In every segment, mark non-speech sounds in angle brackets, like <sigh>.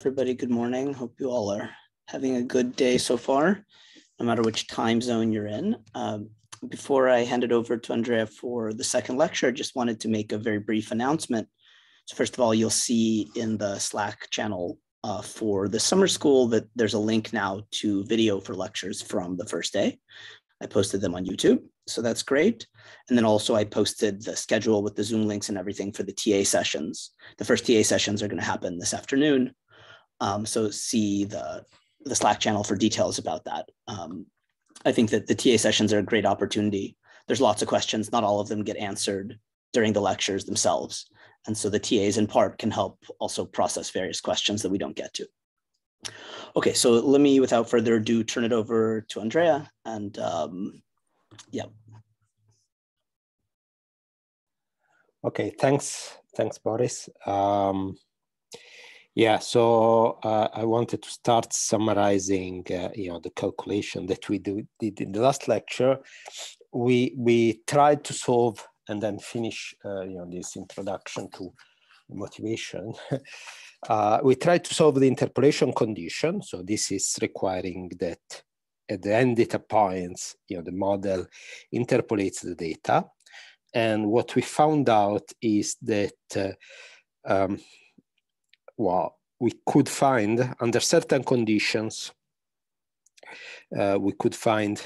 everybody. Good morning. Hope you all are having a good day so far, no matter which time zone you're in. Um, before I hand it over to Andrea for the second lecture, I just wanted to make a very brief announcement. So first of all, you'll see in the Slack channel uh, for the summer school that there's a link now to video for lectures from the first day. I posted them on YouTube, so that's great. And then also I posted the schedule with the Zoom links and everything for the TA sessions. The first TA sessions are gonna happen this afternoon. Um, so see the, the Slack channel for details about that. Um, I think that the TA sessions are a great opportunity. There's lots of questions, not all of them get answered during the lectures themselves. And so the TAs in part can help also process various questions that we don't get to. Okay, so let me, without further ado, turn it over to Andrea and um, yeah. Okay, thanks. Thanks, Boris. Um, yeah, so uh, I wanted to start summarizing, uh, you know, the calculation that we do, did in the last lecture. We we tried to solve and then finish, uh, you know, this introduction to motivation. <laughs> Uh, we tried to solve the interpolation condition. So this is requiring that at the end data points, you know, the model interpolates the data. And what we found out is that, uh, um, well, we could find under certain conditions, uh, we could find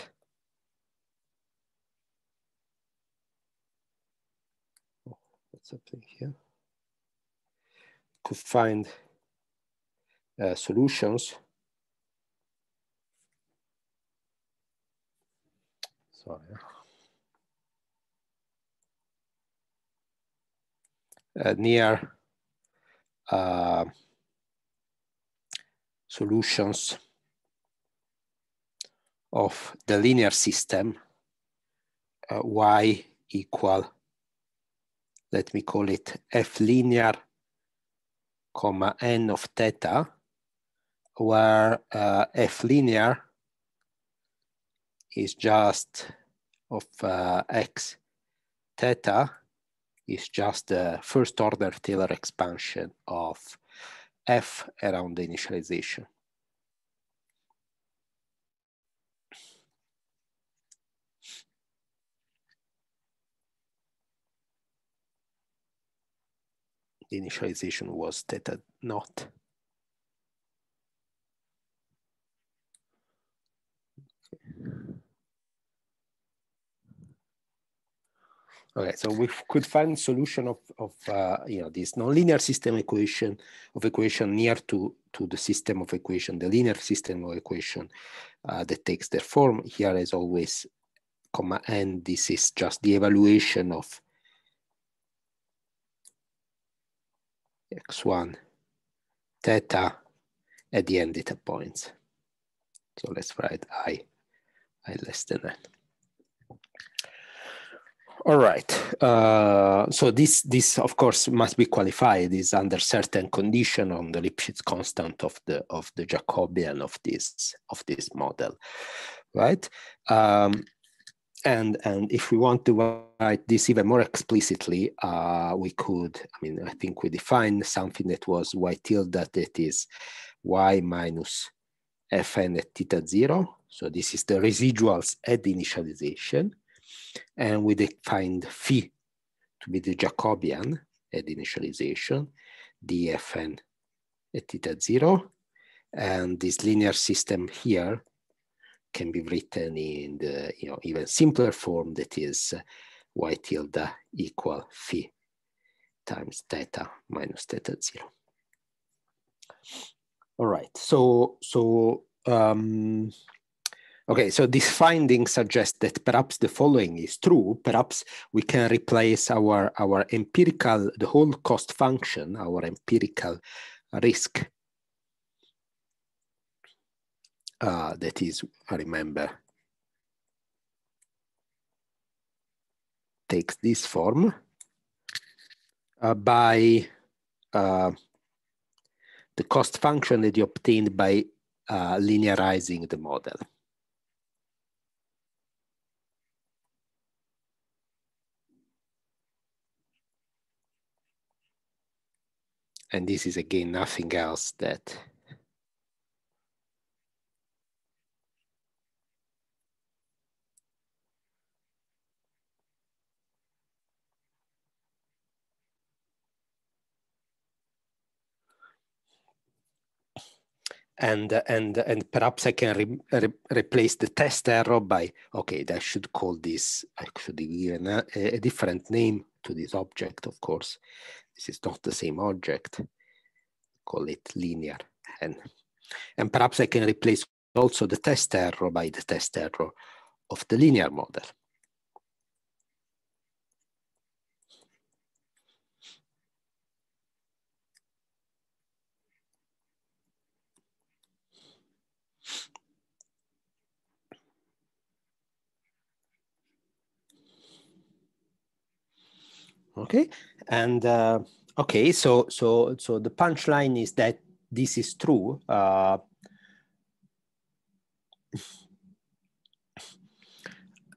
what's happening here? Could find uh, solutions. Sorry. Uh, near uh, solutions of the linear system uh, y equal let me call it f linear comma n of theta where uh, f linear is just of uh, x theta is just the first order Taylor expansion of f around the initialization. The initialization was theta naught. Okay, so we could find solution of, of uh, you know, this nonlinear system equation of equation near to, to the system of equation, the linear system of equation uh, that takes their form. Here as always, comma n, this is just the evaluation of x1 theta at the end data points. So let's write i, i less than n. All right. Uh, so this, this of course must be qualified is under certain condition on the Lipschitz constant of the of the Jacobian of this of this model, right? Um, and and if we want to write this even more explicitly, uh, we could. I mean, I think we define something that was y tilde that is y minus fn at theta zero. So this is the residuals at the initialization and we defined phi to be the Jacobian at initialization, dfn at theta zero. And this linear system here can be written in the you know even simpler form that is y tilde equal phi times theta minus theta zero. All right, so so um, Okay, so this finding suggests that perhaps the following is true. Perhaps we can replace our, our empirical, the whole cost function, our empirical risk. Uh, that is, I remember, takes this form uh, by uh, the cost function that you obtained by uh, linearizing the model. And this is again nothing else that and and and perhaps I can re, re, replace the test error by okay. I should call this actually give a, uh, a different name to this object. Of course, this is not the same object. Call it linear and and perhaps I can replace also the test error by the test error of the linear model. Okay, and uh, okay, so so so the punchline is that this is true. Uh,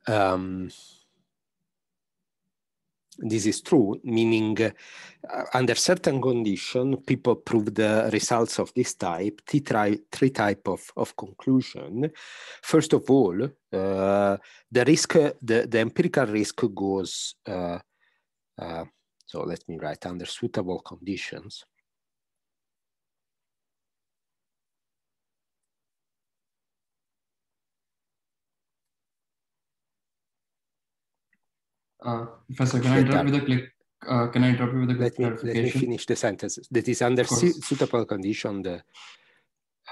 um, this is true, meaning uh, under certain condition, people prove the results of this type, three, three type of, of conclusion. First of all, uh, the risk, the, the empirical risk goes uh, uh, so let me write under suitable conditions. Uh, Professor, can I interrupt with a click? Uh, can I interrupt you with a let me, let me finish the sentence. That is under su suitable condition, the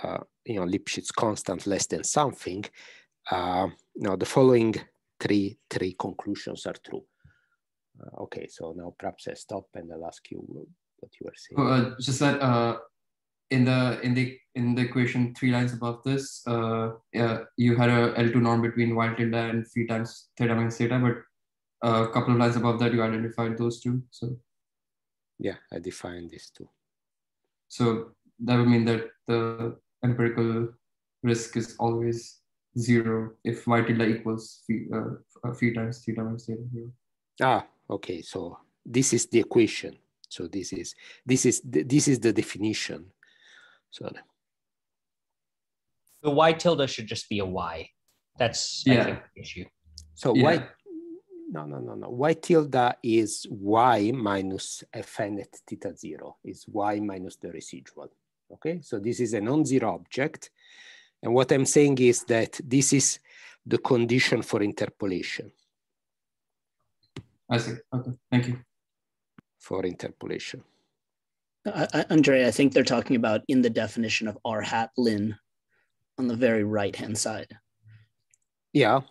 uh, you know Lipschitz constant less than something. Uh, now the following three three conclusions are true. Uh, okay, so now perhaps I stop and I'll ask you what you were saying. Uh, just that uh, in the in the in the equation three lines above this, uh, yeah, you had a L2 norm between y tilde and phi times theta minus theta, but a couple of lines above that you identified those two. So yeah, I defined these two. So that would mean that the empirical risk is always zero if y tilde equals phi, uh, phi times theta minus theta. Zero. Ah, okay so this is the equation. So this is this is this is the definition. So the y tilde should just be a y? That's yeah. Think, the issue. So yeah. y no no no no. Y tilde is y minus fn at theta zero is y minus the residual. Okay so this is a non-zero object. And what i'm saying is that this is the condition for interpolation I see. Okay, thank you. For interpolation. Uh, Andre, I think they're talking about in the definition of R hat lin on the very right hand side. Yeah.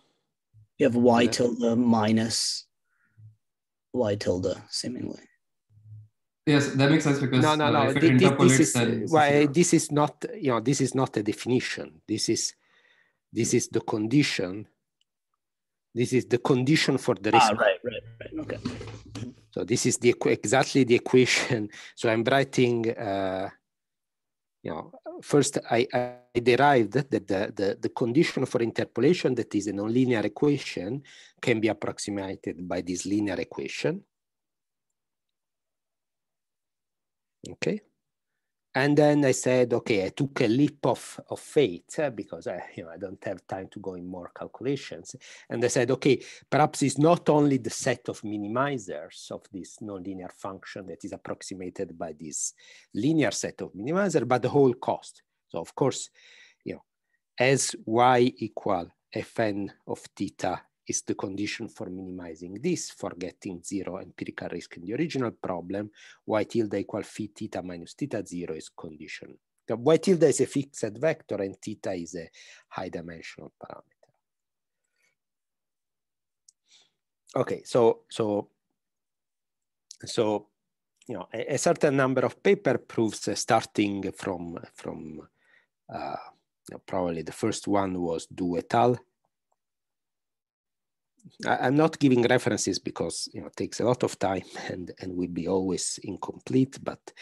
You have y yeah. tilde minus y tilde, seemingly. Yes, that makes sense because no, no, no. Uh, this, this, is why this is not you know this is not a definition. This is this is the condition this is the condition for the. Ah, right, right, right. Okay. So this is the exactly the equation. <laughs> So I'm writing, uh, you know, first I, I derived that the, the, the condition for interpolation that is a nonlinear equation can be approximated by this linear equation. Okay. And then I said, okay, I took a leap of, of faith uh, because I, you know, I don't have time to go in more calculations. And I said, okay, perhaps it's not only the set of minimizers of this nonlinear function that is approximated by this linear set of minimizer, but the whole cost. So of course, you know, as y equal fn of theta is the condition for minimizing this, for getting zero empirical risk in the original problem. Y tilde equal phi theta minus theta zero is condition. The y tilde is a fixed vector and theta is a high dimensional parameter. Okay, so so so you know a, a certain number of paper proofs uh, starting from from uh, probably the first one was Du et al. I, am not giving references because you know it takes a lot of time <laughs> and and will be always incomplete. But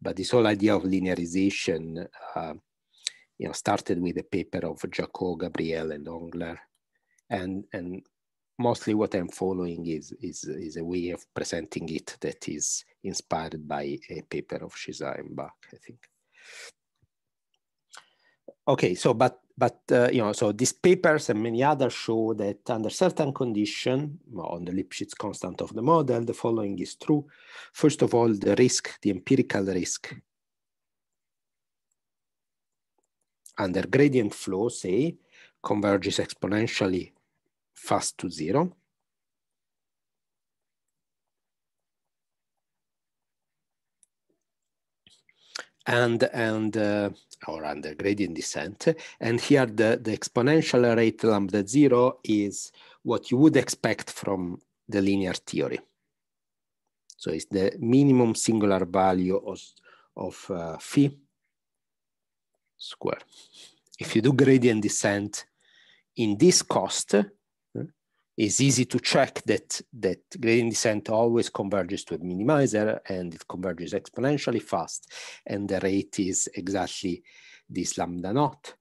but this whole idea of linearization, uh, you know, started with a paper of Jacot, Gabriel, and Hongler, and and mostly what I'm following is, is, is a way of presenting it that is inspired by a paper of Chizat and Bach, I think. Okay, so but but uh, you know, so these papers and many others show that under certain condition on the Lipschitz constant of the model, the following is true. First of all, the risk, the empirical risk under gradient flow, say, converges exponentially fast to zero. And, and uh, or under gradient descent. And here the, the exponential rate lambda zero is what you would expect from the linear theory. So it's the minimum singular value of, of uh, phi square. If you do gradient descent in this cost, it's easy to check that, that gradient descent always converges to a minimizer and it converges exponentially fast. And the rate is exactly this lambda naught.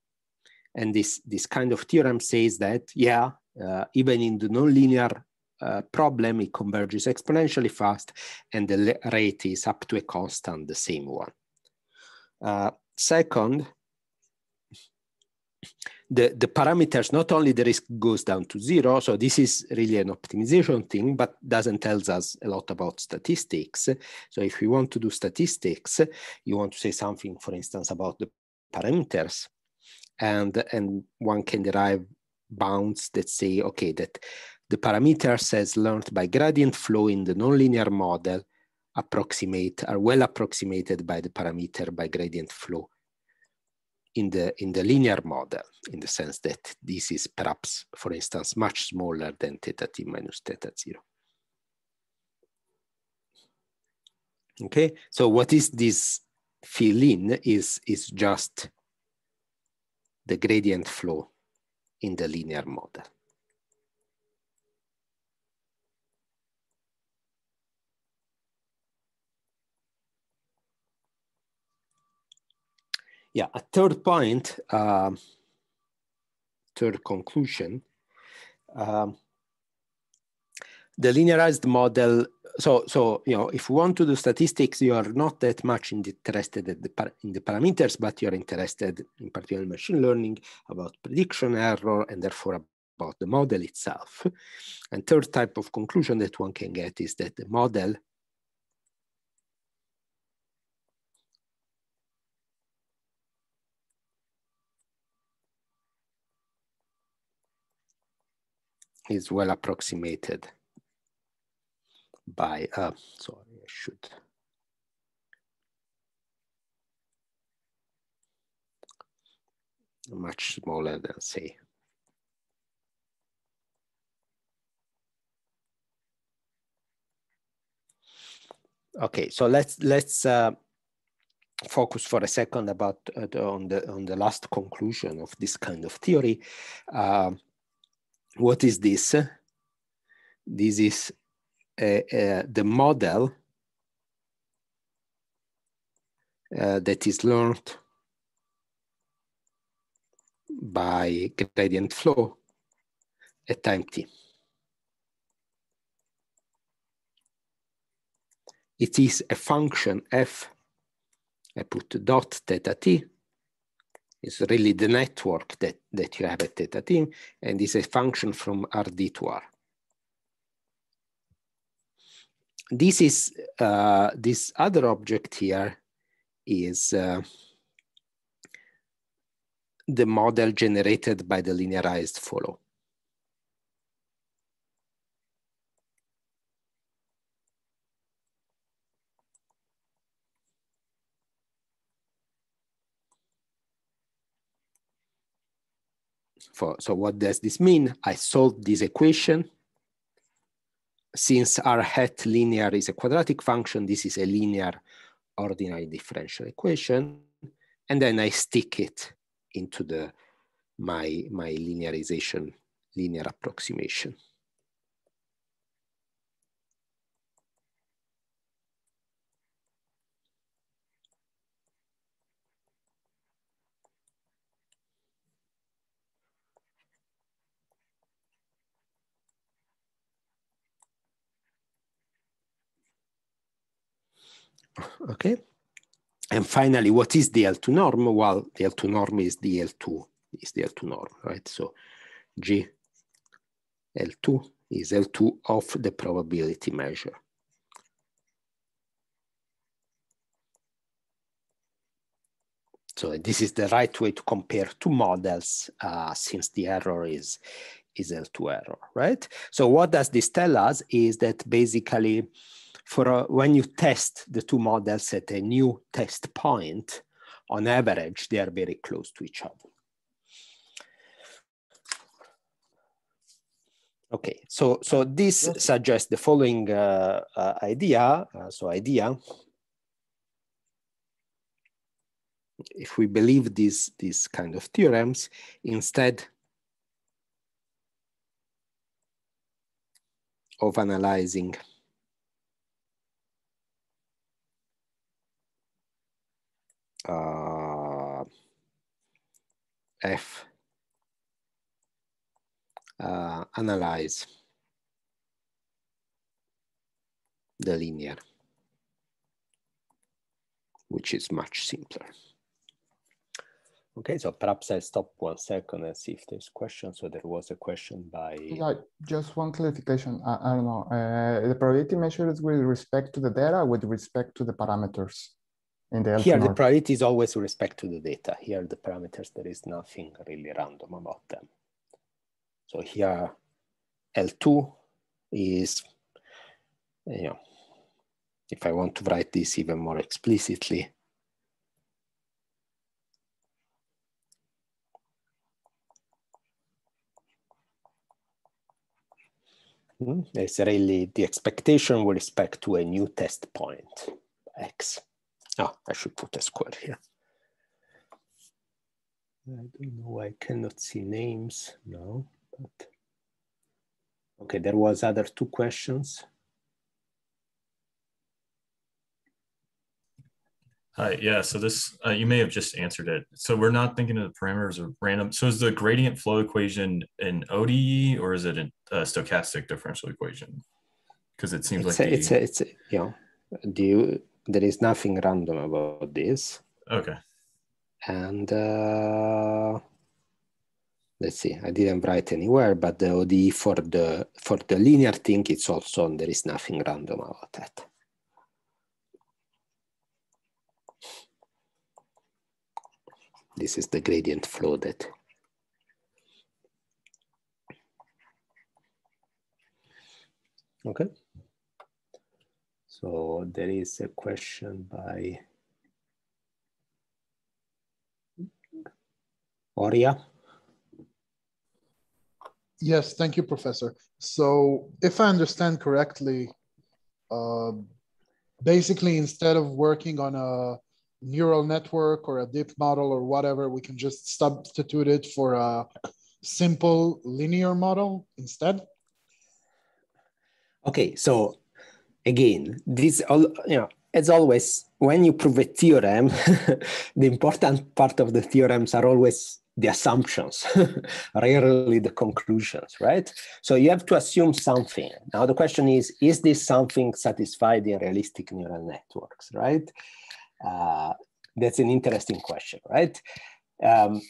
And this, this kind of theorem says that, yeah, uh, even in the nonlinear uh, problem, it converges exponentially fast and the rate is up to a constant, the same one. Uh, second, the, the parameters, not only the risk goes down to zero, so this is really an optimization thing, but doesn't tell us a lot about statistics. So if you want to do statistics, you want to say something, for instance, about the parameters, and, and one can derive bounds that say, okay, that the parameters as learned by gradient flow in the nonlinear model approximate, are well approximated by the parameter by gradient flow in the in the linear model in the sense that this is perhaps for instance much smaller than theta t minus theta zero. Okay so what is this fill in is is just the gradient flow in the linear model yeah, a third point, uh, third conclusion, um, the linearized model. So, so you know, if you want to do statistics, you are not that much interested in the, in the parameters, but you're interested in particular machine learning about prediction error and therefore about the model itself. And third type of conclusion that one can get is that the model is well approximated by, uh, sorry, I should. Much smaller than say. Okay, so let's let's uh, focus for a second about uh, on the on the last conclusion of this kind of theory. Uh, what is this? This is the model uh, that is learned by gradient flow at time t. It is a function f, I put dot theta t, is really the network that, that you have at theta t, and is a function from Rd to R. This is, uh, this other object here is uh, the model generated by the linearized follow. For, so what does this mean? I solved this equation. Since r hat linear is a quadratic function, this is a linear ordinary differential equation. And then I stick it into the my, my linearization, linear approximation. Okay. And finally, what is the L2 norm? Well, the L2 norm is the L2, is the L2 norm, right? So G L2 is L2 of the probability measure. So this is the right way to compare two models uh, since the error is, is L2 error, right? So what does this tell us is that basically for a, when you test the two models at a new test point, on average, they are very close to each other. Okay, so so this yes. suggests the following uh, uh, idea. Uh, so idea, if we believe these these kind of theorems, instead of analyzing uh, F uh, analyze the linear, which is much simpler. Okay, so perhaps I'll stop one second and see if there's questions. So there was a question by... Yeah, just one clarification. I, I don't know. Uh, the probability measures with respect to the data, with respect to the parameters in the Here, the priority is always with respect to the data. Here, the parameters, there is nothing really random about them. So here L2 is, you know, if I want to write this even more explicitly, hmm, it's really the expectation with respect to a new test point, x. Oh, I should put a square here. I don't know, I cannot see names now. But okay, there was other two questions. Hi, yeah, so this, uh, you may have just answered it. So we're not thinking of the parameters of random. So is the gradient flow equation an ODE or is it a, a stochastic differential equation? Because it seems it's like a, the... it's a, it's a, you know, do you, there is nothing random about this. Okay. And uh, let's see, I didn't write anywhere, but the ODE for the for the linear thing, it's also there is nothing random about that. This is the gradient flow that Okay. So there is a question by Oria. Yes, thank you, Professor. So if I understand correctly, uh, basically instead of working on a neural network or a deep model or whatever, we can just substitute it for a simple linear model instead? Okay, so again, this all you know, as always, when you prove a theorem, <laughs> the important part of the theorems are always the assumptions, <laughs> rarely the conclusions, right? So you have to assume something. Now the question is, is this something satisfied in realistic neural networks, right? Uh, that's an interesting question, right? Um,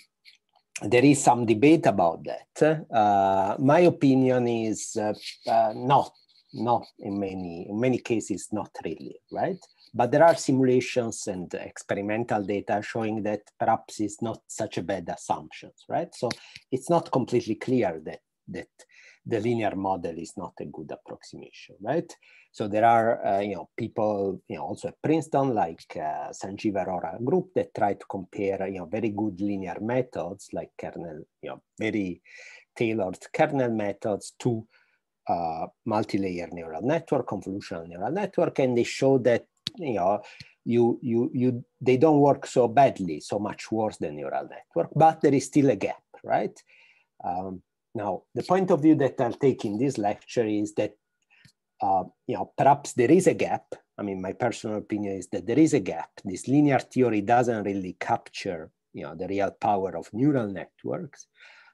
there is some debate about that. Uh, my opinion is uh, uh not, not in many, in many cases, not really, right? But there are simulations and experimental data showing that perhaps it's not such a bad assumption, right? So it's not completely clear that, that the linear model is not a good approximation, right? So there are, uh, you know, people, you know, also at Princeton, like uh, Sanjeev Arora group that try to compare, you know, very good linear methods like kernel, you know, very tailored kernel methods to uh, multi-layer neural network, convolutional neural network, and they show that you know, you, you, you, they don't work so badly, so much worse than neural network, but there is still a gap, right? Um, now, the point of view that I'll take in this lecture is that, uh, you know, perhaps there is a gap. I mean, my personal opinion is that there is a gap. This linear theory doesn't really capture, you know, the real power of neural networks.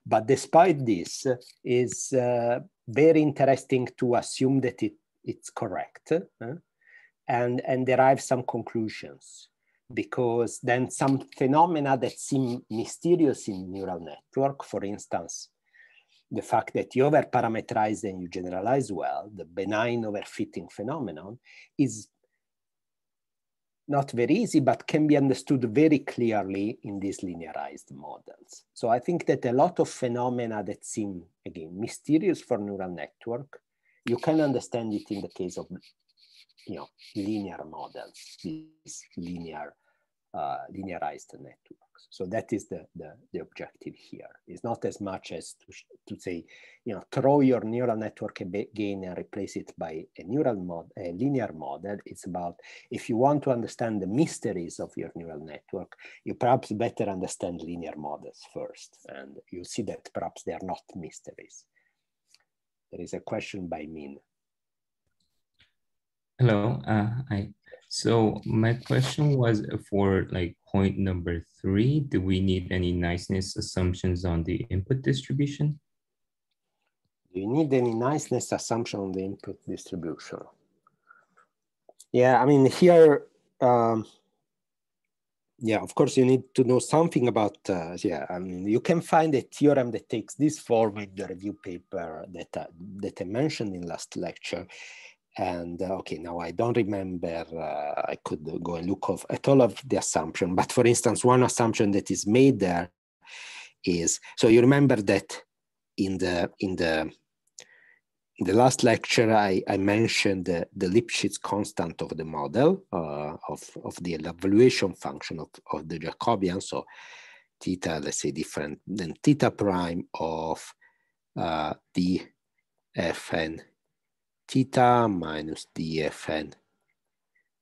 But despite this, is uh, very interesting to assume that it, it's correct. and, and derive some conclusions because then some phenomena that seem mysterious in neural network, for instance, the fact that you overparameterize and you generalize well, the benign overfitting phenomenon is not very easy, but can be understood very clearly in these linearized models. So I think that a lot of phenomena that seem, again, mysterious for neural network, you can understand it in the case of, you know, linear models, these linear, uh, linearized networks. So that is the, the, the objective here. It's not as much as to, to say, you know, throw your neural network again and replace it by a neural mod, a linear model. It's about if you want to understand the mysteries of your neural network, you perhaps better understand linear models first. And you see that perhaps they are not mysteries. There is a question by Min. Hello, uh, I so my question was for like point number three, do we need any niceness assumptions on the input distribution? Do you need any niceness assumption on the input distribution? Yeah, I mean here, um, yeah, of course you need to know something about, uh, yeah, I mean, you can find a theorem that takes this form in the review paper that, uh, that I mentioned in last lecture. And uh, okay, now I don't remember, uh, I could go and look of, at all of the assumption, but for instance, one assumption that is made there is, so you remember that in the, in the, in the last lecture, I, I mentioned the, the Lipschitz constant of the model uh, of, of the evaluation function of, of the Jacobian. So theta, let's say different than theta prime of uh, the fn theta minus dfn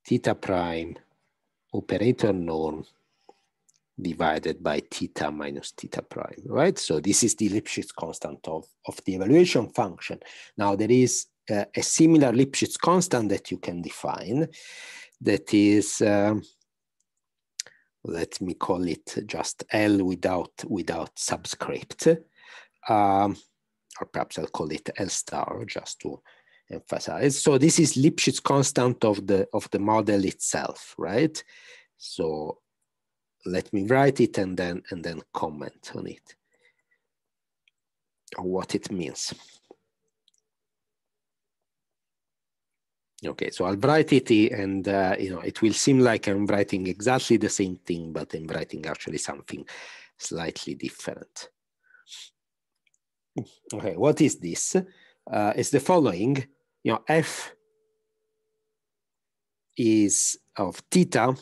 theta prime operator norm divided by theta minus theta prime, right? So this is the Lipschitz constant of, of the evaluation function. Now there is a, a similar Lipschitz constant that you can define that is, um, let me call it just L without, without subscript. Um, or perhaps I'll call it L star just to emphasize. So this is Lipschitz constant of the of the model itself, right? So let me write it and then and then comment on it or what it means. Okay, so I'll write it and uh, you know it will seem like I'm writing exactly the same thing, but I'm writing actually something slightly different. Okay, what is this? Uh, it's the following you know, f is of theta,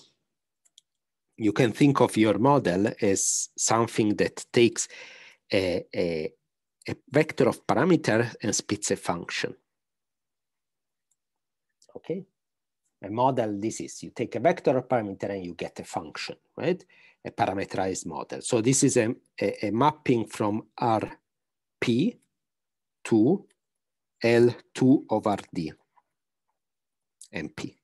you can think of your model as something that takes a, a, a vector of parameter and splits a function. Okay, a model, this is, you take a vector of parameter and you get a function, right? A parameterized model. So this is a, a, a mapping from RP to L2 over D, MP.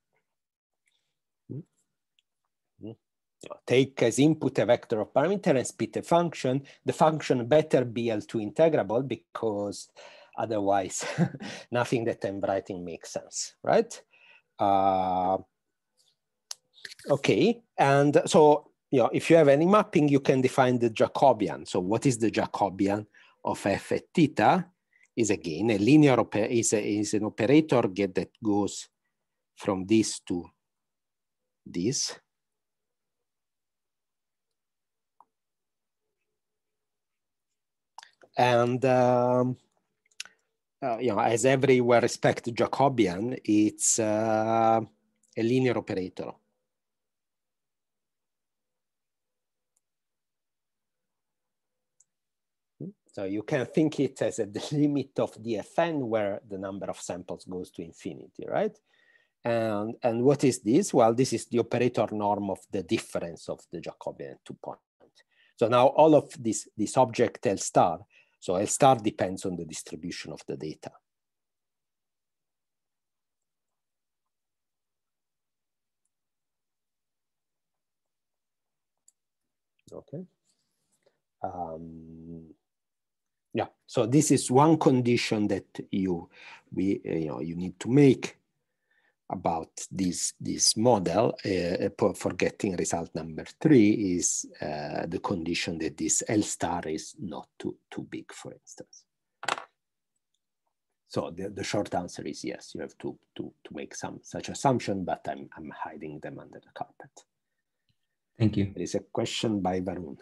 Take as input a vector of parameter and split a function. The function better be L2 integrable because otherwise <laughs> nothing that I'm writing makes sense, right? Uh, okay, and so you know, if you have any mapping, you can define the Jacobian. So what is the Jacobian of f at theta? Is again a linear is, a, is an operator get that goes from this to this. And um, uh, you know, as everywhere respect Jacobian, it's uh, a linear operator. So you can think it as a, <laughs> the limit of dfn where the number of samples goes to infinity, right? And, and what is this? Well, this is the operator norm of the difference of the Jacobian two point. So now all of this, this object L star, so L star depends on the distribution of the data. Okay. Um, yeah, so this is one condition that you we you know you need to make about this, this model uh, for getting result number three is uh, the condition that this L star is not too, too big, for instance. So the, the short answer is yes, you have to, to, to make some such assumption, but I'm, I'm hiding them under the carpet. Thank you. There is a question by Varun.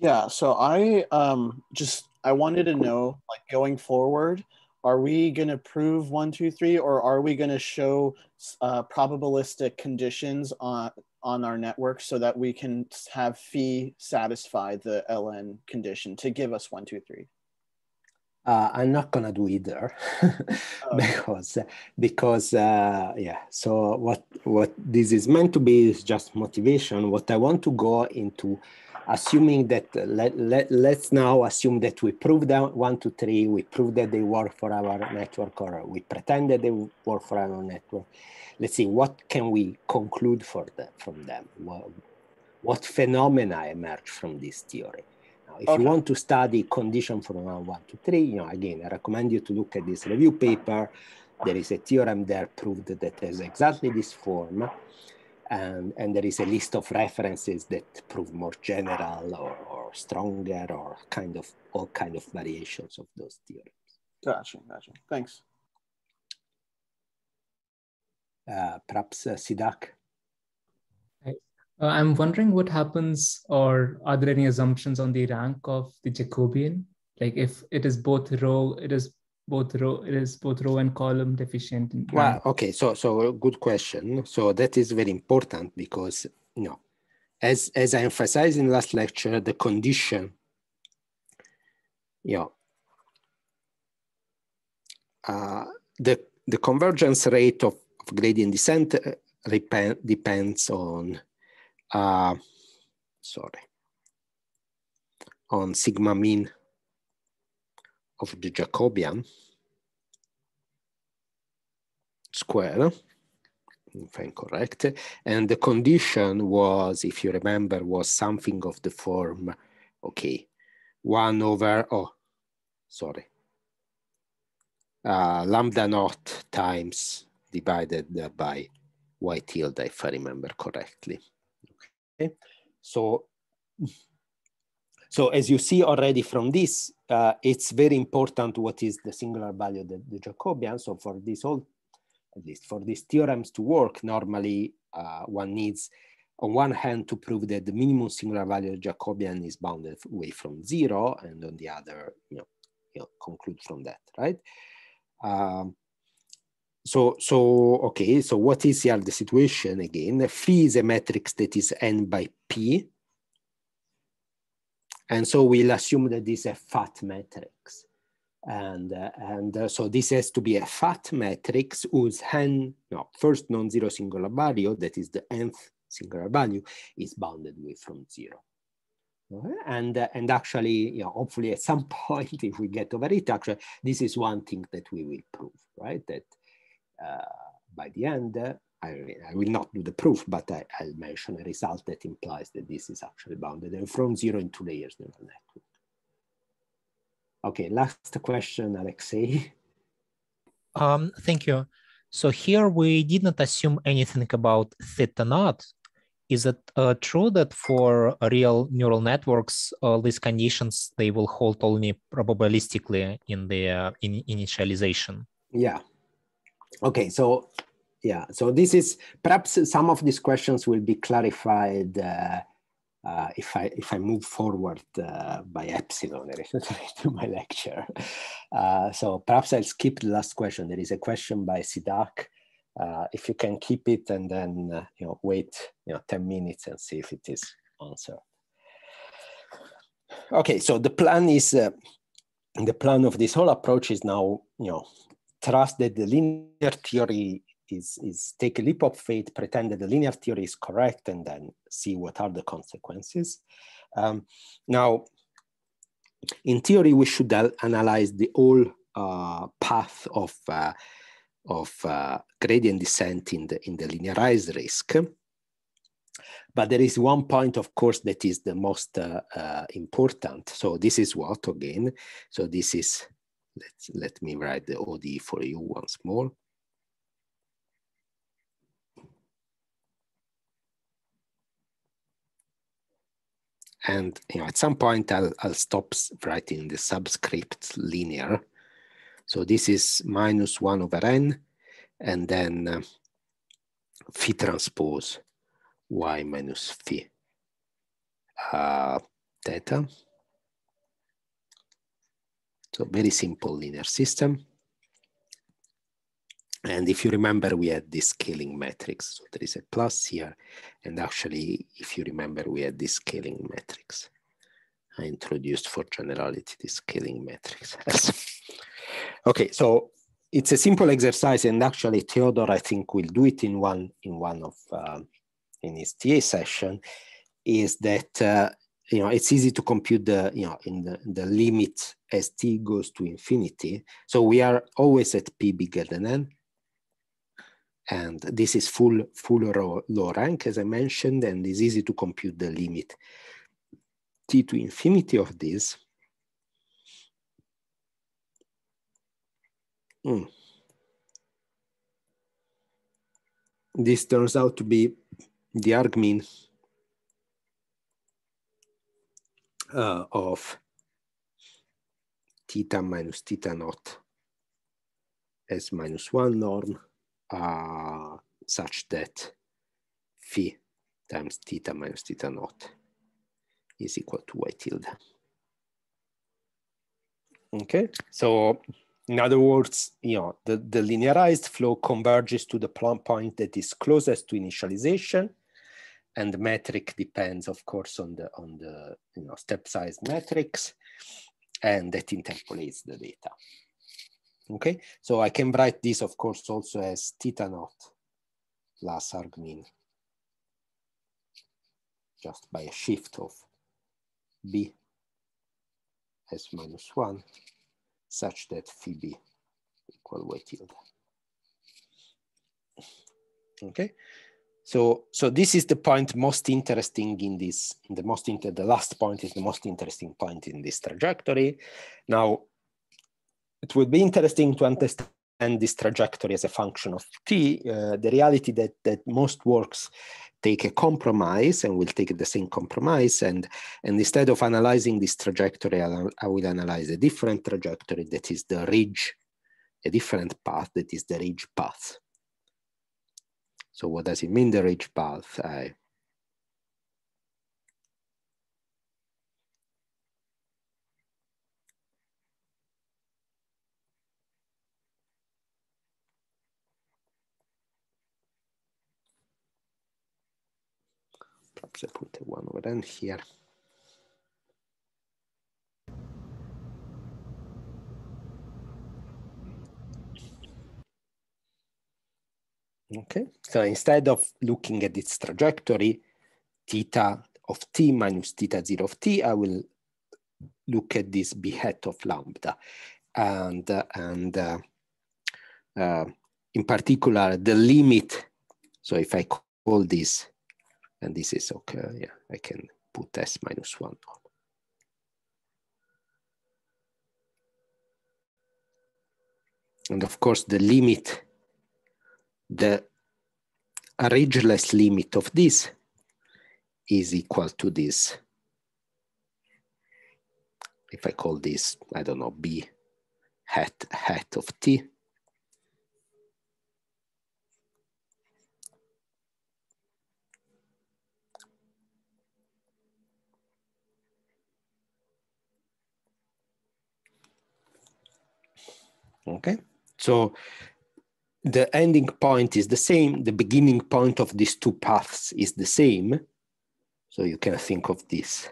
Yeah, so I um, just, I wanted to know, like going forward, are we going to prove one, two, three, or are we going to show uh, probabilistic conditions on on our network so that we can have phi satisfy the ln condition to give us one, two, three? Uh, I'm not gonna do either <laughs> because because uh, yeah. So what what this is meant to be is just motivation. What I want to go into assuming that uh, let, let, let's now assume that we proved that one, two, three, we proved that they work for our network or we pretend that they work for our network. Let's see, what can we conclude for the, from them? What, what phenomena emerge from this theory? Now, if okay. you want to study condition from one, one to three, you know, again, I recommend you to look at this review paper. There is a theorem there proved that has exactly this form and, and there is a list of references that prove more general or, or stronger or kind of all kind of variations of those theorems. Gotcha, gotcha. Thanks. Uh, perhaps uh, Sidak. Uh, I'm wondering what happens, or are there any assumptions on the rank of the Jacobian? Like if it is both row, it is both row it is both row and column deficient well okay so so good question. So that is very important because you know as as i emphasized in last lecture the condition you know uh, the the convergence rate of, of gradient descent uh, depends on uh, sorry on sigma mean of the Jacobian square, if I'm correct. And the condition was, if you remember, was something of the form, okay, one over, oh, sorry, uh, lambda naught times divided by y tilde, if I remember correctly. Okay, so so as you see already from this, uh, it's very important what is the singular value of the, the Jacobian. So for this whole, at least for these theorems to work, normally uh, one needs on one hand to prove that the minimum singular value of Jacobian is bounded away from zero, and on the other, you know, you know conclude from that, right? Um, so, so okay, so what is here the situation again? Phi is a matrix that is n by p, and so we'll assume that this is a fat matrix. And, uh, and uh, so this has to be a fat matrix whose n, no, first non-zero singular value, that is the nth singular value, is bounded away from zero. And, uh, and actually, you know, hopefully at some <laughs> point, if we get over it, actually, this is one thing that we will prove, right? That uh, by the end, uh, I, I, will not do the proof, but I, will mention a result that implies that this is actually bounded and from zero in two layers neural network. Okay, last question, Alexei. Um, thank you. So here we did not assume anything about theta naught. Is it uh, true that for real neural networks, uh, these conditions, they will hold only probabilistically in the uh, in initialization? Yeah. Okay, so yeah so this is perhaps some of these questions will be clarified uh, uh, if I if I move forward uh, by epsilon <laughs> to my lecture. Uh, so perhaps I'll skip the last question. There is a question by Sidak. Uh, if you can keep it and then uh, you know wait you know 10 minutes and see if it is answered. Okay, so the plan is the plan of this whole approach is now you know trust that the linear theory is, is take a leap of faith, pretend that the linear theory is correct, and then see what are the consequences. Um, now, in theory, we should analyze the whole uh, path of, uh, of uh, gradient descent in the, in the linearized risk. But there is one point, of course, that is the most uh, uh, important. So this is what, again, so this is, let's, let me write the ODE for you once more. And you know, at some point, I'll, I'll stop writing the subscript linear. So this is minus 1 over n, and then uh, phi transpose y minus phi uh, theta. So very simple linear system. And if you remember, we had this scaling matrix. So there is a plus here. And actually, if you remember, we had this scaling matrix. I introduced for generality this scaling matrix. <laughs> okay, so it's a simple exercise. And actually, Theodore, I think, will do it in one in one of uh, in his TA session. Is that uh, you know it's easy to compute the you know in the, the limit as t goes to infinity. So we are always at p bigger than n and this is full, full row, low rank, as I mentioned, and it's easy to compute the limit t to infinity of this. Mm. This turns out to be the argmin uh, of theta minus theta naught s minus one norm uh, such that phi times theta minus theta naught is equal to y tilde. Okay, so in other words, you know, the, the linearized flow converges to the plumb point that is closest to initialization, and the metric depends, of course, on the on the you know step size metrics, and that interpolates the data. Okay, so I can write this, of course, also as theta naught plus argmin just by a shift of b s minus one such that phi b equal y tilde. Okay, so so this is the point most interesting in this. In the most inter the last point is the most interesting point in this trajectory. Now it would be interesting to understand this trajectory as a function of t. Uh, the reality that that most works take a compromise and will take the same compromise and and instead of analyzing this trajectory I'll, I will analyze a different trajectory that is the ridge a different path that is the ridge path so what does it mean the ridge path I Perhaps I put the one over n here. Okay, so instead of looking at its trajectory, theta of t minus theta zero of t, I will look at this b hat of lambda. And, uh, and uh, uh, in particular, the limit, so if I call this and this is okay. Yeah, I can put s minus one on. And of course, the limit, the ridgeless limit of this is equal to this. If I call this, I don't know, b hat hat of t, Okay, so the ending point is the same. The beginning point of these two paths is the same. So you can think of this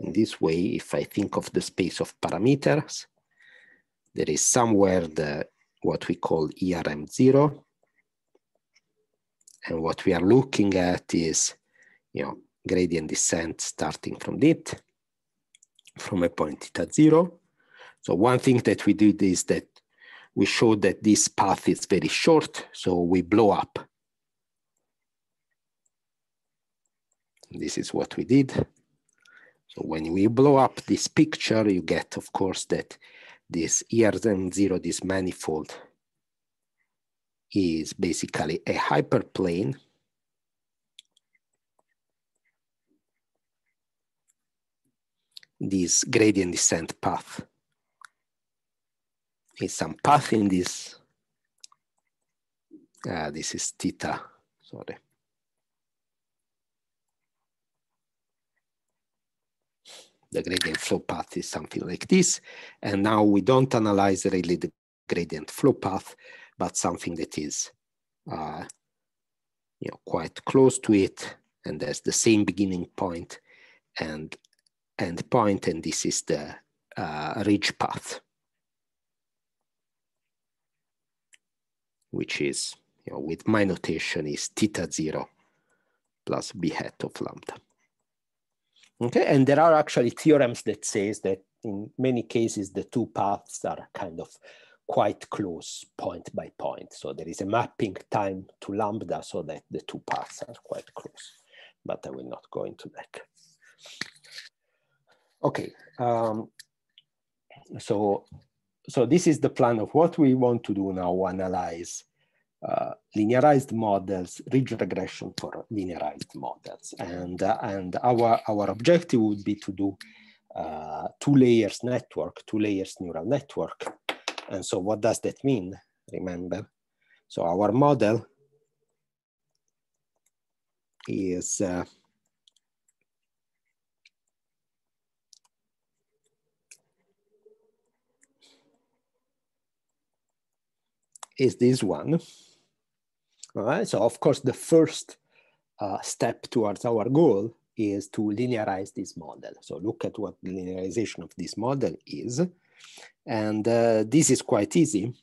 in this way. If I think of the space of parameters, there is somewhere the what we call ERM0. And what we are looking at is, you know, gradient descent starting from it, from a point theta zero. So one thing that we did is that we showed that this path is very short, so we blow up. This is what we did. So when we blow up this picture, you get, of course, that this ERM0, this manifold, is basically a hyperplane this gradient descent path. Is some path in this. Uh, this is theta, sorry. The gradient flow path is something like this. And now we don't analyze really the gradient flow path, but something that is uh, you know, quite close to it. And there's the same beginning point and end point, and this is the uh, ridge path, which is, you know, with my notation is theta zero plus b hat of lambda. Okay, and there are actually theorems that says that in many cases the two paths are kind of quite close point by point. So there is a mapping time to lambda so that the two paths are quite close, but I will not go into that. Okay, um, so, so this is the plan of what we want to do now, analyze uh, linearized models, ridge regression for linearized models. And, uh, and our, our objective would be to do uh, two layers network, two layers neural network. And so what does that mean? Remember, so our model is is this one. All right, so of course the first uh, step towards our goal is to linearize this model. So look at what the linearization of this model is. And uh, this is quite easy.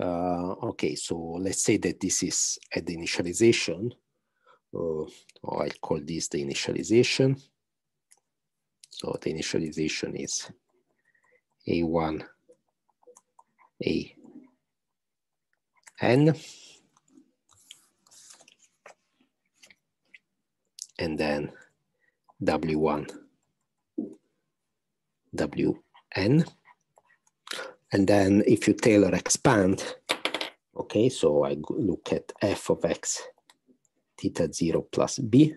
Uh, okay, so let's say that this is at the initialization. Uh, or I'll call this the initialization. So the initialization is A1, A n and then w1 wn and then if you Taylor expand okay so I look at f of x theta 0 plus b.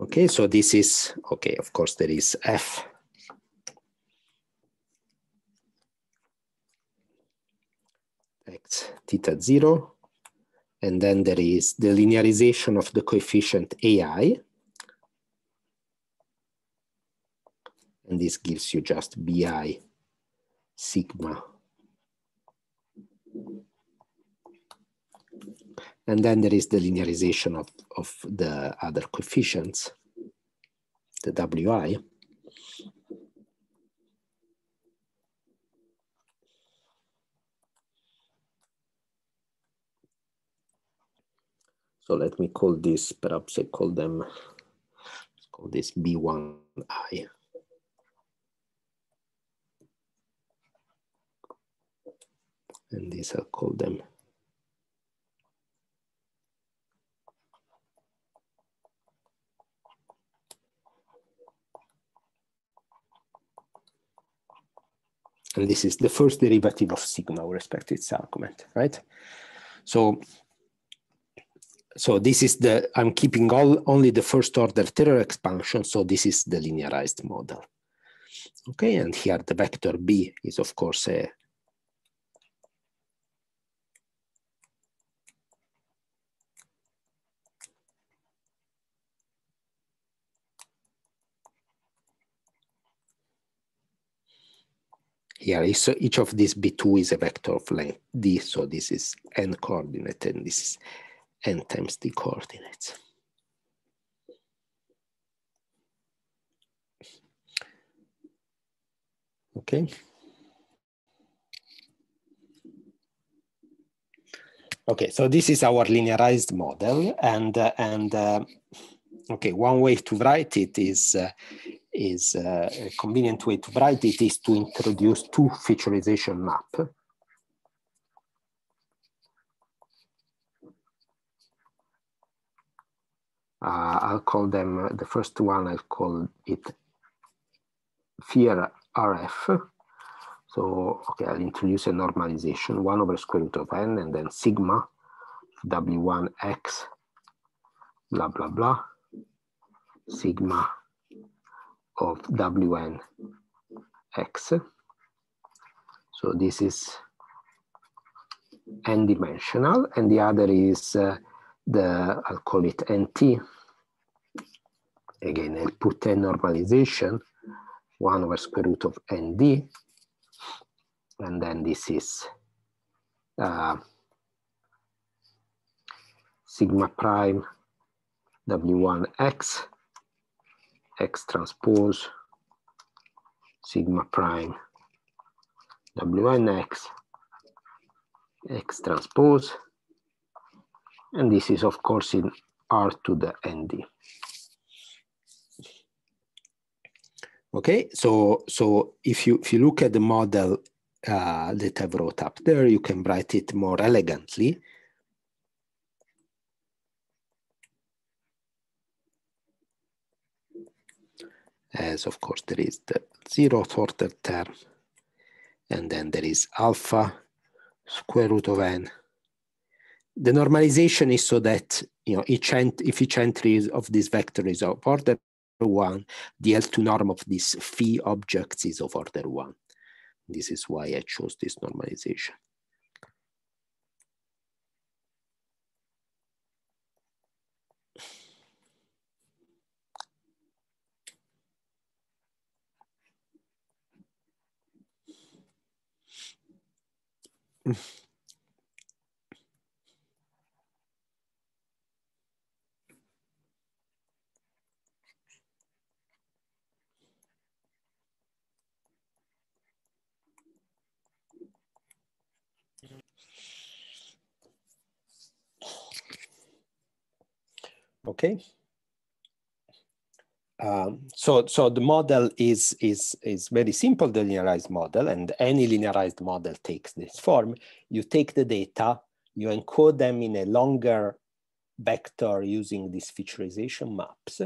Okay so this is okay of course there is f x theta 0. And then there is the linearization of the coefficient ai. And this gives you just bi sigma. And then there is the linearization of, of the other coefficients, the wi. So let me call this, perhaps I call them, let's call this B1I. And this I'll call them and this is the first derivative of sigma with respect to its argument, right? So so this is the, I'm keeping all only the first order Taylor expansion. So this is the linearized model. Okay, and here the vector B is of course a So each of these B2 is a vector of length D, so this is n coordinate and this is n times the coordinates. Okay. Okay, so this is our linearized model, and uh, and uh, okay, one way to write it is uh, is uh, a convenient way to write it is to introduce two featureization map. Uh, I'll call them, uh, the first one, I'll call it phi RF. So, okay, I'll introduce a normalization, one over square root of n, and then sigma w1x blah, blah, blah, sigma of Wn x. So this is n dimensional and the other is uh, the, I'll call it NT. Again, I'll put a normalization, one over square root of ND. And then this is uh, sigma prime W1x, x transpose, sigma prime Wnx, x transpose, and this is of course in R to the ND. Okay, so so if you if you look at the model uh, that I've wrote up there, you can write it more elegantly. As of course there is the zeroth order term, and then there is alpha square root of n. The normalization is so that you know each ent if each entry of this vector is of order one, the L2 norm of these phi objects is of order one. This is why I chose this normalization. Okay. Um, so, so the model is, is, is very simple, the linearized model, and any linearized model takes this form. You take the data, you encode them in a longer vector using these featureization maps,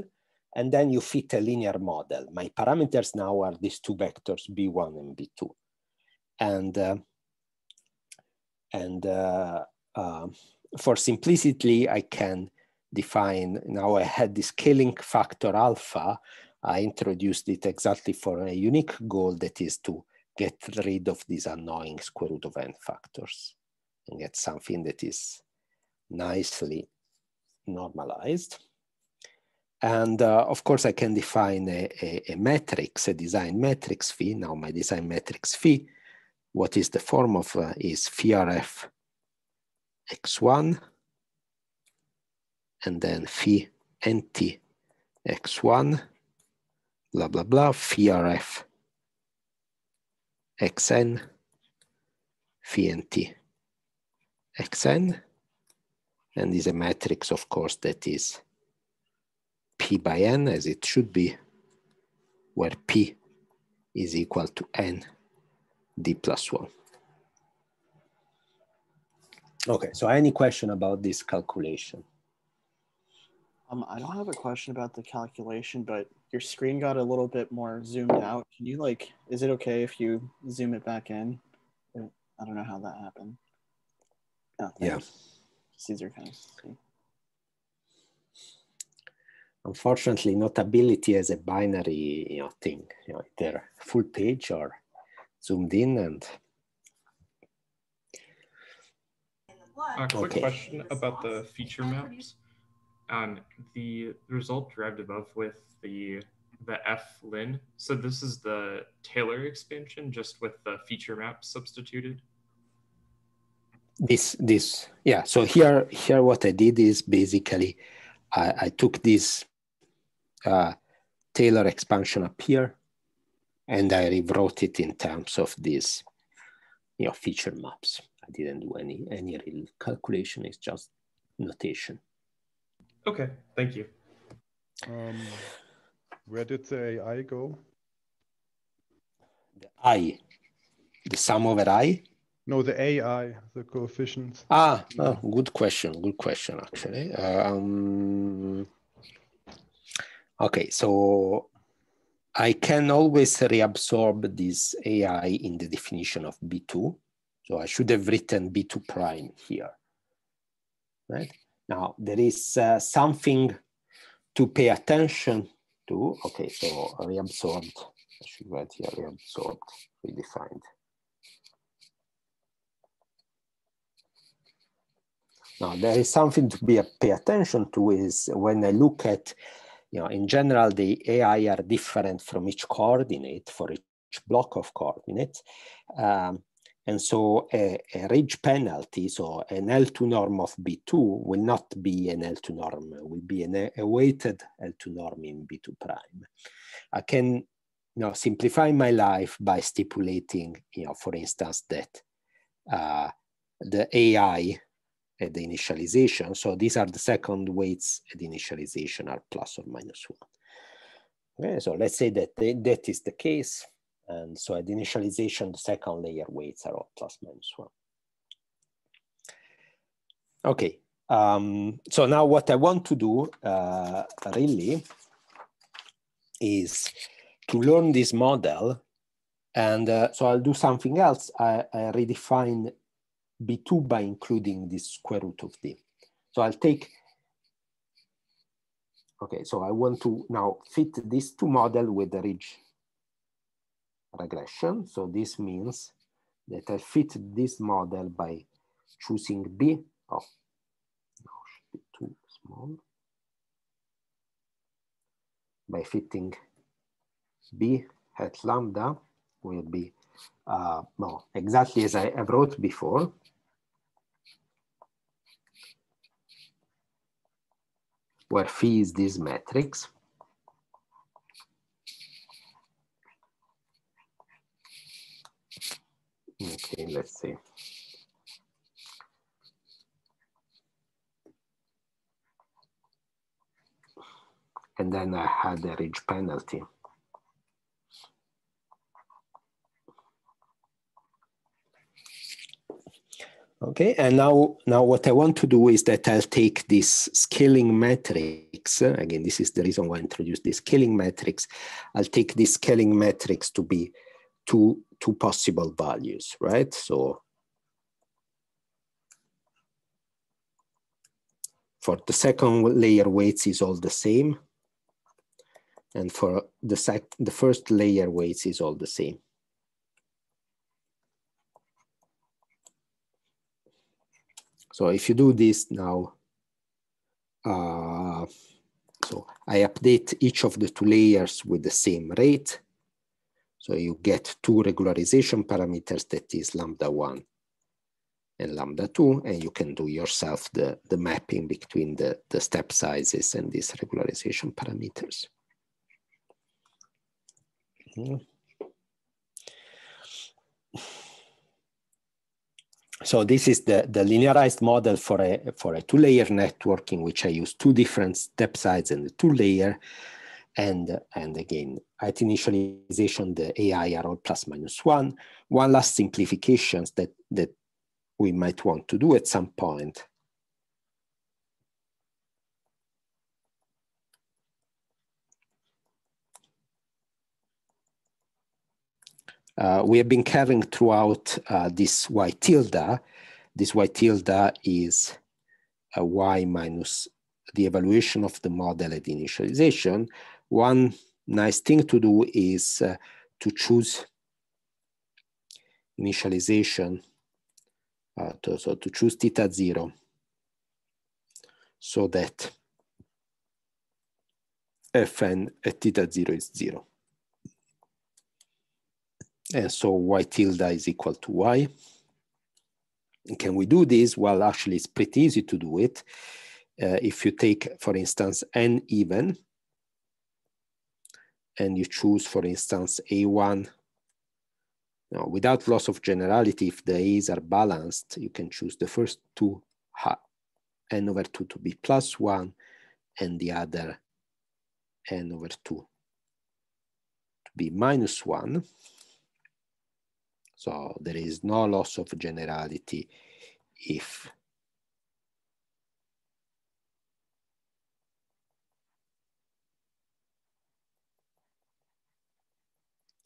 and then you fit a linear model. My parameters now are these two vectors, B1 and B2. And, uh, and uh, uh, for simplicity, I can define, now I had the scaling factor alpha, I introduced it exactly for a unique goal that is to get rid of these annoying square root of n factors and get something that is nicely normalized. And uh, of course, I can define a, a, a, matrix, a design matrix phi. Now my design matrix phi, what is the form of uh, is phi rf x1 and then phi nt x1, blah, blah, blah, phi rf xn, phi nt xn, and is a matrix, of course, that is p by n as it should be, where p is equal to n d plus 1. Okay, so any question about this calculation? Um, I don't have a question about the calculation, but your screen got a little bit more zoomed out. Can you like, is it okay if you zoom it back in? I don't know how that happened. Oh, yeah. Caesar kind of see. Unfortunately, notability as a binary you know, thing. You know, either full page or zoomed in and. A quick okay. question about the feature maps and the result derived above with the the f lin. So this is the Taylor expansion just with the feature map substituted. This this yeah. So here here what I did is basically I, I took this uh, Taylor expansion up here and I rewrote it in terms of these you know feature maps. I didn't do any any real calculation. It's just notation. Okay, thank you. Um, where did the AI go? The I, the sum over I? No, the AI, the coefficients. Ah, oh, good question. Good question, actually. Um, okay, so I can always reabsorb this AI in the definition of B2. So I should have written B2 prime here, right? Now, there is uh, something to pay attention to. Okay, so reabsorbed, I should write here, reabsorbed, redefined. Now, there is something to be pay attention to is when I look at, you know, in general, the AI are different from each coordinate for each block of coordinates. Um, and so a, a, ridge penalty, so an L2 norm of B2 will not be an L2 norm, will be an, a weighted L2 norm in B2 prime. I can you know, simplify my life by stipulating, you know, for instance, that uh, the AI at the initialization. So these are the second weights at initialization are plus or minus one. Okay, so let's say that that is the case. And so at the initialization, the second layer weights are all plus minus one. Okay, um, so now what I want to do uh, really is to learn this model. And uh, so I'll do something else. I, I redefine B2 by including this square root of D. So I'll take, okay, so I want to now fit these two model with the ridge regression. So this means that I fit this model by choosing B, oh, no, should be too small, by fitting B at lambda will be uh, no, exactly as I wrote before. where phi is this matrix. Okay, let's see. And then I had a ridge penalty. Okay, and now, now what I want to do is that I'll take this scaling matrix. Again, this is the reason why I introduced this scaling matrix. I'll take this scaling matrix to be two, two possible values, right? So for the second layer weights is all the same. And for the, sec the first layer weights is all the same. So if you do this now, uh, so I update each of the two layers with the same rate. So you get two regularization parameters that is lambda one and lambda two, and you can do yourself the, the mapping between the, the step sizes and these regularization parameters. So this is the, the linearized model for a, for a two-layer network in which I use two different step sizes and the two-layer. And, and again, at initialization, the AI are all plus minus one. One last simplifications that, that we might want to do at some point. Uh, we have been carrying throughout uh, this y tilde. This y tilde is a y minus the evaluation of the model at initialization. One nice thing to do is uh, to choose initialization, uh, to, so to choose theta zero so that fn at theta zero is zero. And so y tilde is equal to y. Can we do this? Well, actually, it's pretty easy to do it. Uh, if you take, for instance, n even, and you choose, for instance, a1, now, without loss of generality, if the a's are balanced, you can choose the first two n over 2 to be plus 1 and the other n over 2 to be minus 1. So there is no loss of generality if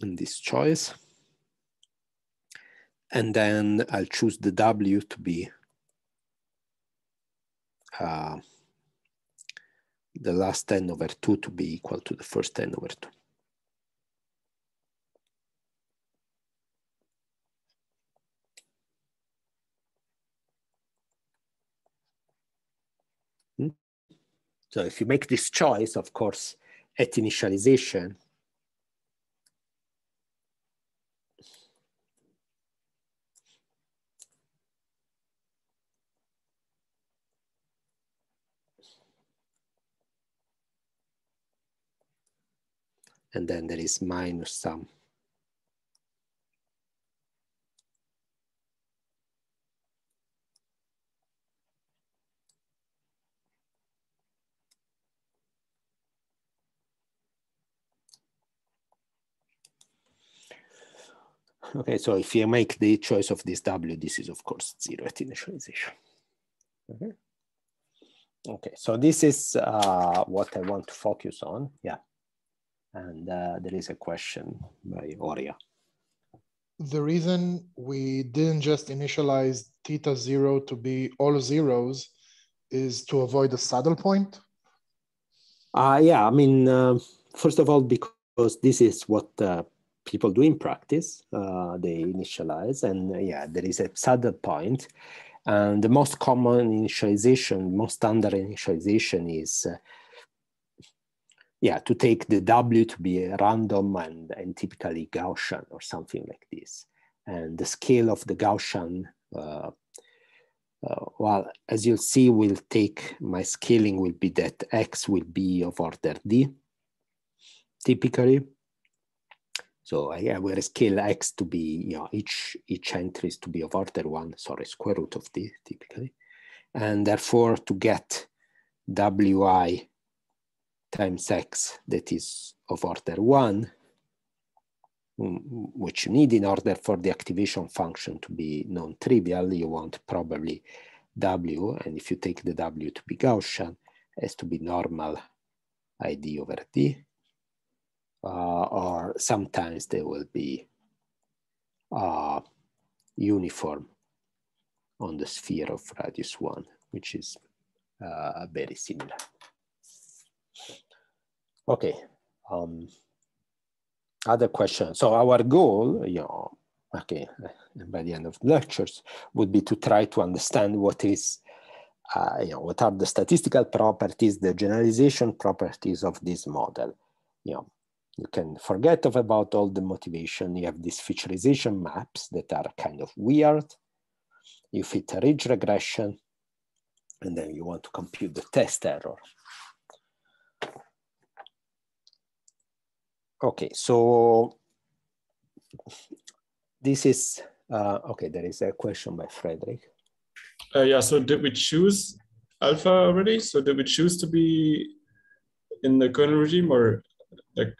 in this choice. And then I'll choose the W to be uh, the last n over 2 to be equal to the first n over 2. Hmm? So if you make this choice, of course, at initialization, and then there is minus some Okay, so if you make the choice of this W, this is of course zero at initialization. Okay, okay so this is uh, what I want to focus on. Yeah. And uh, there is a question by Oria. The reason we didn't just initialize theta zero to be all zeros is to avoid a saddle point? Uh, yeah, I mean, uh, first of all, because this is what uh, people do in practice. Uh, they initialize, and uh, yeah, there is a saddle point. And the most common initialization, most standard initialization is uh, yeah, to take the W to be random and, and typically Gaussian or something like this. And the scale of the Gaussian, uh, uh, well, as you'll see, will take, my scaling will be that X will be of order D, typically. So I, I will scale X to be, you know, each, each entry is to be of order one, sorry, square root of D, typically. And therefore, to get Wi times x that is of order one, mm, which you need in order for the activation function to be non-trivial, you want probably w, and if you take the w to be Gaussian, has to be normal id over d, uh, or sometimes they will be uh, uniform on the sphere of radius one, which is uh, very similar. Okay. Um, other questions. So our goal, you know, okay, by the end of lectures, would be to try to understand what is, uh, you know, what are the statistical properties, the generalization properties of this model. You know, you can forget of about all the motivation. You have these featureization maps that are kind of weird. You fit a ridge regression, and then you want to compute the test error. Okay, so this is, uh, okay, there is a question by Frederick. Uh, yeah, so did we choose alpha already? So did we choose to be in the kernel regime or like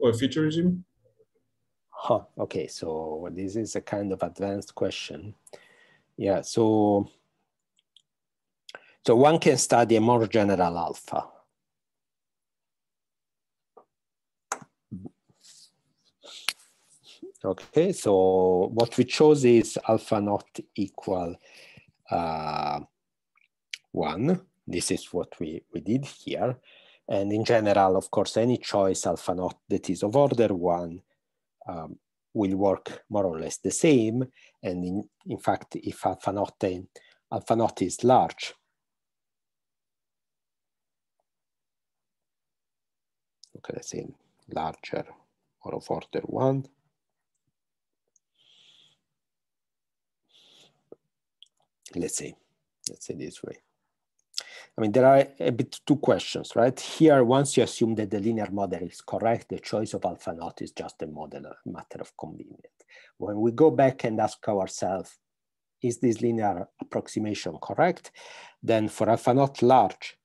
or feature regime? Huh, okay, so this is a kind of advanced question. Yeah, so so one can study a more general alpha. Okay, so what we chose is alpha not equal uh, one. This is what we, we did here. And in general, of course, any choice alpha naught that is of order one um, will work more or less the same. And in, in fact, if alpha naught, alpha naught is large, okay, let's say larger or of order one, let's say, let's say this way. I mean, there are a bit two questions, right? Here, once you assume that the linear model is correct, the choice of alpha naught is just a model, a matter of convenience. When we go back and ask ourselves, is this linear approximation correct? Then for alpha naught large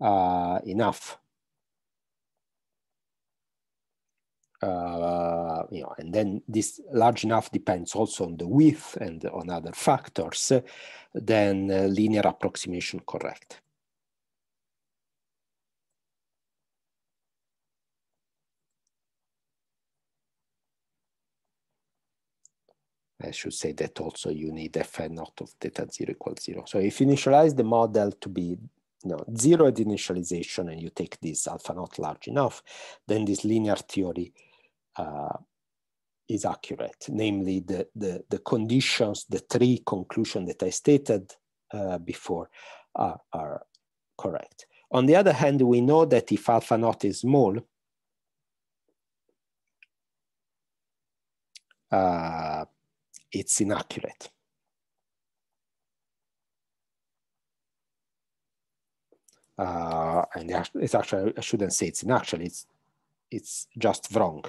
uh, enough, uh, you know, and then this large enough depends also on the width and on other factors, then uh, linear approximation correct. I should say that also you need fn naught of theta zero equals zero. So if you initialize the model to be you know, zero at initialization and you take this alpha naught large enough, then this linear theory is accurate. Namely, the, the, the conditions, the three conclusions that I stated uh, before are, are correct. On the other hand, we know that if alpha naught is small, uh, it's inaccurate. Uh, and it's actually, I shouldn't say it's inaccurate, it's, it's just wrong.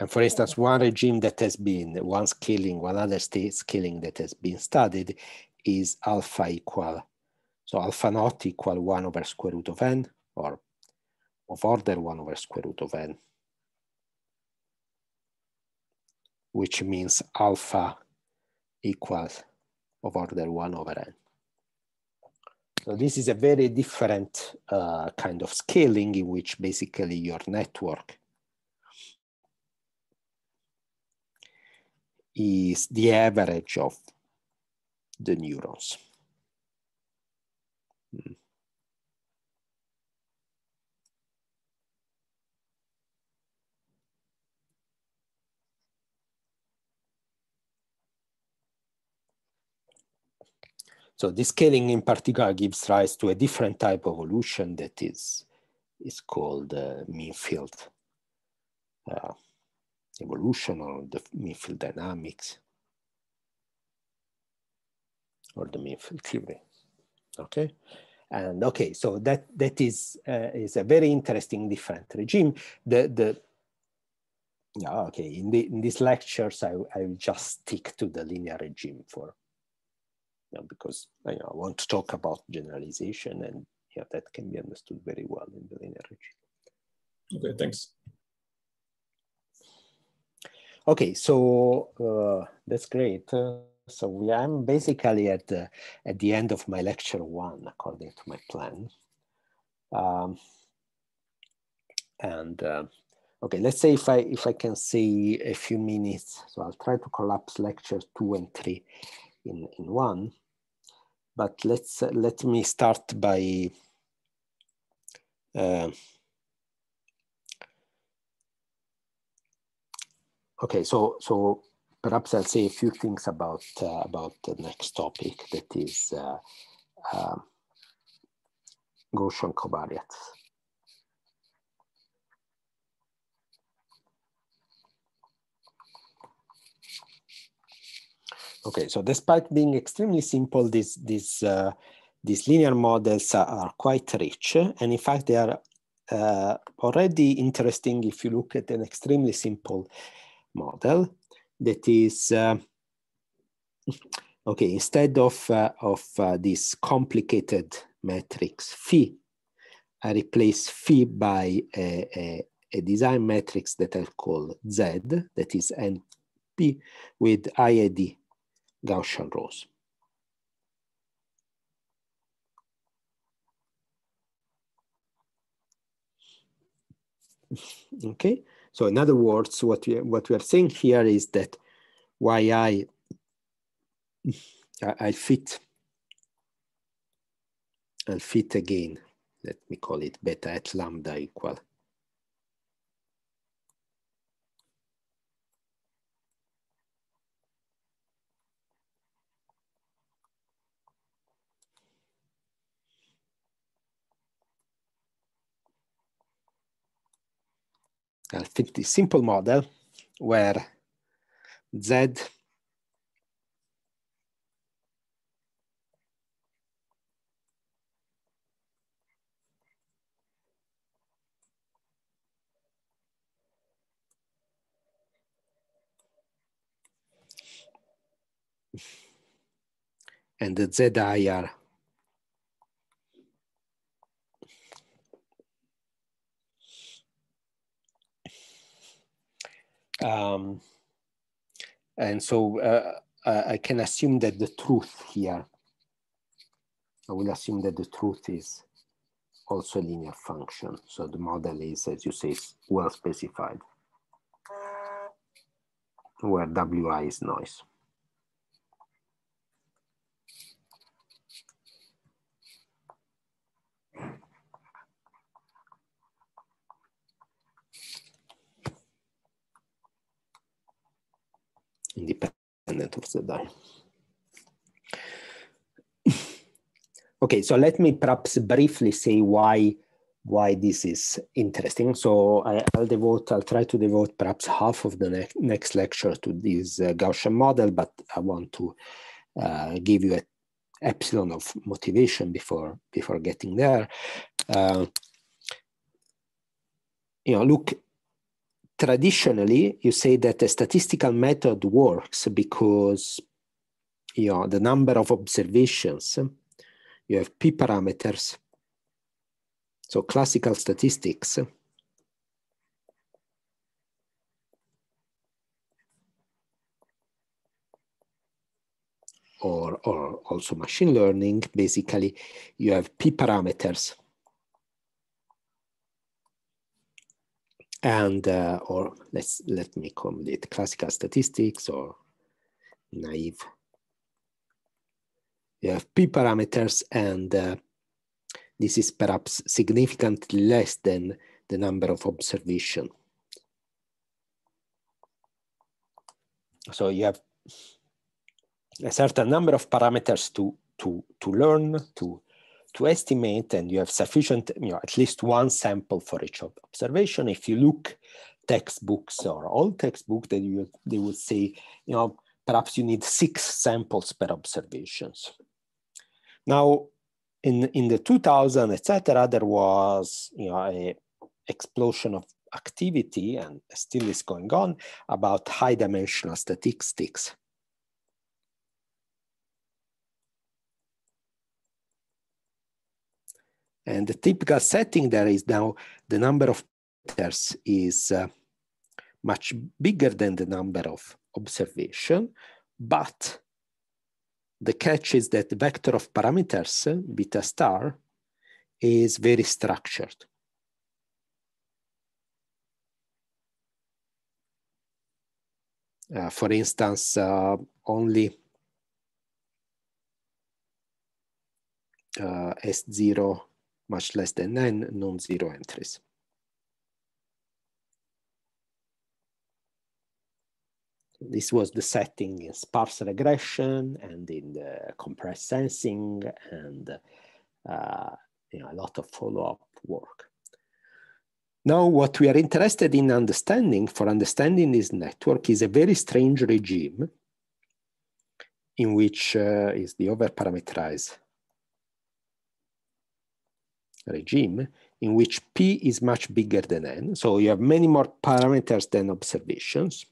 And for instance, one regime that has been, one scaling, one other state scaling that has been studied is alpha equal, so alpha naught equal one over square root of n, or of order one over square root of n, which means alpha equals of order one over n. So this is a very different uh, kind of scaling in which basically your network is the average of the neurons. Hmm. So this scaling in particular gives rise to a different type of evolution that is, is called uh, mean field uh, evolution or the mean field dynamics or the mean field theory. Okay, and okay, so that that is uh, is a very interesting different regime. The the yeah, okay, in the in these lectures, I I will just stick to the linear regime for you know, because you know, I want to talk about generalization and yeah, that can be understood very well in the linear regime. Okay, thanks. Okay, so uh, that's great. Uh, so we am basically at the, at the end of my lecture one, according to my plan. Um, and uh, okay, let's say if I if I can say a few minutes. So I'll try to collapse lectures two and three in in one. But let's uh, let me start by. Okay, so so perhaps I'll say a few things about uh, about the next topic that is uh, uh, Gaussian covariates. Okay, so despite being extremely simple, these these uh, these linear models are, are, quite rich, and in fact they are uh, already interesting if you look at an extremely simple model that is uh, okay instead of uh, of uh, this complicated matrix phi i replace phi by a, a, a, design matrix that i call z that is np with iid gaussian rows. Okay so in other words, what we, what we are saying here is that yi, I, I fit, I'll fit again, let me call it beta at lambda equal This simple model where Z and the ZI are Um, and so uh, I can assume that the truth here, I will assume that the truth is also a linear function. So the model is, as you say, well specified, where Wi is noise. Independent of the die. Okay, so let me perhaps briefly say why why this is interesting. So I, will devote, I'll try to devote perhaps half of the ne next lecture to this uh, Gaussian model, but I want to uh, give you a epsilon of motivation before before getting there. Uh, you know, look, traditionally you say that a statistical method works because you know the number of observations you have p parameters. So classical statistics. Or, or also machine learning, basically you have p parameters and uh, or let's let me call it classical statistics or naive you have p parameters and uh, this is perhaps significantly less than the number of observation. So you have a certain number of parameters to, to, to learn, to, to estimate, and you have sufficient, you know, at least one sample for each observation. If you look textbooks or all textbooks, that you they would say, you know, perhaps you need six samples per observations. Now, in, in the 2000, etc., there was you know, a explosion of activity and still is going on about high dimensional statistics. And the typical setting there is now the number of parameters is uh, much bigger than the number of observation, but the catch is that the vector of parameters, beta star, is very structured. Uh, for instance, uh, only uh, S0 much less than nine non-zero entries. this was the setting in sparse regression and in the compressed sensing and uh, you know, a lot of follow-up work. Now, what we are interested in understanding for understanding this network is a very strange regime in which uh, is the overparameterized regime in which P is much bigger than N. So you have many more parameters than observations.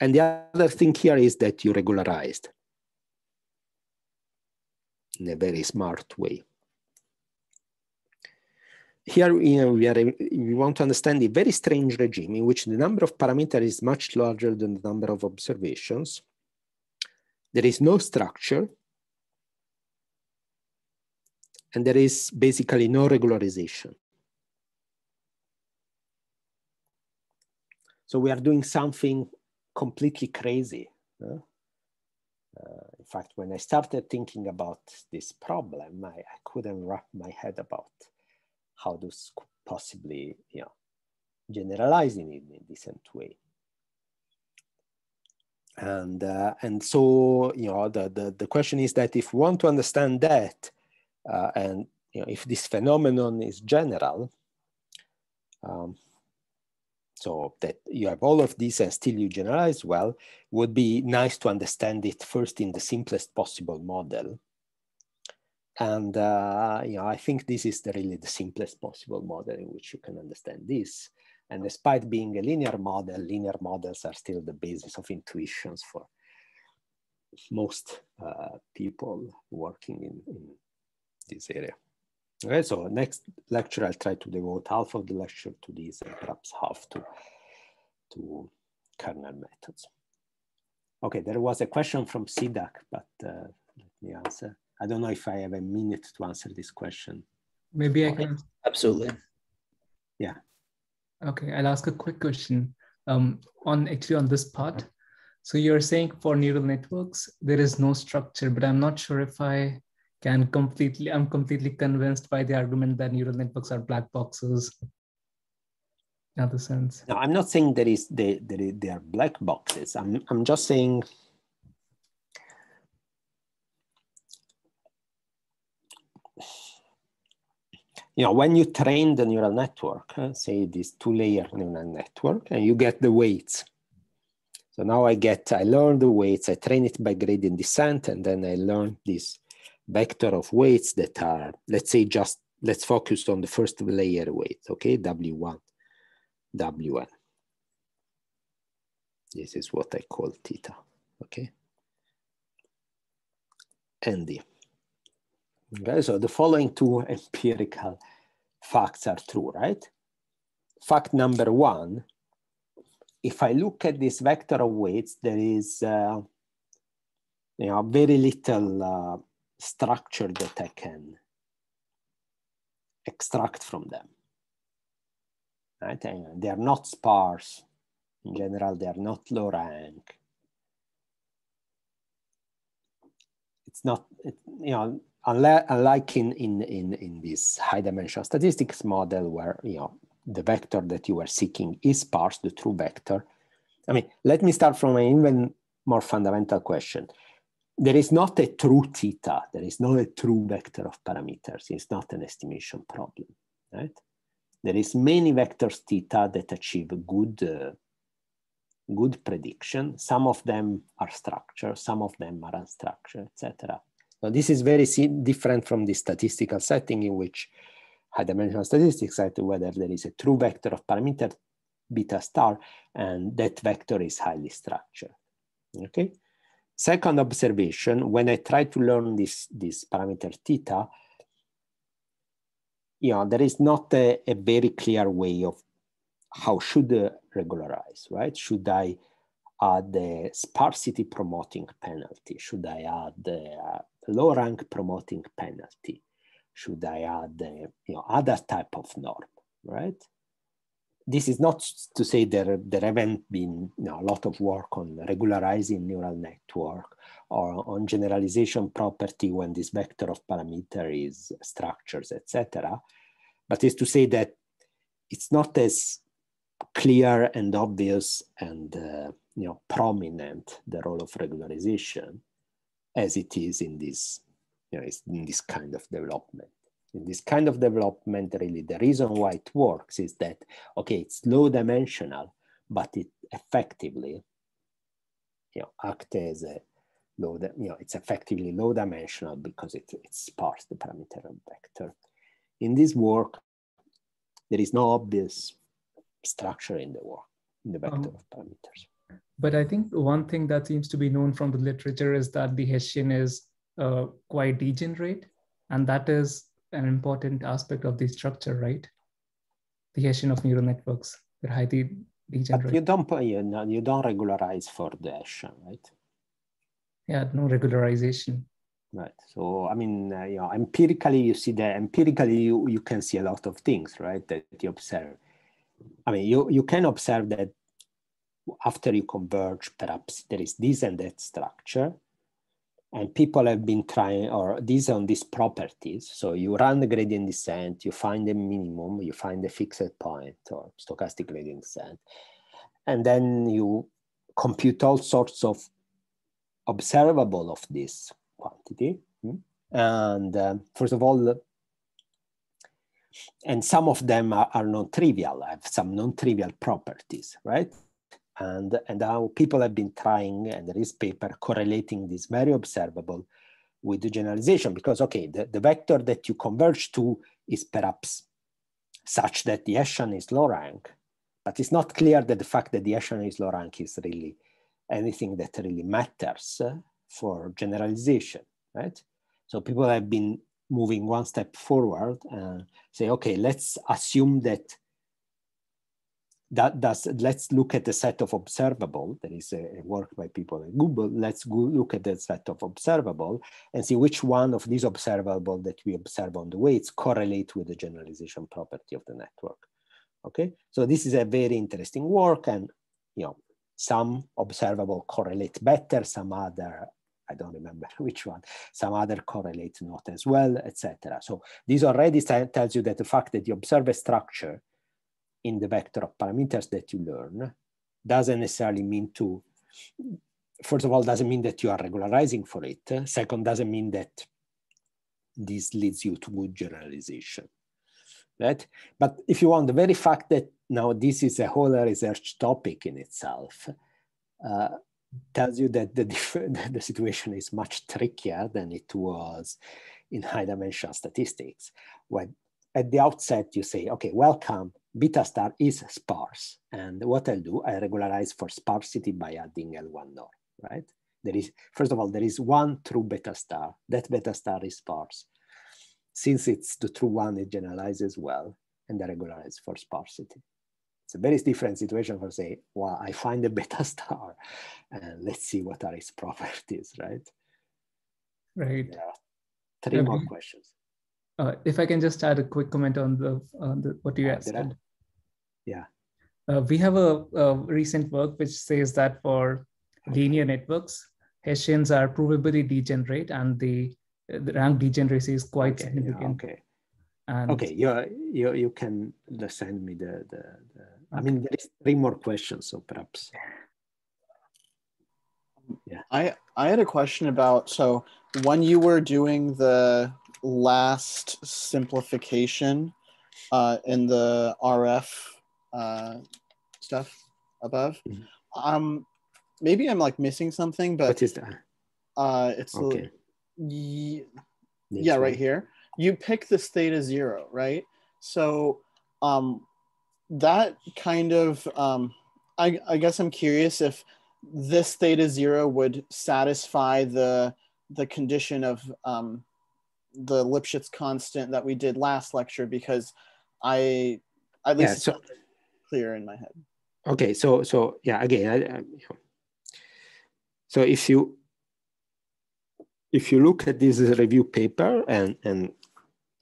And the other thing here is that you regularized in a very smart way. Here you know, we, are, we want to understand a very strange regime in which the number of parameters is much larger than the number of observations. There is no structure. And there is basically no regularization. So we are doing something completely crazy. Uh, in fact, when I started thinking about this problem, I, I couldn't wrap my head about how could possibly, you know, generalizing it in a decent way. And, uh, and so, you know, the, the, the question is that if we want to understand that, uh, and you know, if this phenomenon is general, um, so that you have all of these and still you generalize well, would be nice to understand it first in the simplest possible model. And uh, you know, I think this is the, really the simplest possible model in which you can understand this. And despite being a linear model, linear models are still the basis of intuitions for most uh, people working in, in this area. Okay, so next lecture, I'll try to devote half of the lecture to these and perhaps half to, to kernel methods. Okay, there was a question from CDAC, but uh, let me answer. I don't know if I have a minute to answer this question. Maybe I can Absolutely. Yeah. Okay, I'll ask a quick question. Um, on actually on this part. So you're saying for neural networks, there is no structure, but I'm not sure if I can completely, I'm completely convinced by the argument that neural networks are black boxes. In other sense. No, I'm not saying there is they, they, they are black boxes. I'm, I'm just saying you know, when you train the neural network, uh, say this two-layer neural network, and you get the weights. So now I get, I learn the weights, I train it by gradient descent, and then I learn this vector of weights that are, let's say just, let's focus on the first layer weight, okay, W1, Wn. This is what I call theta, okay? And D. Okay, so the following two <laughs> empirical facts are true, right? Fact number one, if I look at this vector of weights, there is uh, you know, very little uh, structure that I can extract from them. Right? And they are not sparse. In general, they are not low rank. It's not, it, you know, unlike in, in, in, in this high dimensional statistics model where you know the vector that you are seeking is sparse, the true vector. I mean, let me start from an even more fundamental question. There is not a true theta, there is not a true vector of parameters. It's not an estimation problem, right? There is many vectors theta that achieve good, uh, good prediction. Some of them are structured, some of them are unstructured, etc. Now, this is very different from the statistical setting in which high dimensional statistics set whether there is a true vector of parameter beta star and that vector is highly structured. Okay. Second observation, when I try to learn this, this parameter theta, you know, there is not a, a very clear way of how should I regularize, right? Should I add the sparsity promoting penalty? Should I add the uh, low rank promoting penalty? Should I add the you know, other type of norm, right? This is not to say there, there haven't been you know, a lot of work on regularizing neural network or on generalization property when this vector of parameter is structures, etc. But is to say that it's not as clear and obvious and uh, you know prominent the role of regularization as it is in this, you know, in this kind of development. In this kind of development, really, the reason why it works is that, okay, it's low dimensional, but it effectively, you know, act as a low, you know, it's effectively low dimensional because it, it sparse the parameter vector. In this work, there is no obvious structure in the work, in the vector um, of parameters. But I think one thing that seems to be known from the literature is that the Hessian is uh, quite degenerate. And that is an important aspect of the structure, right? The Hessian of neural networks, they're highly degenerate. But you don't, you, you don't regularize for the Hessian, right? Yeah, no regularization. Right. So, I mean, uh, you know, empirically, you see that empirically, you, you can see a lot of things, right? That you observe. I mean, you, you can observe that after you converge, perhaps there is this and that structure. And people have been trying, or these on these properties. So you run the gradient descent, you find a minimum, you find a fixed point or stochastic gradient descent. And then you compute all sorts of observable of this quantity. Hmm? And uh, first of all, and some of them are, are non-trivial, have some non-trivial properties, right? And, and now people have been trying, and there is paper correlating this very observable with the generalization because, okay, the, the vector that you converge to is perhaps such that the Hessian is low rank, but it's not clear that the fact that the Hessian is low rank is really anything that really matters for generalization, right? So people have been moving one step forward and say, okay, let's assume that that does let's look at the set of observable there is a, a, work by people at google let's go look at the set of observable and see which one of these observable that we observe on the weights correlate with the generalization property of the network okay so this is a very interesting work and you know some observable correlate better some other I don't remember <laughs> which one. Some other correlate not as well, etc. So this already tells you that the fact that you observe a structure in the vector of parameters that you learn doesn't necessarily mean to, first of all, doesn't mean that you are regularizing for it. Second, doesn't mean that this leads you to good generalization, right? But if you want, the very fact that now this is a whole research topic in itself uh, tells you that the, <laughs> the situation is much trickier than it was in high dimensional statistics. When at the outset you say, okay, welcome, beta star is sparse. And what I'll do, I regularize for sparsity by adding L1 norm, right? There is, first of all, there is one true beta star. That beta star is sparse. Since it's the true one, it generalizes well, and I regularize for sparsity. It's a very different situation for say, well, I find a beta <laughs> star, and let's see what are its properties, right? Right. Yeah. Three more questions. Uh, if I can just add a quick comment on the, on the what you uh, said. Yeah. Uh, we have a, a, recent work which says that for linear networks, Hessians are provably degenerate and the, the rank degeneracy is quite okay, significant. Yeah, okay. And okay, you, you, you can send me the, the, the okay. I mean, there is three more questions, so perhaps. Yeah. I, I had a question about, so when you were doing the last simplification uh, in the RF uh, stuff above. Mm-hmm. Um, maybe I'm like missing something, but what is that? Uh, it's okay. yeah, right here. You pick this theta zero, right? So um, that kind of um, I, I guess I'm curious if this theta zero would satisfy the the condition of um, the Lipschitz constant that we did last lecture because I at least yeah, so, clear in my head. Okay, so so yeah, again, I, I, so if you if you look at this review paper and and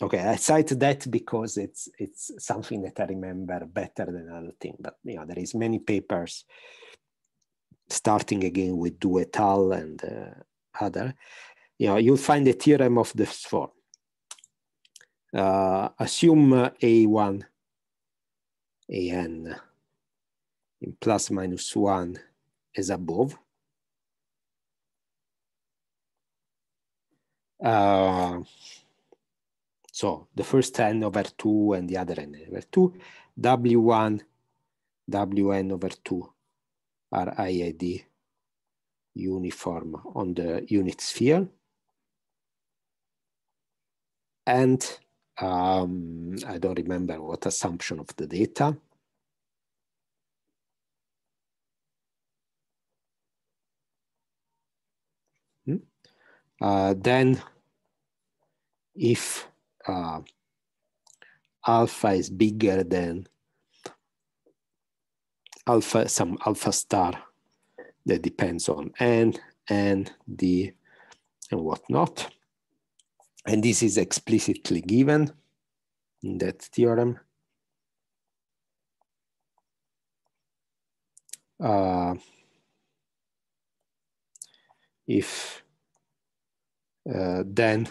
okay, I cite that because it's it's something that I remember better than other thing. But you know, there is many papers starting again with Du et al. and uh, other you know, you'll find the theorem of this form. Uh, assume A1, AN in plus minus one as above. Uh, so the first n over 2 and the other n over 2, W1, Wn over 2 are IID uniform on the unit sphere and um, I don't remember what assumption of the data. Hmm? Uh, then if uh, alpha is bigger than alpha, some alpha star that depends on n and d and whatnot, and this is explicitly given in that theorem. Uh, if uh, then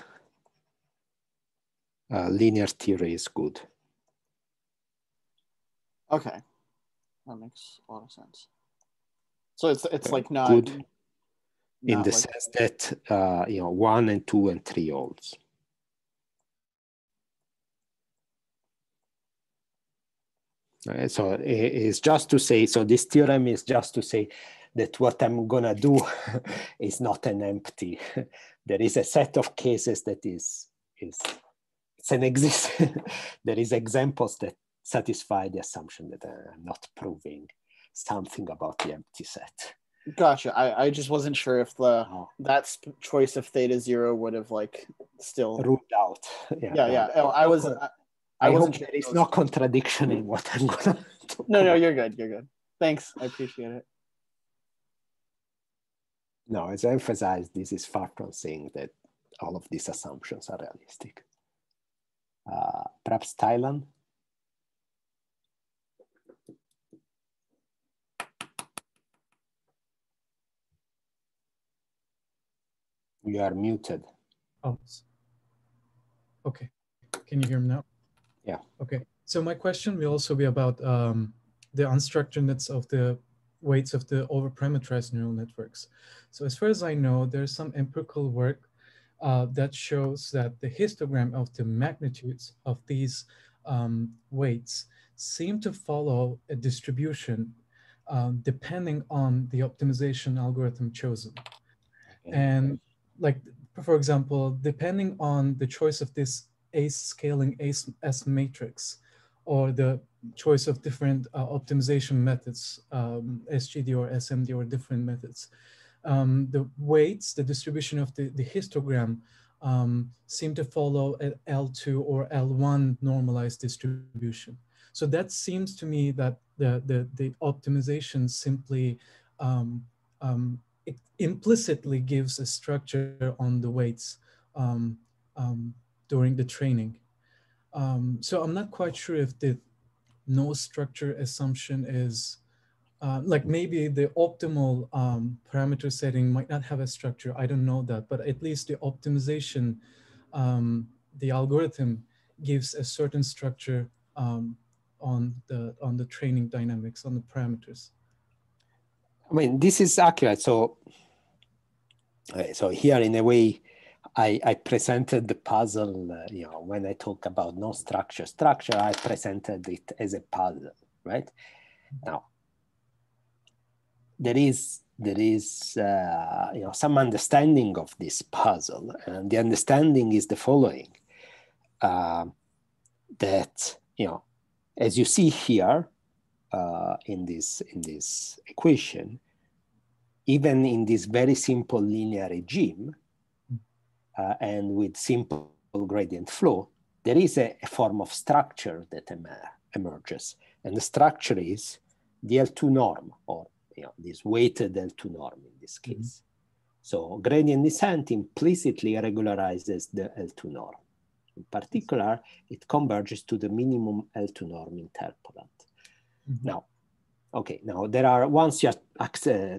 uh, linear theory is good. Okay, that makes a lot of sense. So it's it's like not good in the like sense that uh, you know one and two and three holds. Eh, so eh, it's just to say, so this theorem is just to say that what I'm gonna do <laughs> is not an empty. <laughs> there is a set of cases that is, is it's an exist. <laughs> there is examples that satisfy the assumption that I'm not proving something about the empty set. Gotcha. I, I just wasn't sure if the oh. that choice of theta zero would have like still ruled out. Yeah, yeah. yeah. Oh, I was. I, I, I hope there is no contradiction in what I'm gonna. no, no, you're good. You're good. Thanks. I appreciate it. No, as I emphasized, this is far from saying that all of these assumptions are realistic. Uh, perhaps Thailand? You are muted. Oh, okay. Can you hear me now? Yeah. Okay. So my question will also be about um, the unstructuredness of the weights of the over-parameterized neural networks. So as far as I know, there's some empirical work uh, that shows that the histogram of the magnitudes of these um, weights seem to follow a distribution um, depending on the optimization algorithm chosen. And like, for example, depending on the choice of this ACE scaling ACE S matrix or the choice of different uh, optimization methods, um, SGD or SMD or different methods, um, the weights, the distribution of the, the histogram um, seem to follow an L2 or L1 normalized distribution. So that seems to me that the, the, the optimization simply um, um, implicitly gives a structure on the weights um, um, during the training. Um, so I'm not quite sure if the no structure assumption is uh, like maybe the optimal um, parameter setting might not have a structure. I don't know that, but at least the optimization, um, the algorithm gives a certain structure um, on the on the training dynamics on the parameters. I mean, this is accurate. So, so here in a way, I, I presented the puzzle. Uh, you know, when I talk about no structure, structure, I presented it as a puzzle, right? Now, there is there is uh, you know some understanding of this puzzle, and the understanding is the following: uh, that you know, as you see here uh, in this in this equation, even in this very simple linear regime, uh, and with simple gradient flow, there is a, a form of structure that em emerges, and the structure is the L2 norm or you know, this weighted L2 norm in this case. Mm -hmm. So gradient descent implicitly regularizes the L2 norm. In particular, it converges to the minimum L2 norm interpolant. Mm -hmm. Now, okay, now there are, once you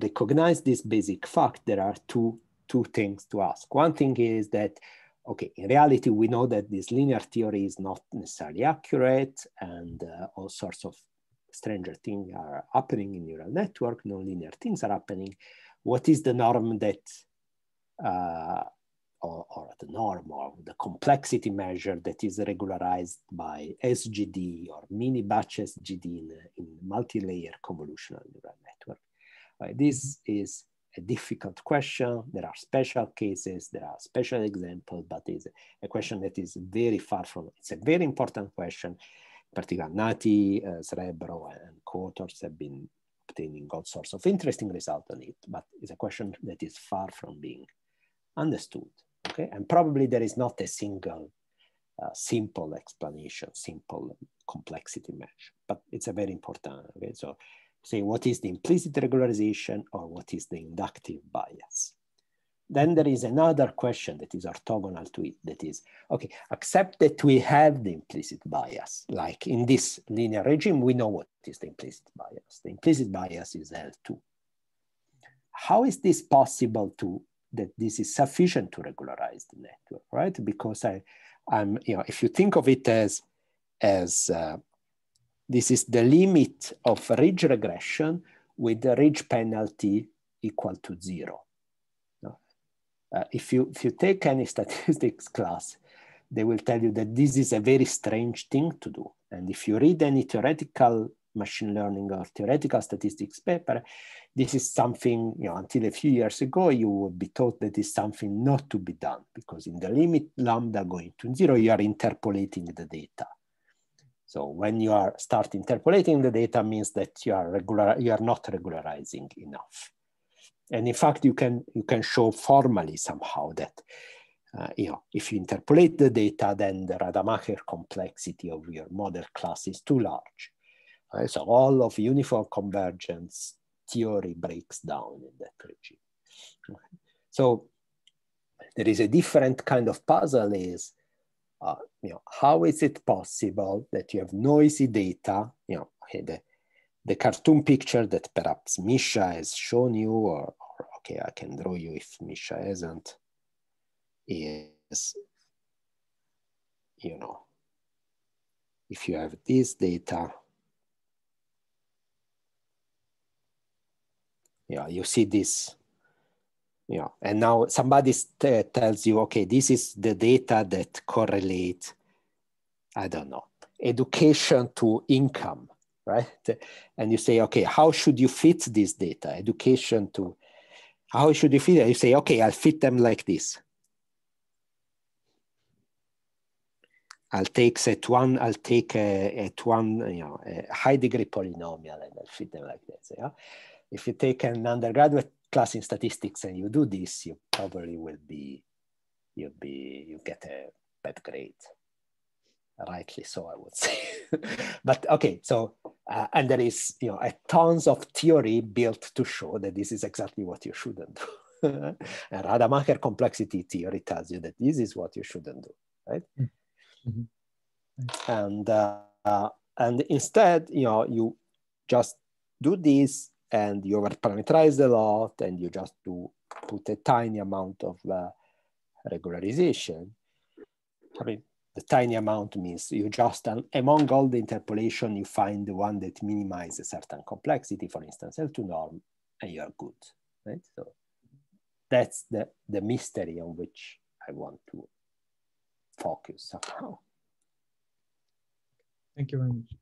recognize this basic fact, there are two, two things to ask. One thing is that, okay, in reality, we know that this linear theory is not necessarily accurate and uh, all sorts of stranger things are happening in neural network, nonlinear things are happening. What is the norm that, uh, or, or, the norm or the complexity measure that is regularized by SGD or mini batch SGD in, in multi-layer convolutional neural network? This is a difficult question. There are special cases, there are special examples, but it's a question that is very far from, it's a very important question particularly Nati, uh, Srebro, and co-authors have been obtaining all sorts of interesting results on it, but it's a question that is far from being understood. Okay, and probably there is not a single uh, simple explanation, simple complexity match, but it's a very important. Okay, so say what is the implicit regularization or what is the inductive bias? Then there is another question that is orthogonal to it, that is, okay, accept that we have the implicit bias. Like in this linear regime, we know what is the implicit bias. The implicit bias is L2. How is this possible to, that this is sufficient to regularize the network, right? Because I, I'm, you know, if you think of it as, as uh, this is the limit of ridge regression with the ridge penalty equal to zero uh, if you if you take any <laughs> statistics class, they will tell you that this is a very strange thing to do. And if you read any theoretical machine learning or theoretical statistics paper, this is something, you know, until a few years ago, you would be taught that is something not to be done because in the limit lambda going to zero, you are interpolating the data. So when you are start interpolating the data means that you are regular, you are not regularizing enough. And in fact, you can, you can show formally somehow that uh, you know, if you interpolate the data, then the Rademacher complexity of your model class is too large. Right? So all of uniform convergence theory breaks down in that regime. Okay. So there is a different kind of puzzle is, uh, you know, how is it possible that you have noisy data, you know, the, the cartoon picture that perhaps Misha has shown you, or, or okay, I can draw you if Misha hasn't, is, you know, if you have this data, yeah, you see this, know, and now somebody tells you, okay, this is the data that correlate, I don't know, education to income, right? And you say, okay, how should you fit this data, education to, how should you fit it? You say, okay, I'll fit them like this. I'll take set one, I'll take a, a one, you know, a high degree polynomial and I'll fit them like this. Yeah. If you take an undergraduate class in statistics and you do this, you probably will be, you'll be, you get a bad grade. Rightly so, I would <laughs> say. but okay, so, uh, and there is, you know, a tons of theory built to show that this is exactly what you shouldn't do. <laughs> and Rademacher complexity theory tells you that this is what you shouldn't do, right? Mm -hmm. Mm -hmm. And uh, and instead, you know, you just do this and you overparameterize a lot and you just do put a tiny amount of uh, regularization. I mean, the tiny amount means you just, um, among all the interpolation, you find the one that minimizes a certain complexity, for instance, L2 norm, and you're good, right? So that's the, the mystery on which I want to focus somehow. Thank you very much.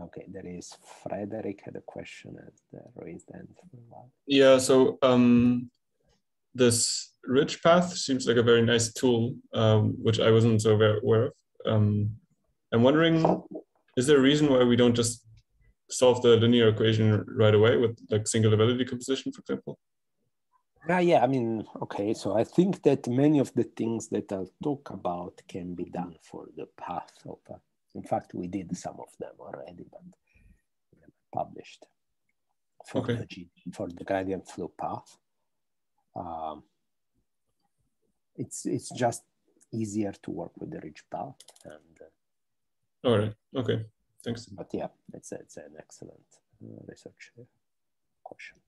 Okay, there is Frederick had a question as the raised hand for a while. Yeah, so um, this ridge path seems like a very nice tool, um, which I wasn't so very aware of. Um, I'm wondering, is there a reason why we don't just solve the linear equation right away with like singular decomposition, for example? Yeah, yeah, I mean, okay, so I think that many of the things that I'll talk about can be done for the path of uh, in fact, we did some of them already, but published for, okay. the, for the gradient flow path. Um, it's, it's just easier to work with the ridge path. And, uh, All right, okay, thanks. But yeah, it's, it's an excellent uh, research question.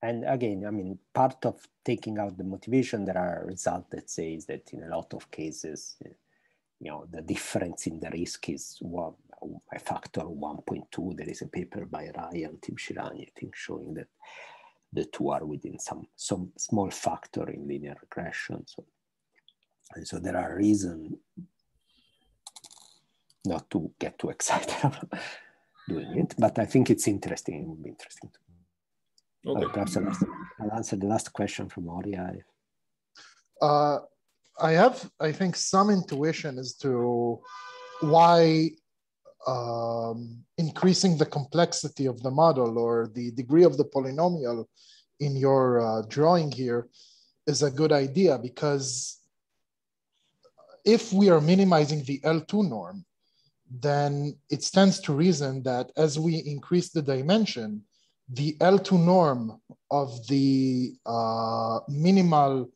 And again, I mean, part of taking out the motivation, there are results that says that in a lot of cases, you know, the difference in the risk is one, a factor 1.2. There is a paper by Ryan and Tibshirani, I think, showing that the two are within some, some small factor in linear regression. So, and so there are reasons not to get too excited <laughs> about doing it, but I think it's interesting. It would be interesting to okay. perhaps I'll, I'll answer the last question from Auria. Uh, I have, I think, some intuition as to why um, increasing the complexity of the model or the degree of the polynomial in your uh, drawing here is a good idea because if we are minimizing the L2 norm, then it stands to reason that as we increase the dimension, the L2 norm of the uh, minimal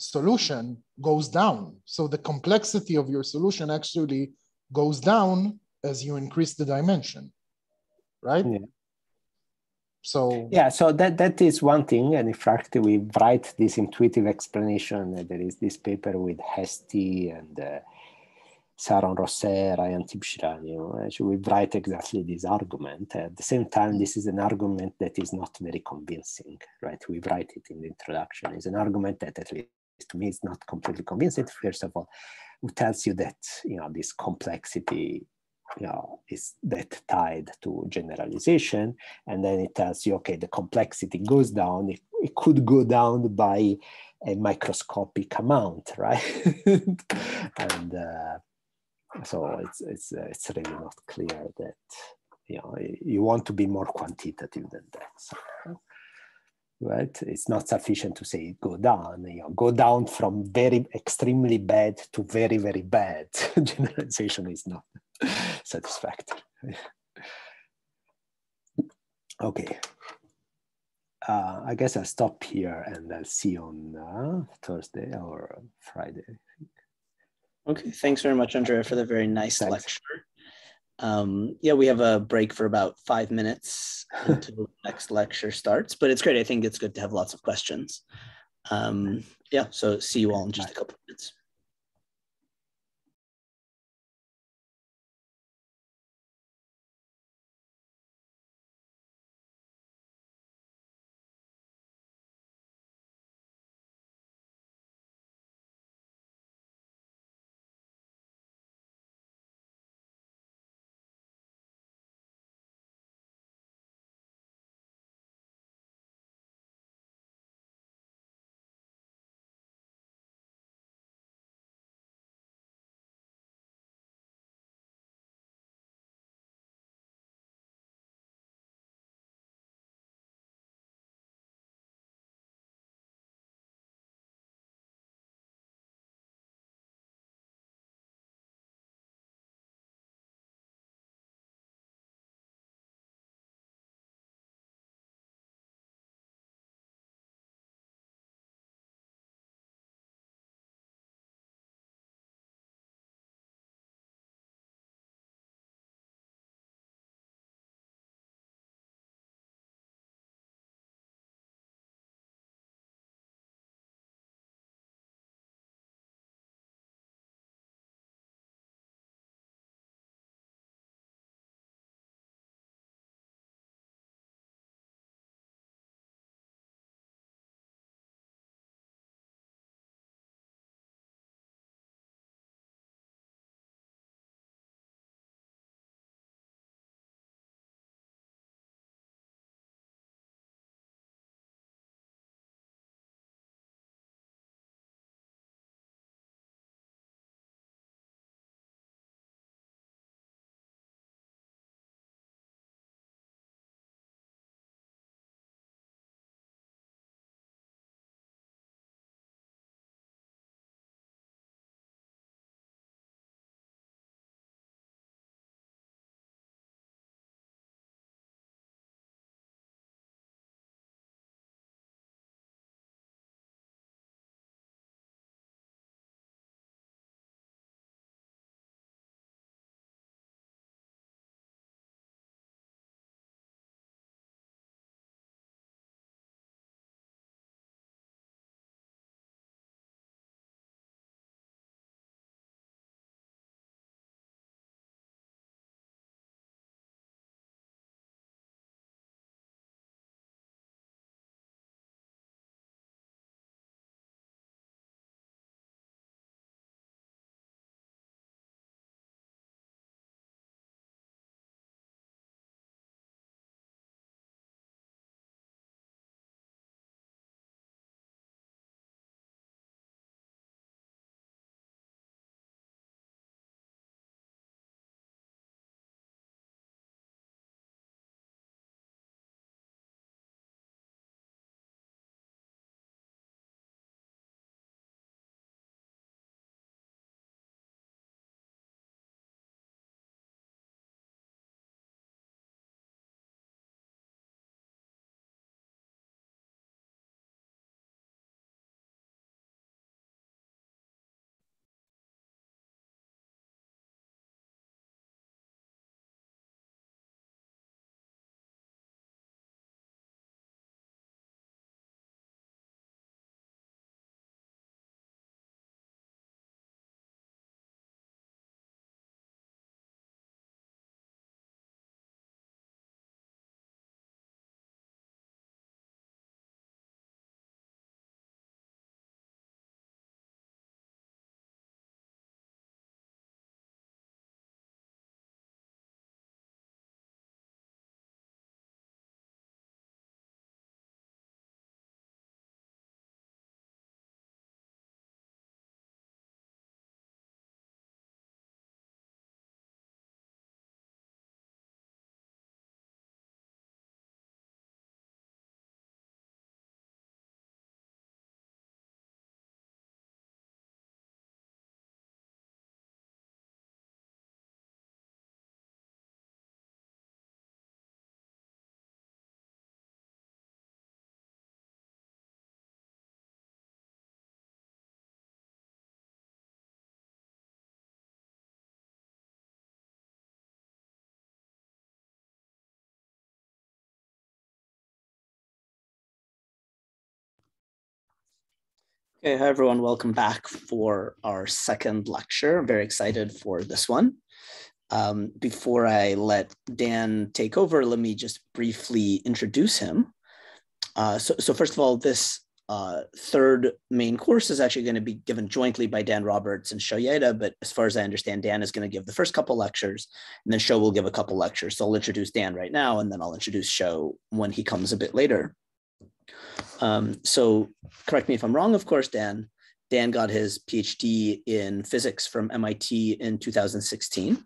solution goes down. So the complexity of your solution actually goes down as you increase the dimension, right? Yeah. So yeah, so that that is one thing, and in fact, we write this intuitive explanation. There is this paper with Hastie and uh, Saharon Rosset, Ryan Tibshirani. You know, we write exactly this argument. At the same time, this is an argument that is not very convincing, right? We write it in the introduction. It's an argument that at least to me it's not completely convincing. First of all who tells you that you know this complexity you know is that tied to generalization? And then it tells you okay the complexity goes down. It, it could go down by a microscopic amount <laughs> right? And uh, so it's it's uh, it's really not clear that you know you want to be more quantitative than that so, right? It's not sufficient to say go down. You know, go down from very extremely bad to very very bad. <laughs> Generalization is not <laughs> satisfactory. <laughs> okay. Uh, I guess I'll stop here and I'll see you on uh, Thursday or Friday. Okay, thanks very much, Andrea, for the very nice Thanks. lecture. Um, yeah, we have a break for about five minutes <laughs> until the next lecture starts, but it's great. I think it's good to have lots of questions. Um, yeah, so see you all in just a couple of minutes. Okay, hi everyone, welcome back for our second lecture. I'm very excited for this one. Um, before I let Dan take over, let me just briefly introduce him. Uh, so, so first of all, this uh, third main course is actually going to be given jointly by Dan Roberts and Sho Yaida, but as far as I understand, Dan is going to give the first couple lectures, and then Sho will give a couple lectures. So I'll introduce Dan right now, and then I'll introduce Sho when he comes a bit later. Um, so correct me if I'm wrong, of course, Dan. Dan got his PhD in physics from MIT in 2016.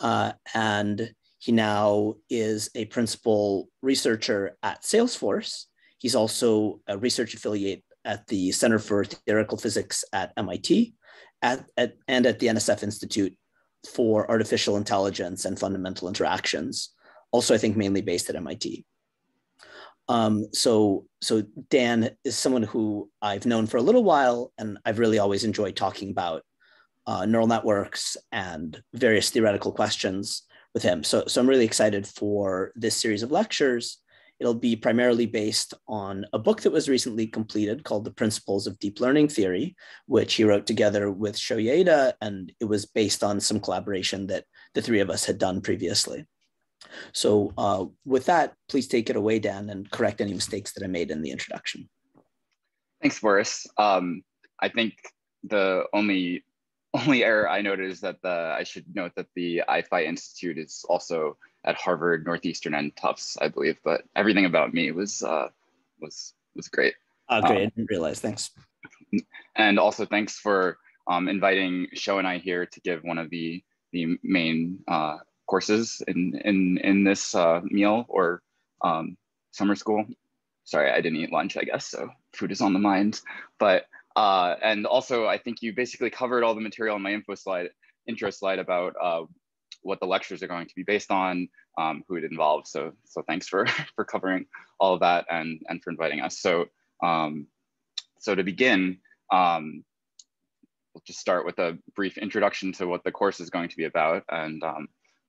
Uh, and he now is a principal researcher at Salesforce. He's also a research affiliate at the Center for Theoretical Physics at MIT at, at, and at the NSF Institute for Artificial Intelligence and Fundamental Interactions, also, I think, mainly based at MIT. Um, so, so Dan is someone who I've known for a little while, and I've really always enjoyed talking about uh, neural networks and various theoretical questions with him. So, so I'm really excited for this series of lectures. It'll be primarily based on a book that was recently completed called The Principles of Deep Learning Theory, which he wrote together with Sho Yaida, and it was based on some collaboration that the three of us had done previously. So uh, with that, please take it away, Dan, and correct any mistakes that I made in the introduction. Thanks, Boris. Um, I think the only only error I noted is that the I should note that the IFI Institute is also at Harvard, Northeastern, and Tufts, I believe. But everything about me was uh, was was great. Uh, great. Um, I didn't realize. Thanks. And also thanks for um, inviting Sho and I here to give one of the the main uh, courses in in in this uh, meal or um, summer school. Sorry, I didn't eat lunch. I guess so. Food is on the mind, but uh, and also I think you basically covered all the material in my info slide, intro slide about uh, what the lectures are going to be based on, um, who it involves. So so thanks for <laughs> for covering all of that and and for inviting us. So um, so to begin. Um, we'll just start with a brief introduction to what the course is going to be about and um,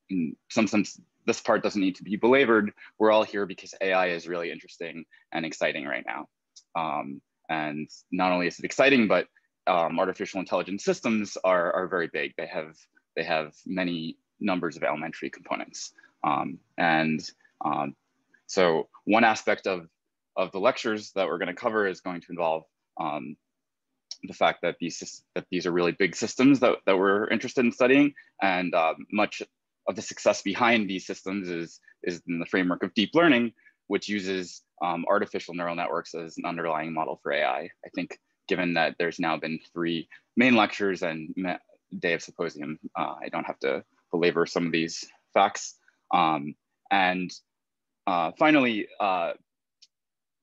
in some sense, this part doesn't need to be belabored. We're all here because AI is really interesting and exciting right now. Um, and not only is it exciting, but um, artificial intelligence systems are, are very big. They have, they have many numbers of elementary components. Um, and um, so one aspect of, of the lectures that we're gonna cover is going to involve um, the fact that these that these are really big systems that, that we're interested in studying and uh, much of the success behind these systems is, is in the framework of deep learning, which uses um, artificial neural networks as an underlying model for AI. I think given that there's now been three main lectures and day of symposium, uh, I don't have to belabor some of these facts. Um, and uh, finally, uh,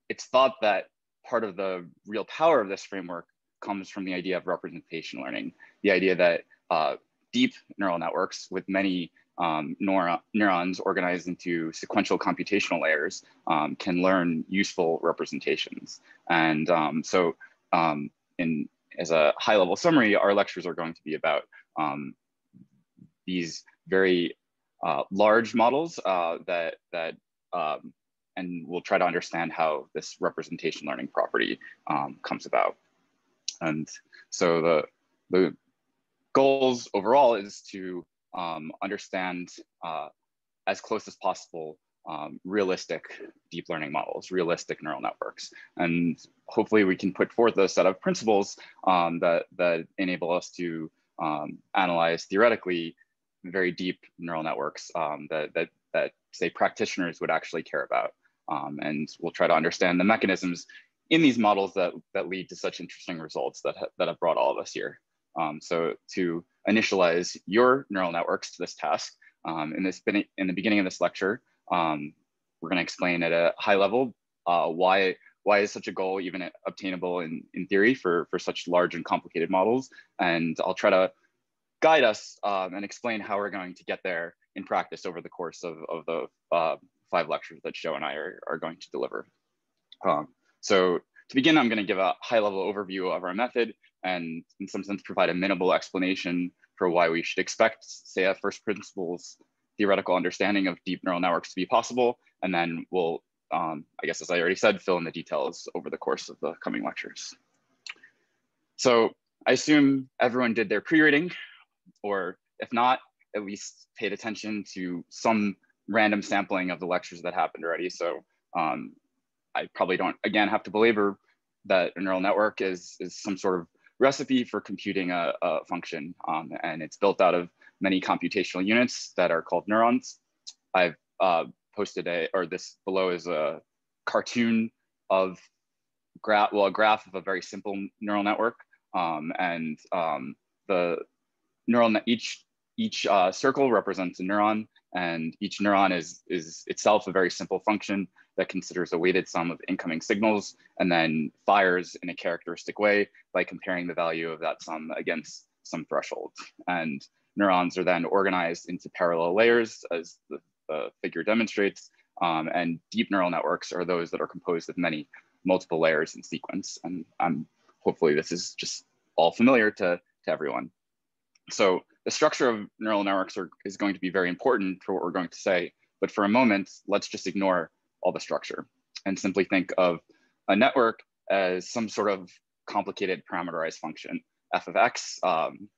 it's thought that part of the real power of this framework comes from the idea of representation learning, the idea that uh, deep neural networks with many um, neur neurons organized into sequential computational layers um, can learn useful representations. And um, so um, in, as a high level summary, our lectures are going to be about um, these very uh, large models uh, that, that um, and we'll try to understand how this representation learning property comes about. And so the, the goals overall is to um, understand uh, as close as possible um, realistic deep learning models, realistic neural networks. And hopefully we can put forth a set of principles um, that, that enable us to um, analyze theoretically very deep neural networks um, that, that, that say practitioners would actually care about. Um, and we'll try to understand the mechanisms in these models that, that lead to such interesting results that, ha that have brought all of us here. Um, so to initialize your neural networks to this task, um, in, this, in the beginning of this lecture, um, we're gonna explain at a high level uh, why, why is such a goal even obtainable in, in theory for, for such large and complicated models. And I'll try to guide us um, and explain how we're going to get there in practice over the course of, of the uh, five lectures that Sho and I are, are going to deliver. Um, so to begin, I'm going to give a high level overview of our method and in some sense provide a minimal explanation for why we should expect, say, a first principles theoretical understanding of deep neural networks to be possible. And then we'll, um, I guess, as I already said, fill in the details over the course of the coming lectures. so I assume everyone did their pre-reading, or if not, at least paid attention to some random sampling of the lectures that happened already. So um, I probably don't, again, have to belabor that a neural network is, is some sort of recipe for computing a, a function. Um, and it's built out of many computational units that are called neurons. I've uh, posted a, or this below is a cartoon of graph, well, a graph of a very simple neural network. Um, and um, the neural, each, each uh, circle represents a neuron and each neuron is, is itself a very simple function that considers a weighted sum of incoming signals and then fires in a characteristic way by comparing the value of that sum against some threshold. And neurons are then organized into parallel layers as the, the figure demonstrates. Um, and deep neural networks are those that are composed of many multiple layers in sequence. And um, hopefully this is just all familiar to, to everyone. So the structure of neural networks are, is going to be very important for what we're going to say. But for a moment, let's just ignore all the structure and simply think of a network as some sort of complicated parameterized function, f of x um,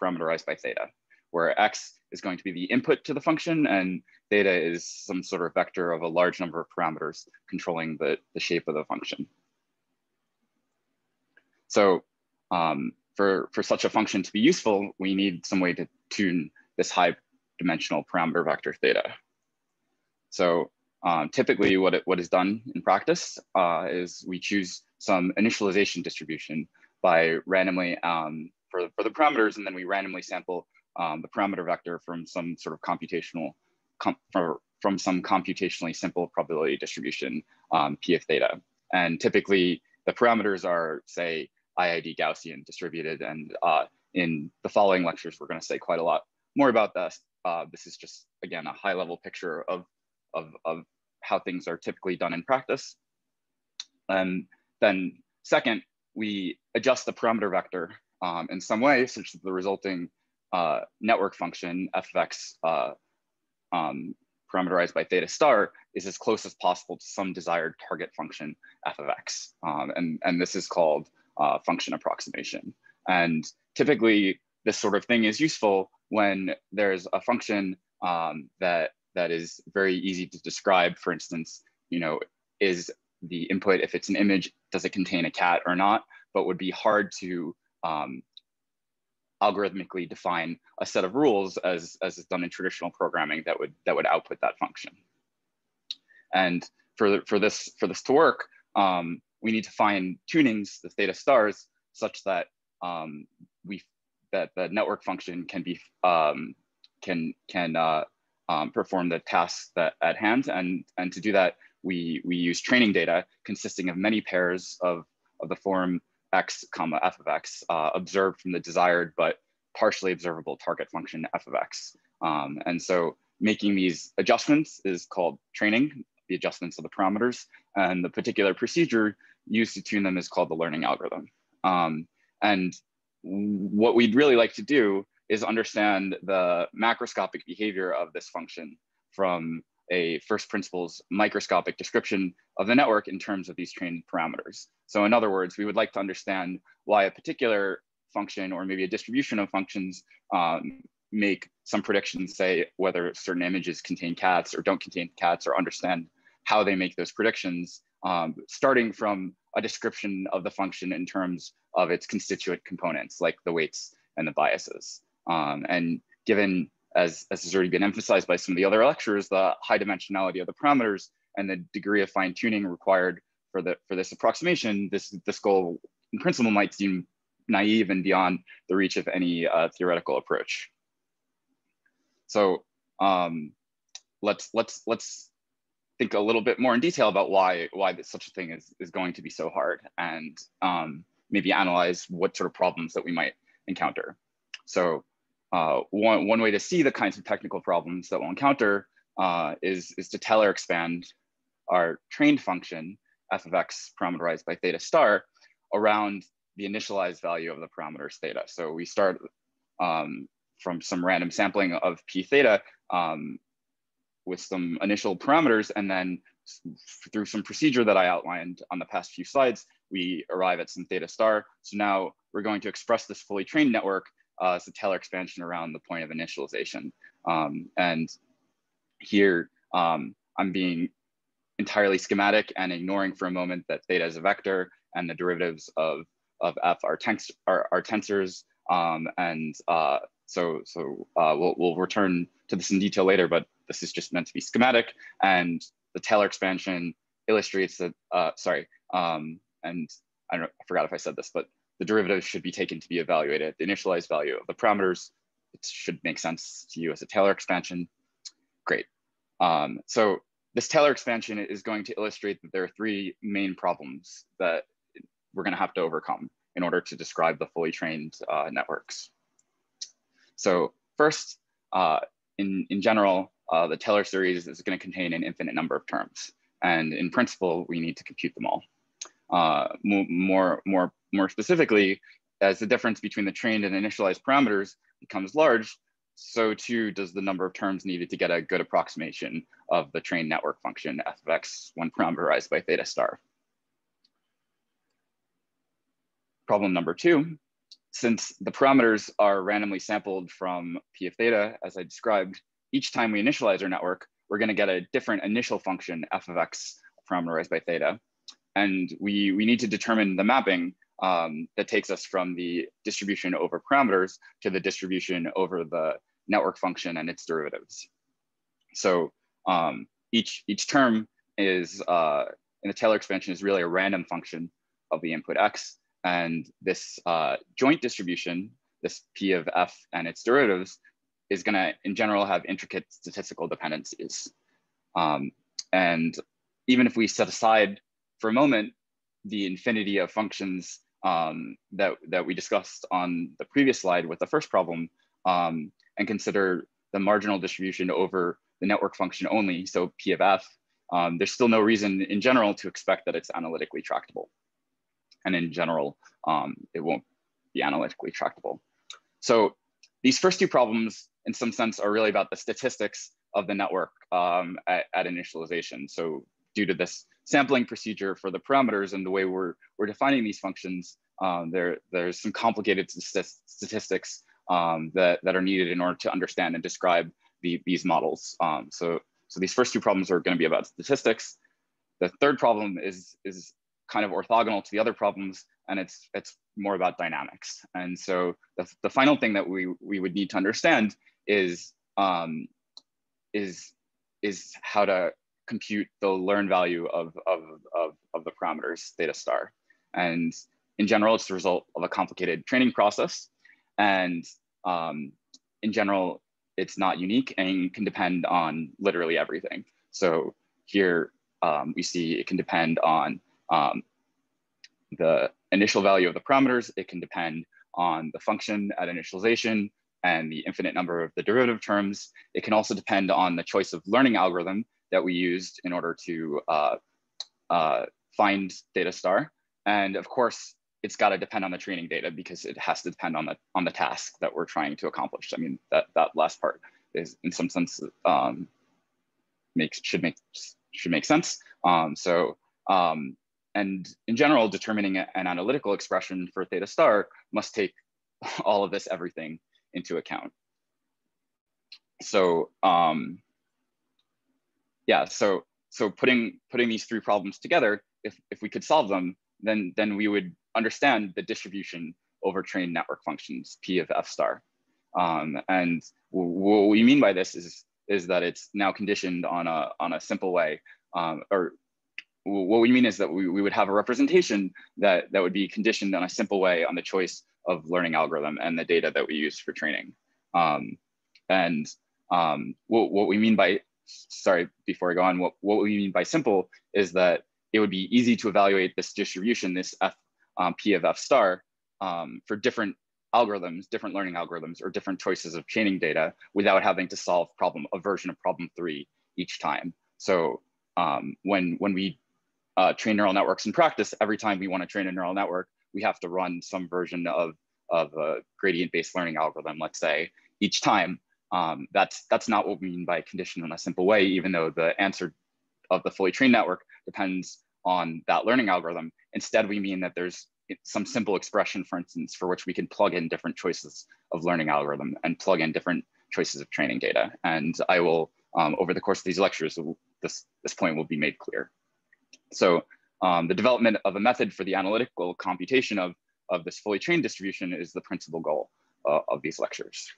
parameterized by theta, where x is going to be the input to the function and theta is some sort of vector of a large number of parameters controlling the, the shape of the function. So um, for, for such a function to be useful, we need some way to tune this high dimensional parameter vector theta. So um, typically what, it, what is done in practice uh, is we choose some initialization distribution by randomly um, for, for the parameters and then we randomly sample um, the parameter vector from some sort of computational, com from some computationally simple probability distribution, um, P of theta. And typically the parameters are say IID Gaussian distributed. And uh, in the following lectures, we're gonna say quite a lot more about this. Uh, this is just, again, a high level picture of of, of how things are typically done in practice. And then second, we adjust the parameter vector um, in some way such that the resulting uh, network function f of x uh, um, parameterized by theta star is as close as possible to some desired target function f of x. Um, and, and this is called uh, function approximation. And typically this sort of thing is useful when there's a function um, that that is very easy to describe. For instance, you know, is the input, if it's an image, does it contain a cat or not, but would be hard to um, algorithmically define a set of rules as, as is done in traditional programming that would, that would output that function. And for, for, this, for this to work, um, we need to find tunings, the theta stars, such that um, we that the network function can be um, can can uh, um, perform the tasks that at hand. And, and to do that, we, we use training data consisting of many pairs of, of the form x comma f of x uh, observed from the desired but partially observable target function f of x. Um, and so making these adjustments is called training, the adjustments of the parameters. And the particular procedure used to tune them is called the learning algorithm. Um, and what we'd really like to do is understand the macroscopic behavior of this function from a first principles microscopic description of the network in terms of these trained parameters. So in other words, we would like to understand why a particular function or maybe a distribution of functions um, make some predictions, say whether certain images contain cats or don't contain cats or understand how they make those predictions, um, starting from a description of the function in terms of its constituent components, like the weights and the biases. Um, and given, as, as has already been emphasized by some of the other lecturers, the high dimensionality of the parameters and the degree of fine tuning required for, the, for this approximation, this, this goal in principle might seem naive and beyond the reach of any uh, theoretical approach. So um, let's, let's, let's think a little bit more in detail about why, why this, such a thing is, is going to be so hard and um, maybe analyze what sort of problems that we might encounter. So uh, one, one way to see the kinds of technical problems that we'll encounter uh, is, is to Taylor expand our trained function, f of x parameterized by theta star, around the initialized value of the parameters theta. So we start um, from some random sampling of p theta um, with some initial parameters and then through some procedure that I outlined on the past few slides, we arrive at some theta star. So now we're going to express this fully trained network uh, a Taylor expansion around the point of initialization. Um, and here um, I'm being entirely schematic and ignoring for a moment that theta is a vector and the derivatives of, of f are, tens are, are tensors. Um, and uh, so, so uh, we'll, we'll return to this in detail later, but this is just meant to be schematic. And the Taylor expansion illustrates that, uh, sorry, um, and I, don't I forgot if I said this, but the derivative should be taken to be evaluated. The initialized value of the parameters, it should make sense to you as a Taylor expansion. Great. Um, so this Taylor expansion is going to illustrate that there are three main problems that we're going to have to overcome in order to describe the fully trained uh, networks. So first, uh, in, in general, uh, the Taylor series is going to contain an infinite number of terms. And in principle, we need to compute them all. Uh, more, more, more specifically, as the difference between the trained and initialized parameters becomes large, so too does the number of terms needed to get a good approximation of the trained network function f of x when parameterized by theta star. Problem number two, since the parameters are randomly sampled from p of theta, as I described, each time we initialize our network, we're gonna get a different initial function f of x parameterized by theta. And we, we need to determine the mapping um, that takes us from the distribution over parameters to the distribution over the network function and its derivatives. So um, each, each term is, uh, in the Taylor expansion is really a random function of the input x. And this uh, joint distribution, this p of f and its derivatives, is gonna, in general, have intricate statistical dependencies. Um, and even if we set aside for a moment the infinity of functions um, that, that we discussed on the previous slide with the first problem um, and consider the marginal distribution over the network function only, so P of F, um, there's still no reason in general to expect that it's analytically tractable. And in general, um, it won't be analytically tractable. So these first two problems in some sense are really about the statistics of the network um, at, at, initialization. So due to this sampling procedure for the parameters and the way we're, we're defining these functions, um, there, there's some complicated statistics um, that, that are needed in order to understand and describe the, these models. Um, so, so these first two problems are gonna be about statistics. The third problem is, is kind of orthogonal to the other problems and it's, it's more about dynamics. And so the, the final thing that we, we would need to understand is um, is is how to compute the learn value of, of, of, of the parameters theta star. And in general, it's the result of a complicated training process. And um, in general, it's not unique and can depend on literally everything. So here um, we see it can depend on um, the initial value of the parameters. It can depend on the function at initialization and the infinite number of the derivative terms. It can also depend on the choice of learning algorithm that we used in order to uh, uh, find theta star. And of course, it's got to depend on the training data because it has to depend on the on the task that we're trying to accomplish. I mean, that that last part is in some sense um, makes should make should make sense. Um, so um, and in general, determining an analytical expression for theta star must take <laughs> all of this everything into account. So um, yeah, so so putting putting these three problems together, if if we could solve them, then then we would understand the distribution over trained network functions p of f star. Um, and what we mean by this is is that it's now conditioned on a on a simple way, um, or what we mean is that we, we would have a representation that that would be conditioned on a simple way on the choice of learning algorithm and the data that we use for training. Um, and um, what, what we mean by, sorry, before I go on, what, what we mean by simple is that it would be easy to evaluate this distribution, this F, um, P of F star um, for different algorithms, different learning algorithms, or different choices of training data without having to solve problem, a version of problem three each time. So um, when, when we uh, train neural networks in practice, every time we want to train a neural network, we have to run some version of, of a gradient-based learning algorithm, let's say, each time. Um, that's, that's not what we mean by condition in a simple way, even though the answer of the fully trained network depends on that learning algorithm. Instead, we mean that there's some simple expression, for instance, for which we can plug in different choices of learning algorithm and plug in different choices of training data. And I will, um, over the course of these lectures, this, this point will be made clear. So um, the development of a method for the analytical computation of, of this fully trained distribution is the principal goal uh, of these lectures.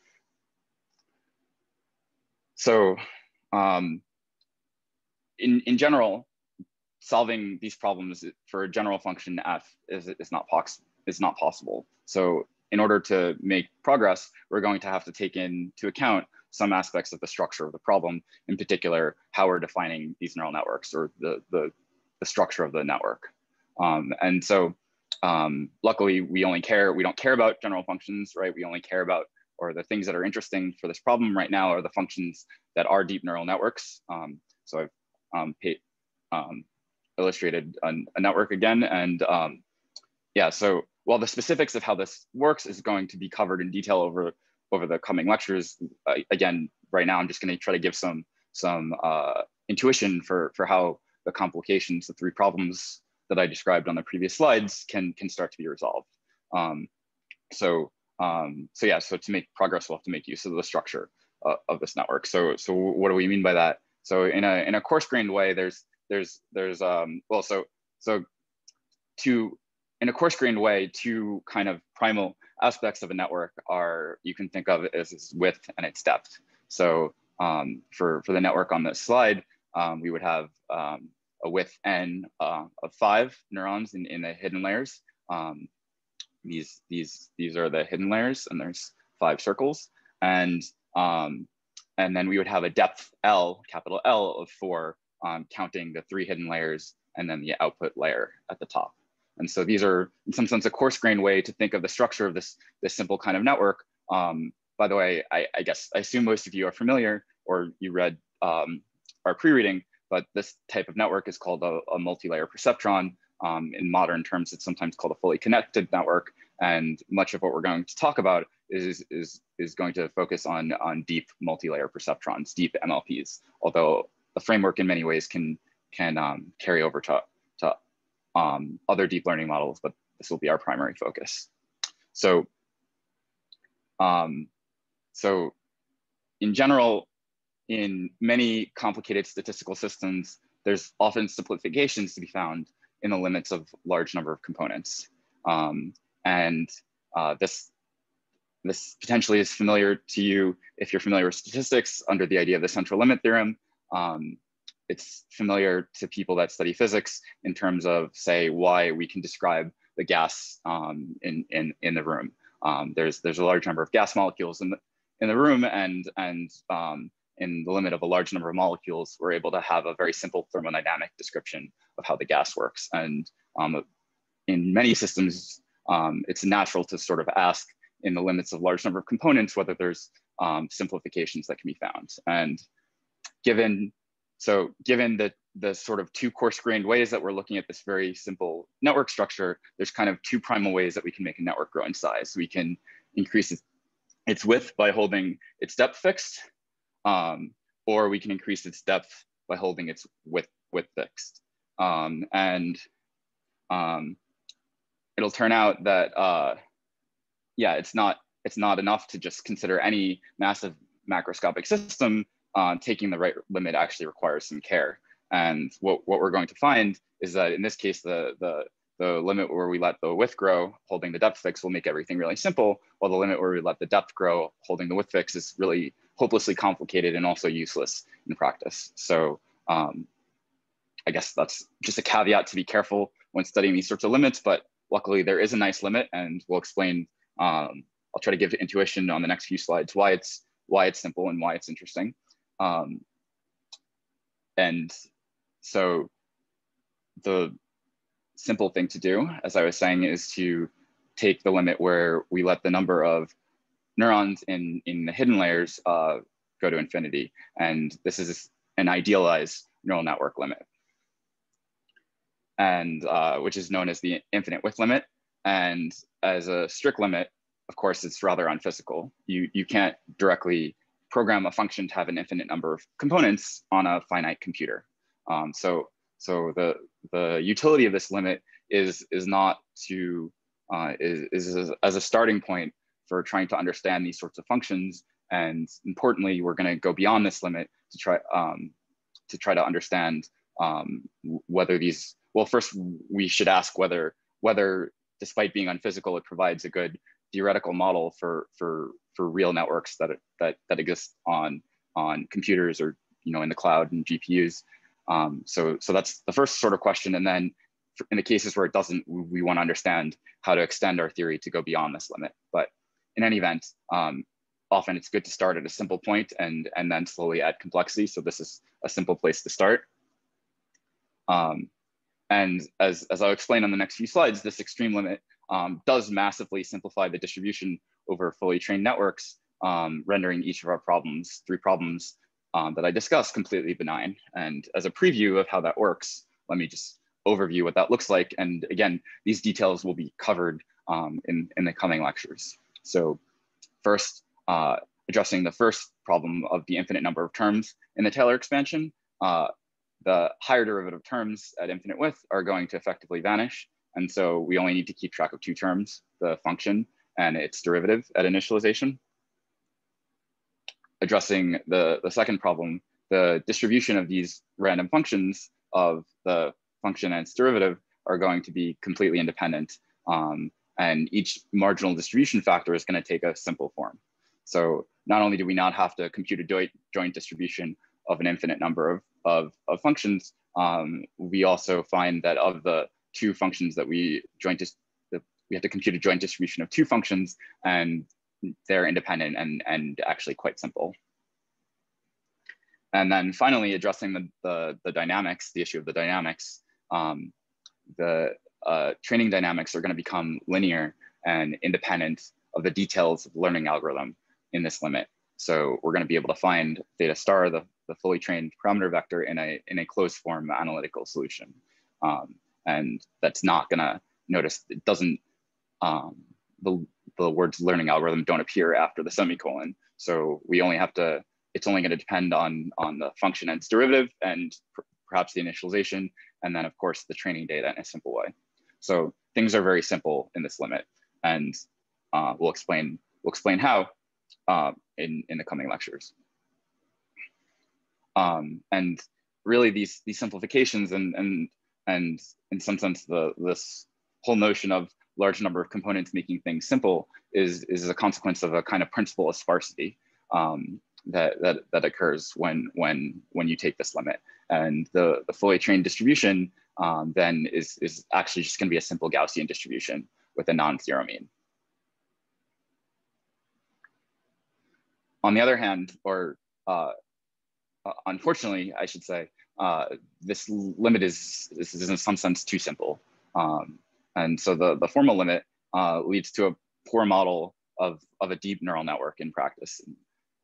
So um, in, in general, solving these problems for a general function f is, is, not, is not possible. So in order to make progress, we're going to have to take into account some aspects of the structure of the problem, in particular, how we're defining these neural networks or the, the, the structure of the network. Um, and so um, luckily we only care, we don't care about general functions, right? We only care about, or the things that are interesting for this problem right now are the functions that are deep neural networks. Um, so I've um, um, illustrated a, a, network again. And um, yeah, so while the specifics of how this works is going to be covered in detail over, over the coming lectures, uh, again, right now I'm just gonna try to give some, some uh, intuition for, for how the complications, the three problems that I described on the previous slides can, can start to be resolved. Um, so, um, so yeah, so to make progress, we'll have to make use of the structure uh, of this network. So, so what do we mean by that? So in a, in a coarse grained way, there's, there's, there's, um, well, so, so to, in a coarse grained way, two kind of primal aspects of a network are, you can think of it as its width and its depth. So um, for, for the network on this slide, um, we would have um, a width n uh, of five neurons in, in the hidden layers. Um, these, these, these are the hidden layers and there's five circles. And, um, and then we would have a depth L, capital L of four, um, counting the three hidden layers and then the output layer at the top. And so these are in some sense a coarse grained way to think of the structure of this, this simple kind of network. Um, by the way, I, I, guess I assume most of you are familiar or you read um, our pre-reading, but this type of network is called a, a multi-layer perceptron. Um, in modern terms, it's sometimes called a fully connected network. And much of what we're going to talk about is, is, is going to focus on, on deep multi-layer perceptrons, deep MLPs, although the framework in many ways can, can um, carry over to, to um, other deep learning models, but this will be our primary focus. So, um, so in general, in many complicated statistical systems, there's often simplifications to be found in the limits of large number of components. Um, and uh, this, this potentially is familiar to you if you're familiar with statistics under the idea of the central limit theorem. Um, it's familiar to people that study physics in terms of say why we can describe the gas um, in, in, in the room. Um, there's, there's a large number of gas molecules in the, in the room and, and um, in the limit of a large number of molecules, we're able to have a very simple thermodynamic description of how the gas works. And um, in many systems, um, it's natural to sort of ask in the limits of large number of components, whether there's um, simplifications that can be found. And given, so given the, the sort of two coarse grained ways that we're looking at this very simple network structure, there's kind of two primal ways that we can make a network grow in size. We can increase its width by holding its depth fixed, um, or we can increase its depth by holding its width, width fixed. Um, and um, it'll turn out that, uh, yeah, it's not, it's not enough to just consider any massive macroscopic system. Uh, taking the right limit actually requires some care. And what, what we're going to find is that in this case, the, the, the limit where we let the width grow, holding the depth fix will make everything really simple, while the limit where we let the depth grow, holding the width fix is really hopelessly complicated and also useless in practice. So um, I guess that's just a caveat to be careful when studying these sorts of limits, but luckily there is a nice limit and we'll explain, um, I'll try to give intuition on the next few slides why it's, why it's simple and why it's interesting. Um, and so the simple thing to do, as I was saying, is to take the limit where we let the number of neurons in, in the hidden layers uh, go to infinity. And this is an idealized neural network limit, and uh, which is known as the infinite width limit. And as a strict limit, of course, it's rather unphysical. You, you can't directly program a function to have an infinite number of components on a finite computer. Um, so so the the utility of this limit is is not to uh, is, is as a starting point for trying to understand these sorts of functions. And importantly, we're going to go beyond this limit to try um, to try to understand um, whether these. Well, first we should ask whether whether, despite being unphysical, it provides a good theoretical model for for for real networks that that that exist on on computers or you know in the cloud and GPUs. Um, so so that's the first sort of question, and then in the cases where it doesn't, we want to understand how to extend our theory to go beyond this limit. But in any event, um, often it's good to start at a simple point and, and then slowly add complexity. So this is a simple place to start. Um, and as, as I'll explain on the next few slides, this extreme limit um, does massively simplify the distribution over fully trained networks, um, rendering each of our problems, three problems um, that I discussed completely benign. And as a preview of how that works, let me just overview what that looks like. And again, these details will be covered um, in, in the coming lectures. So first, uh, addressing the first problem of the infinite number of terms in the Taylor expansion, uh, the higher derivative terms at infinite width are going to effectively vanish. And so we only need to keep track of two terms, the function and its derivative at initialization. Addressing the, the second problem, the distribution of these random functions of the function and its derivative are going to be completely independent. Um, and each marginal distribution factor is going to take a simple form. So not only do we not have to compute a joint distribution of an infinite number of, of, of functions, um, we also find that of the two functions that we joint we have to compute a joint distribution of two functions and they're independent and, and actually quite simple. And then finally, addressing the, the, the dynamics, the issue of the dynamics, um, the uh, training dynamics are going to become linear and independent of the details of the learning algorithm in this limit. So we're going to be able to find theta star, the, the fully trained parameter vector in a, in a closed form analytical solution. Um, and that's not going to notice, it doesn't, um, the, the words learning algorithm don't appear after the semicolon. So we only have to, it's only going to depend on, on the function and its derivative and perhaps the initialization, and then of course the training data in a simple way. So things are very simple in this limit, and uh, we'll explain we'll explain how uh, in in the coming lectures. Um, and really, these these simplifications and and and in some sense the this whole notion of large number of components making things simple is is a consequence of a kind of principle of sparsity. Um, that, that, that occurs when, when, when you take this limit. And the, the fully trained distribution um, then is, is actually just gonna be a simple Gaussian distribution with a non-zero mean. On the other hand, or uh, uh, unfortunately, I should say, uh, this limit is, this is in some sense too simple. Um, and so the, the formal limit uh, leads to a poor model of, of a deep neural network in practice.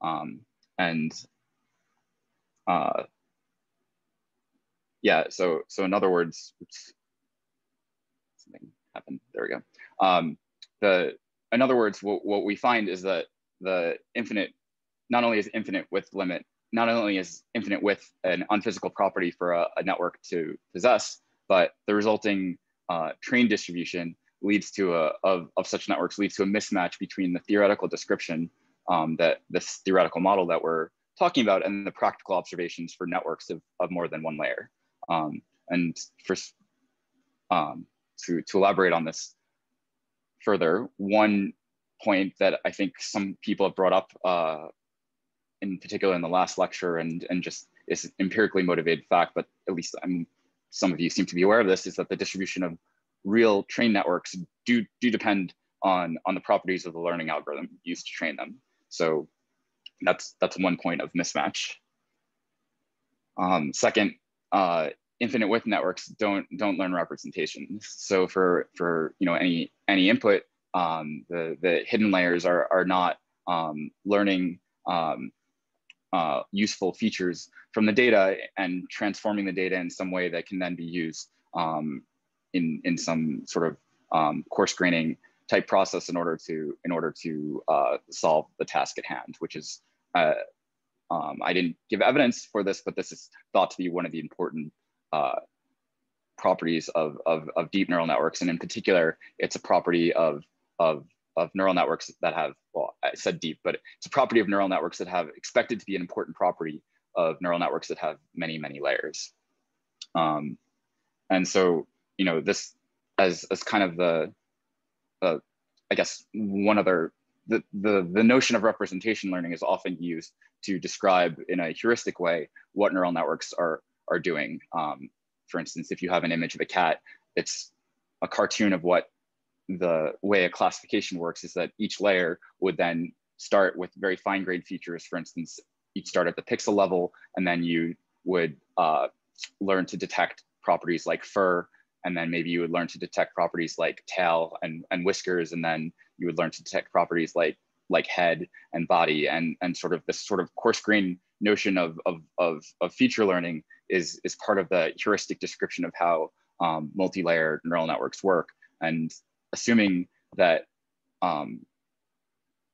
Um, and uh, yeah, so so in other words, oops, something happened. There we go. Um, the in other words, what, what we find is that the infinite not only is infinite width limit, not only is infinite width an unphysical property for a, a network to possess, but the resulting uh, train distribution leads to a of, of such networks leads to a mismatch between the theoretical description um, that this theoretical model that we're talking about and the practical observations for networks of, of more than one layer. Um, and for, um, to, to elaborate on this further, one point that I think some people have brought up uh, in particular in the last lecture and, and just is empirically motivated fact, but at least I'm, some of you seem to be aware of this, is that the distribution of real train networks do, do depend on, on the properties of the learning algorithm used to train them. So that's that's one point of mismatch. Um, second, uh, infinite width networks don't don't learn representations. So for for you know any any input, um, the the hidden layers are are not um, learning um, uh, useful features from the data and transforming the data in some way that can then be used um, in in some sort of um, coarse graining type process in order to in order to uh, solve the task at hand, which is uh, Um, I didn't give evidence for this, but this is thought to be one of the important uh, properties of, of, of, deep neural networks. And in particular, it's a property of, of, of neural networks that have, well, I said deep, but it's a property of neural networks that have expected to be an important property of neural networks that have many, many layers. Um, and so, you know, this as, as kind of the, uh, I guess, one other, the, the, the notion of representation learning is often used to describe in a heuristic way what neural networks are, are doing. Um, for instance, if you have an image of a cat, it's a cartoon of what the way a classification works is that each layer would then start with very fine grained features. For instance, you'd start at the pixel level, and then you would uh, learn to detect properties like fur, and then maybe you would learn to detect properties like tail and, and whiskers, and then you would learn to detect properties like like head and body and and sort of this sort of coarse grain notion of of of, of feature learning is is part of the heuristic description of how um, multi-layered neural networks work. And assuming that um,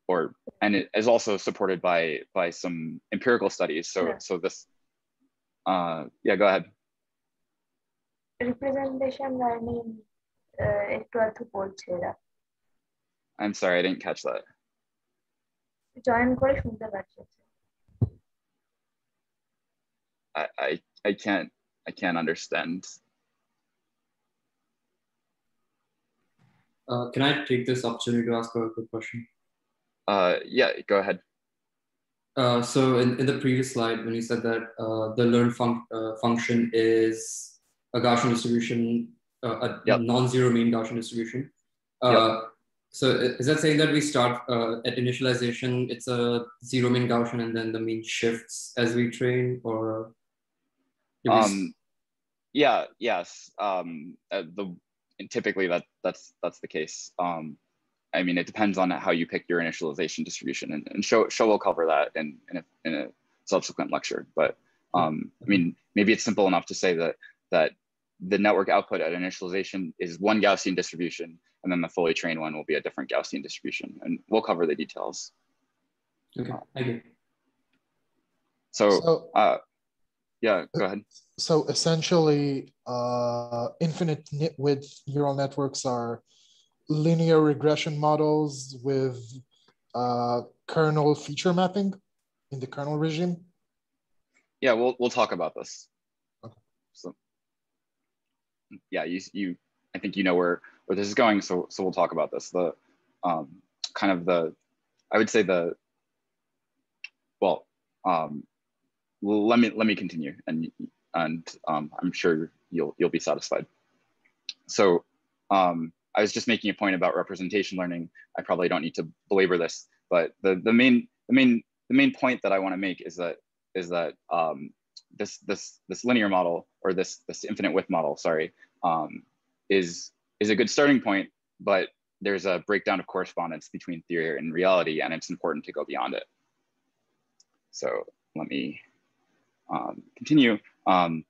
or and it is also supported by by some empirical studies. So yeah. so this uh yeah go ahead. Representation learning uh, i'm sorry i didn't catch that. Join করে শুনতে পাচ্ছি I, I, I can't I can't understand. Uh, can I take this opportunity to ask a quick question? Uh, yeah, go ahead. Uh, so in, in the previous slide, when you said that uh, the learn fun uh, function is a Gaussian distribution, uh, a yep. non-zero mean Gaussian distribution. Uh, yep. so is that saying that we start uh, at initialization, it's a zero mean Gaussian and then the mean shifts as we train or? Um, yeah, yes. Um, uh, the typically that that's that's the case. Um, I mean, it depends on how you pick your initialization distribution, and, and Sho Sho will cover that in in a, in a subsequent lecture. But um, I mean, maybe it's simple enough to say that that the network output at initialization is one Gaussian distribution, and then the fully trained one will be a different Gaussian distribution, and we'll cover the details. Okay, thank you. So, so uh, yeah, go ahead. So essentially, uh, infinite width neural networks are linear regression models with uh, kernel feature mapping in the kernel regime. Yeah, we'll we'll talk about this. Okay. So, yeah, you you I think you know where this is going. So so we'll talk about this. The um, kind of the I would say the well um, let me let me continue, and and um, I'm sure you'll you'll be satisfied. So um, I was just making a point about representation learning. I probably don't need to belabor this, but the the main the main the main point that I want to make is that is that um, this this this linear model or this this infinite width model, sorry, um, is is a good starting point, but there's a breakdown of correspondence between theory and reality, and it's important to go beyond it. So let me um, continue. Um,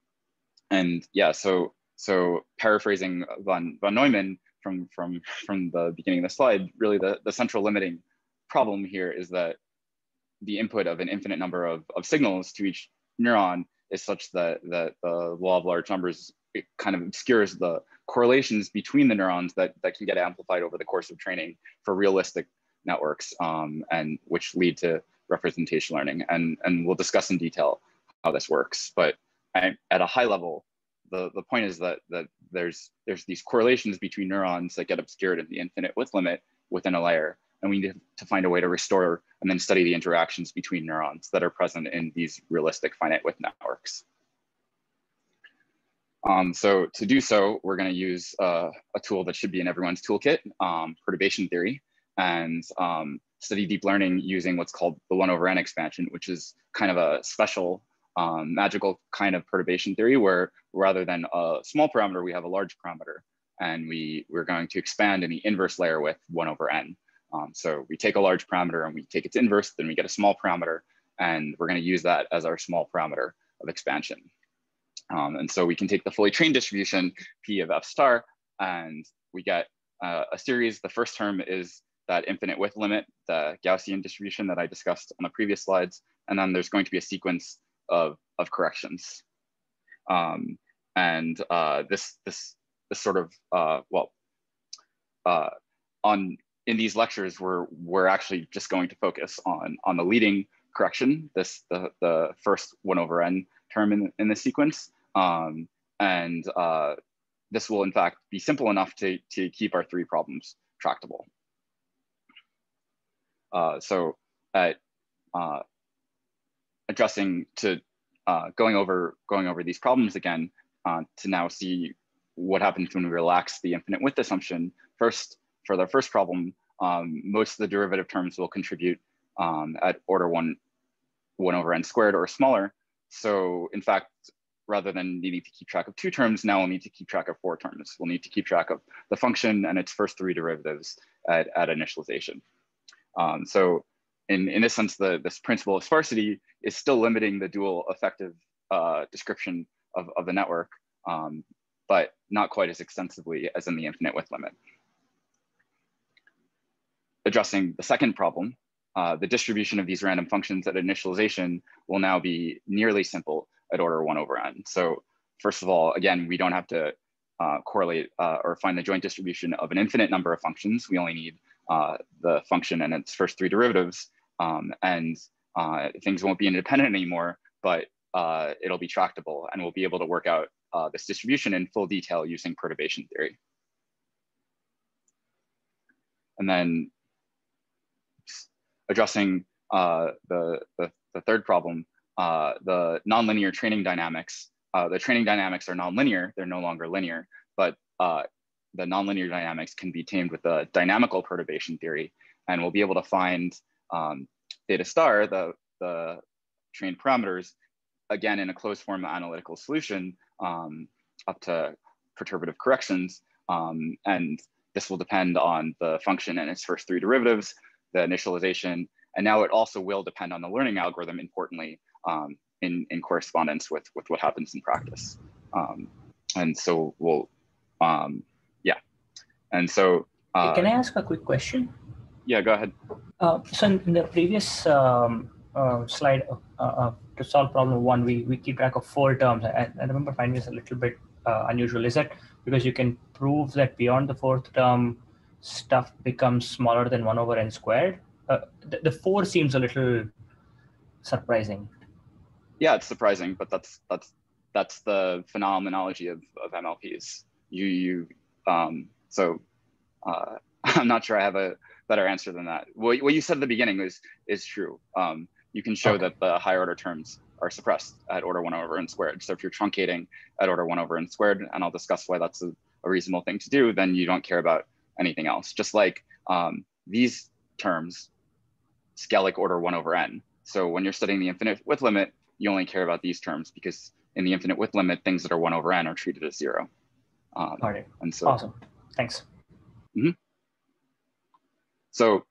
and yeah, so so paraphrasing von, von Neumann from, from, from the beginning of the slide, really the, the central limiting problem here is that the input of an infinite number of, of signals to each neuron is such that, that the law of large numbers it kind of obscures the correlations between the neurons that, that can get amplified over the course of training for realistic networks um, and which lead to representation learning. And, and we'll discuss in detail how this works. But I, at a high level, the, the point is that, that there's, there's these correlations between neurons that get obscured in the infinite width limit within a layer. And we need to find a way to restore and then study the interactions between neurons that are present in these realistic finite width networks. Um, so to do so, we're going to use uh, a tool that should be in everyone's toolkit, um, perturbation theory, and um, study deep learning using what's called the 1 over n expansion, which is kind of a special um, magical kind of perturbation theory where rather than a small parameter, we have a large parameter and we, we're going to expand in the inverse layer with one over n. Um, so we take a large parameter and we take its inverse, then we get a small parameter and we're gonna use that as our small parameter of expansion. Um, and so we can take the fully trained distribution P of F star and we get uh, a series. The first term is that infinite width limit, the Gaussian distribution that I discussed on the previous slides. and then there's going to be a sequence of, of corrections. Um, and uh, this, this, this sort of, uh, well, uh, on in these lectures, we're, we're actually just going to focus on, on the leading correction, this the, the first one over n term in, in the sequence. Um, and uh, this will in fact be simple enough to, to keep our three problems tractable. Uh, so at uh, addressing to uh, going over going over these problems again uh, to now see what happens when we relax the infinite width assumption. First, for the first problem, um, most of the derivative terms will contribute um, at order one, one over n squared or smaller. So in fact, rather than needing to keep track of two terms, now we'll need to keep track of four terms. We'll need to keep track of the function and its first three derivatives at, at initialization. Um, so in, in this sense, the, this principle of sparsity is still limiting the dual effective uh, description of, of the network, um, but not quite as extensively as in the infinite width limit. Addressing the second problem, uh, the distribution of these random functions at initialization will now be nearly simple at order one over n. So first of all, again, we don't have to uh, correlate uh, or find the joint distribution of an infinite number of functions. We only need uh, the function and its first three derivatives. Um, and uh, things won't be independent anymore, but it'll be tractable and we'll be able to work out this distribution in full detail using perturbation theory. And then addressing uh, the, the, the, third problem, uh, the nonlinear training dynamics. the training dynamics are nonlinear, they're no longer linear, but the nonlinear dynamics can be tamed with the dynamical perturbation theory, and we'll be able to find um, theta star, the, the trained parameters, again in a closed form analytical solution um, up to perturbative corrections. Um, and this will depend on the function and its first three derivatives, the initialization, and now it also will depend on the learning algorithm, importantly, um, in, in correspondence with, with what happens in practice. Um, and so we'll, um, yeah. and so, uh, can I ask a quick question? Yeah, go ahead. Uh, so in the previous um, uh, slide uh, uh, to solve problem one, we, we keep track of four terms. I, I remember finding this a little bit uh, unusual. Is that because you can prove that beyond the fourth term, stuff becomes smaller than one over n squared? The, the, four seems a little surprising. Yeah, it's surprising, but that's that's that's the phenomenology of, of MLPs. You you um, so uh, <laughs> I'm not sure I have a better answer than that. What, what you said at the beginning is is true. Um, you can show okay. that the higher order terms are suppressed at order one over n squared. So if you're truncating at order one over n squared, and I'll discuss why that's a, a reasonable thing to do, then you don't care about anything else. Just like um, these terms scale like order one over n. So when you're studying the infinite width limit, you only care about these terms because in the infinite width limit, things that are one over n are treated as zero. Um. And so awesome. Thanks. Mm -hmm. So,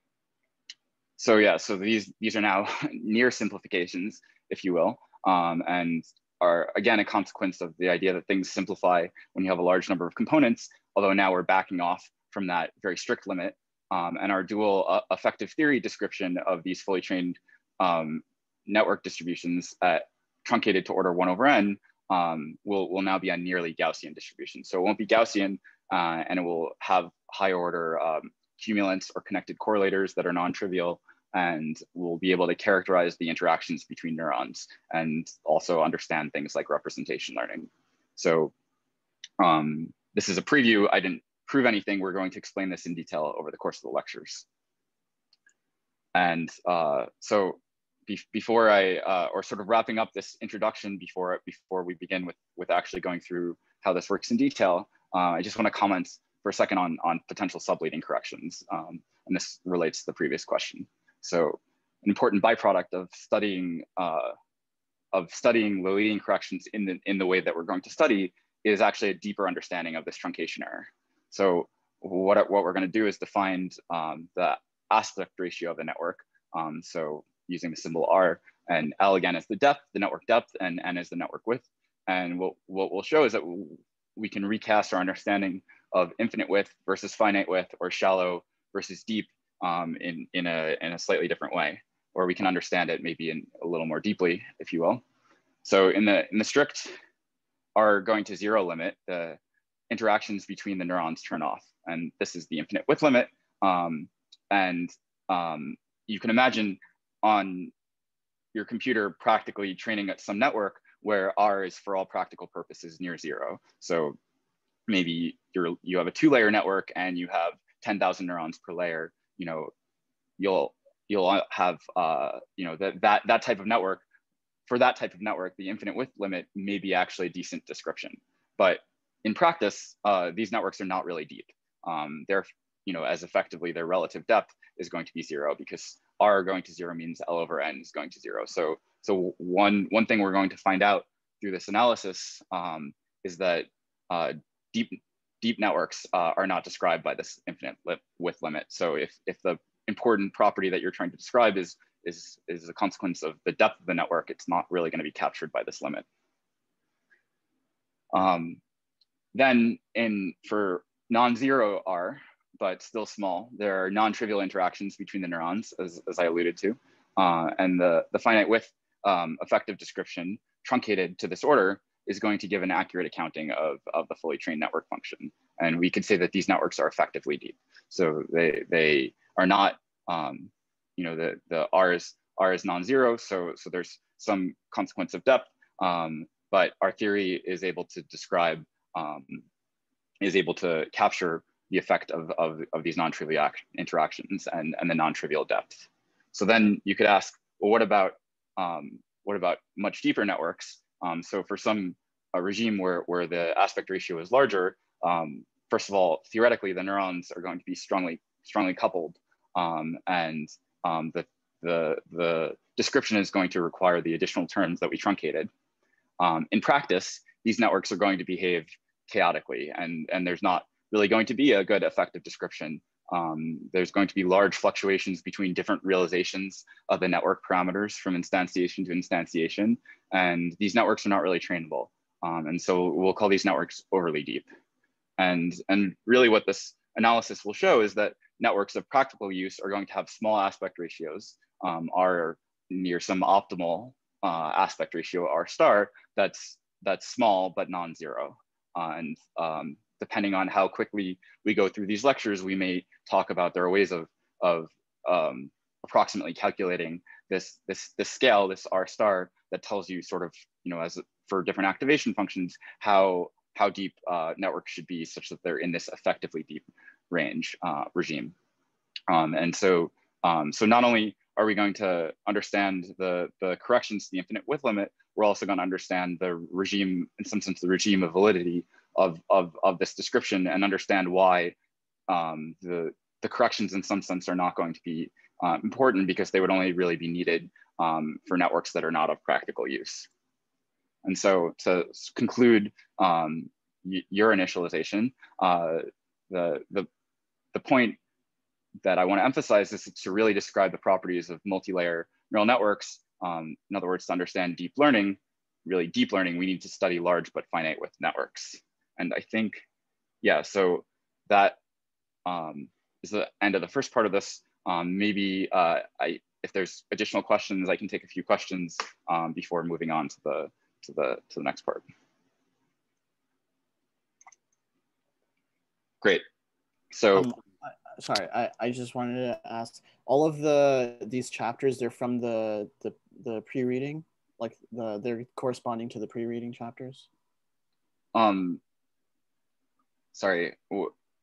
so yeah, so these these are now <laughs> near simplifications, if you will, um, and are again a consequence of the idea that things simplify when you have a large number of components. Although now we're backing off from that very strict limit, um, and our dual uh, effective theory description of these fully trained um, network distributions at truncated to order one over n um, will, will now be a nearly Gaussian distribution. So it won't be Gaussian, uh, and it will have high order um, cumulants or connected correlators that are non-trivial and we'll be able to characterize the interactions between neurons and also understand things like representation learning. So um, this is a preview. I didn't prove anything. We're going to explain this in detail over the course of the lectures. And uh, so be before I, uh, or sort of wrapping up this introduction before, before we begin with, with actually going through how this works in detail, uh, I just want to comment for a second on, on potential subleading corrections. Um, and this relates to the previous question. So an important byproduct of studying uh, of studying leading corrections in the, in the way that we're going to study is actually a deeper understanding of this truncation error. So what, what we're going to do is define um, the aspect ratio of the network. Um, so using the symbol R and L again is the depth, the network depth, and N is the network width. And what, what we'll show is that we can recast our understanding of infinite width versus finite width or shallow versus deep um, in, in, a, in a slightly different way. or we can understand it maybe in a little more deeply, if you will. So in the, in the strict R going to zero limit, the interactions between the neurons turn off. And this is the infinite width limit. Um, and um, you can imagine on your computer practically training at some network where R is for all practical purposes near zero. So maybe you're, you have a two layer network and you have 10,000 neurons per layer, you know, you'll, you'll have, uh, you know, that, that, that type of network, for that type of network, the infinite width limit may be actually a decent description. But in practice, uh, these networks are not really deep. Um, they're, you know, as effectively their relative depth is going to be zero because R going to zero means L over N is going to zero. So, so one, one thing we're going to find out through this analysis um, is that uh, deep, deep networks uh, are not described by this infinite li width limit. So if, if the important property that you're trying to describe is, is, is a consequence of the depth of the network, it's not really gonna be captured by this limit. Um, then in for non-zero R, but still small, there are non-trivial interactions between the neurons, as, as I alluded to. Uh, and the, the finite width um, effective description truncated to this order is going to give an accurate accounting of, of the fully trained network function. And we could say that these networks are effectively deep. So they, they are not, um, you know, the, the R is, R is non-zero, so, so there's some consequence of depth, um, but our theory is able to describe um, is able to capture the effect of, of, of these non-trivial interactions and, and the non-trivial depth. So then you could ask, well, what about, um, what about much deeper networks? Um, so for some a regime where, where the aspect ratio is larger, um, first of all, theoretically, the neurons are going to be strongly, strongly coupled. Um, and um, the, the, the description is going to require the additional terms that we truncated. Um, in practice, these networks are going to behave chaotically and, and there's not really going to be a good effective description. Um, there's going to be large fluctuations between different realizations of the network parameters from instantiation to instantiation. And these networks are not really trainable. Um, and so we'll call these networks overly deep. And, and really what this analysis will show is that networks of practical use are going to have small aspect ratios, um, are near some optimal uh, aspect ratio R star that's that's small but non-zero. And um, depending on how quickly we go through these lectures, we may talk about there are ways of, of um, approximately calculating this, this, this scale, this R star that tells you sort of, you know, as for different activation functions, how, how deep uh, networks should be such that they're in this effectively deep range uh, regime. Um, and so, um, so not only are we going to understand the, the corrections to the infinite width limit, we're also going to understand the regime, in some sense, the regime of validity of, of, of this description and understand why um, the, the corrections in some sense are not going to be uh, important because they would only really be needed um, for networks that are not of practical use. And so to conclude um, your initialization, uh, the, the, the point that I want to emphasize is to really describe the properties of multi-layer neural networks. Um, in other words, to understand deep learning, really deep learning, we need to study large but finite width networks. And I think, yeah, so that um, is the end of the first part of this. Um, maybe uh, I, if there's additional questions, I can take a few questions um, before moving on to the to the to the next part. Great. So um, sorry, I, I just wanted to ask all of the these chapters, they're from the the, the pre-reading, like the they're corresponding to the pre-reading chapters. Um sorry,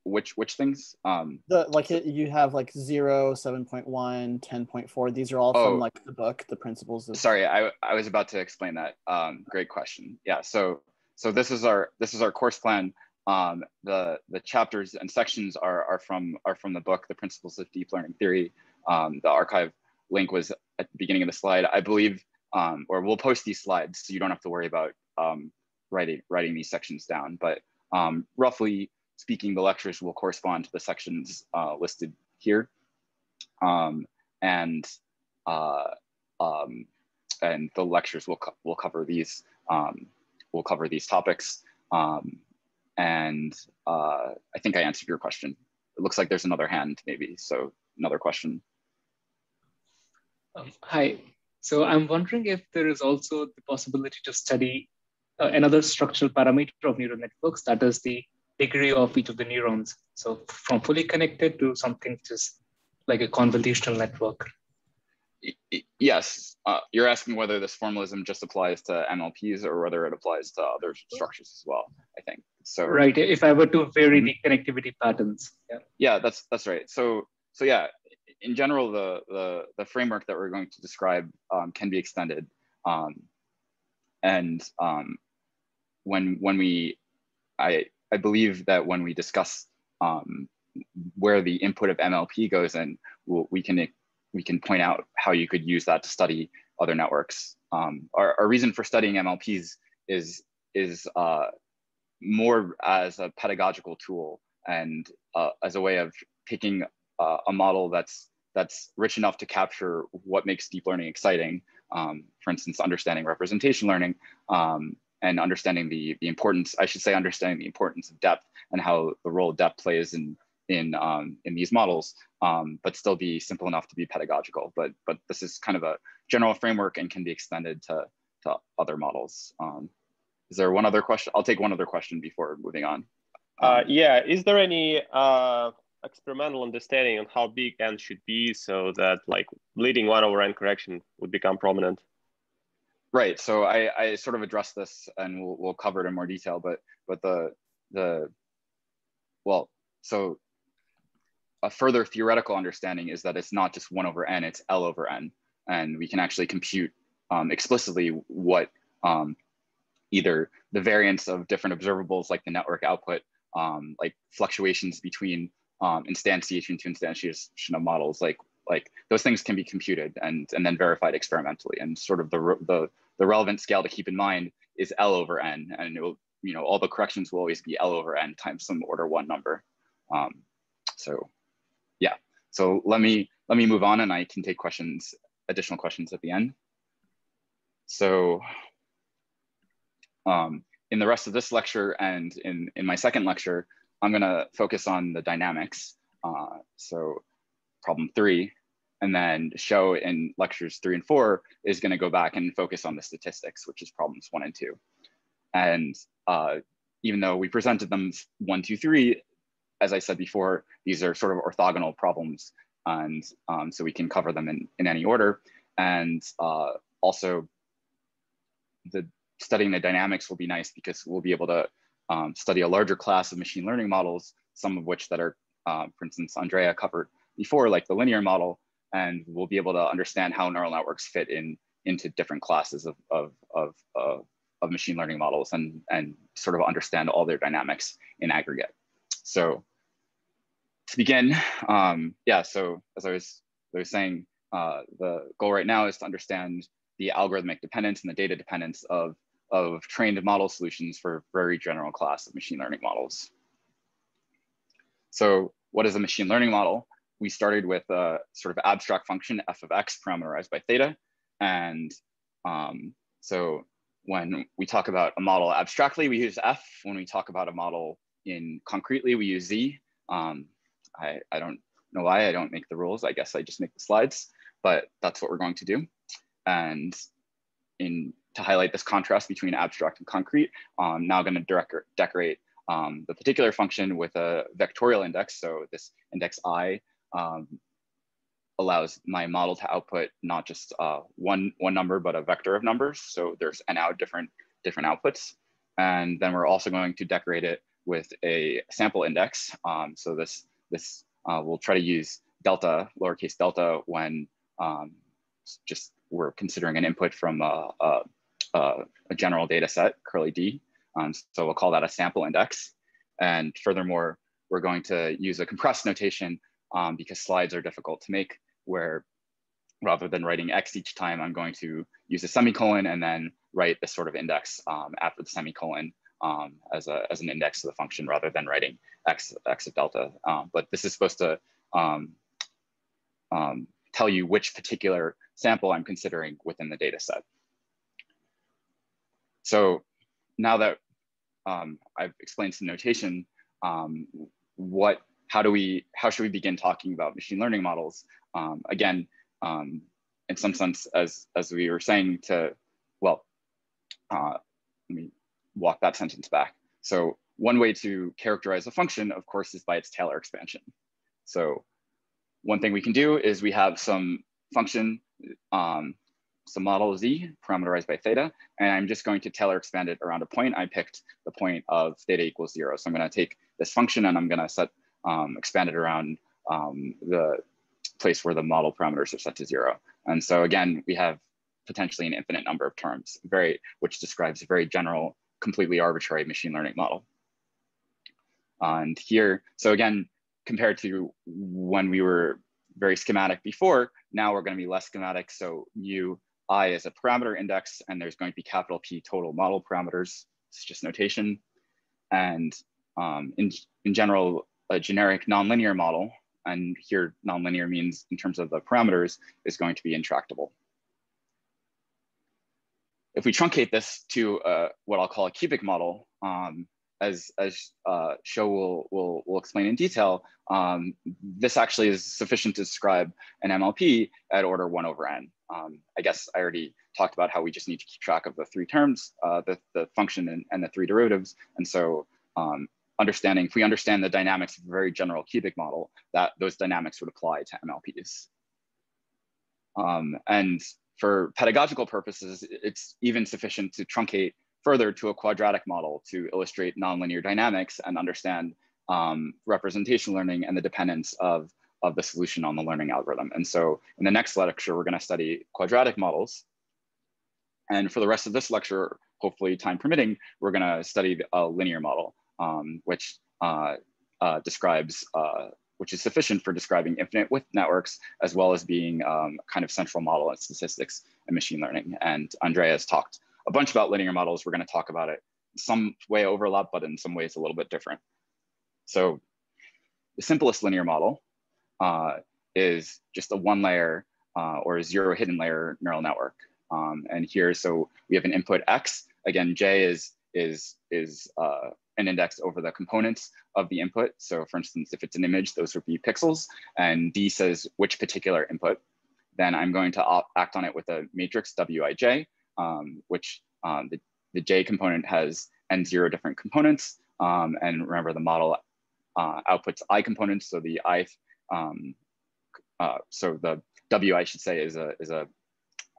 which which things? Um the like it, you have like 0, 7.1, 10.4. These are all oh, from like the book, the principles of Sorry, I I was about to explain that. Um great question. Yeah, so so this is our this is our course plan um, the the chapters and sections are are from are from the book, The Principles of Deep Learning Theory. Um, the arXiv link was at the beginning of the slide, I believe, um, or we'll post these slides so you don't have to worry about um, writing writing these sections down. But um, roughly speaking, the lectures will correspond to the sections uh, listed here, um, and uh, and the lectures will co will cover these will cover these topics. Um, and uh, I think I answered your question. It looks like there's another hand maybe. So another question. Um, hi. So I'm wondering if there is also the possibility to study uh, another structural parameter of neural networks, that is the degree of each of the neurons. So from fully connected to something just like a convolutional network. Yes, uh, you're asking whether this formalism just applies to MLPs or whether it applies to other structures as well. I think so. Right. If I were to vary the connectivity patterns. Yeah. Yeah, that's that's right. So so yeah, in general, the the the framework that we're going to describe um, can be extended, um, and um, when when we, I I believe that when we discuss um, where the input of MLP goes in, we can we can point out how you could use that to study other networks. Um, our, our reason for studying MLPs is is uh, more as a pedagogical tool and uh, as a way of taking uh, a model that's that's rich enough to capture what makes deep learning exciting. Um, for instance, understanding representation learning um, and understanding the the importance. I should say, understanding the importance of depth and how the role depth plays in in um, in these models, um, but still be simple enough to be pedagogical. But but this is kind of a general framework and can be extended to to other models. Um, is there one other question? I'll take one other question before moving on. Uh, yeah, is there any uh, experimental understanding on how big n should be so that like leading one over n correction would become prominent? Right. So I, I sort of addressed this and we'll, we'll cover it in more detail, but but the the well, so a further theoretical understanding is that it's not just one over n, it's L over n. And we can actually compute um, explicitly what um, either the variance of different observables like the network output, um, like fluctuations between um, instantiation to instantiation of models, like like those things can be computed and, and then verified experimentally. And sort of the, the, the relevant scale to keep in mind is L over N. And it will, you know, all the corrections will always be L over N times some order one number. Um, so yeah, so let me, let me move on and I can take questions, additional questions at the end. So um, in the rest of this lecture and in, in my second lecture, I'm gonna focus on the dynamics. Uh, so problem three, and then Sho in lectures three and four is gonna go back and focus on the statistics, which is problems one and two. And uh, even though we presented them one, two, three, as I said before, these are sort of orthogonal problems. And um, so we can cover them in, in any order. And uh, also the studying the dynamics will be nice because we'll be able to um, study a larger class of machine learning models, some of which that are, uh, for instance, Andrea covered before, like the linear model, and we'll be able to understand how neural networks fit in into different classes of, of, of, of, of machine learning models and, and sort of understand all their dynamics in aggregate. So to begin, um, yeah, so as I was, I was saying, uh, the goal right now is to understand the algorithmic dependence and the data dependence of of trained model solutions for very general class of machine learning models. So what is a machine learning model? We started with a sort of abstract function f of x parameterized by theta. And um, so when we talk about a model abstractly, we use f. When we talk about a model in concretely, we use z. Um, I, I don't know why I don't make the rules. I guess I just make the slides, but that's what we're going to do. And in to highlight this contrast between abstract and concrete, I'm now going to decorate um, the particular function with a vectorial index. So this index i um, allows my model to output not just uh, one, one number, but a vector of numbers. So there's n out different, different outputs. And then we're also going to decorate it with a sample index. Um, so this, this uh, we'll try to use delta, lowercase delta, when um, just we're considering an input from a, a uh, a general data set, curly D. Um, so we'll call that a sample index. And furthermore, we're going to use a compressed <laughs> notation um, because slides are difficult to make where rather than writing X each time, I'm going to use a semicolon and then write this sort of index um, after the semicolon um, as, a, as an index to the function rather than writing X, X of delta. Um, but this is supposed to um, um, tell you which particular sample I'm considering within the data set. So now that um, I've explained some notation, um, what, how do we, how should we begin talking about machine learning models? Um, again, um, in some sense, as, as we were saying to, well, uh, let me walk that sentence back. So one way to characterize a function, of course, is by its Taylor expansion. So one thing we can do is we have some function, um, some model z parameterized by theta, and I'm just going to Taylor expand it around a point. I picked the point of theta equals zero. So I'm gonna take this function and I'm gonna set, um, expand it around um, the place where the model parameters are set to zero. And so again, we have potentially an infinite number of terms, very, which describes a very general, completely arbitrary machine learning model. And here, so again, compared to when we were very schematic before, now we're gonna be less schematic. So mu i is a parameter index and there's going to be capital P total model parameters. It's just notation. And um, in, in general, a generic nonlinear model, and here nonlinear means in terms of the parameters, is going to be intractable. If we truncate this to uh, what I'll call a cubic model, um, as, as uh, Sho will, will, will explain in detail, um, this actually is sufficient to describe an MLP at order one over n. Um, I guess I already talked about how we just need to keep track of the three terms, uh, the, the function and, and, the three derivatives. And so um, understanding, if we understand the dynamics of a very general cubic model, that those dynamics would apply to MLPs. Um, and for pedagogical purposes, it's even sufficient to truncate further to a quadratic model to illustrate nonlinear dynamics and understand um, representation learning and the dependence of, of the solution on the learning algorithm. And so in the next lecture, we're gonna study quadratic models. And for the rest of this lecture, hopefully time permitting, we're gonna study a linear model um, which uh, uh, describes, uh, which is sufficient for describing infinite width networks, as well as being um, kind of central model in statistics and machine learning. And Andrea has talked a bunch about linear models. We're gonna talk about it some way overlap, but in some ways a little bit different. So the simplest linear model uh, is just a one layer uh, or a zero hidden layer neural network. Um, and here, so we have an input X. Again, J is, is, is uh, an index over the components of the input. So for instance, if it's an image, those would be pixels and D says which particular input. Then I'm going to act on it with a matrix Wij, um, which um, the, the J component has N0 different components. Um, and remember the model uh, outputs I components. So the I, um, uh, so the W I should say is a, is a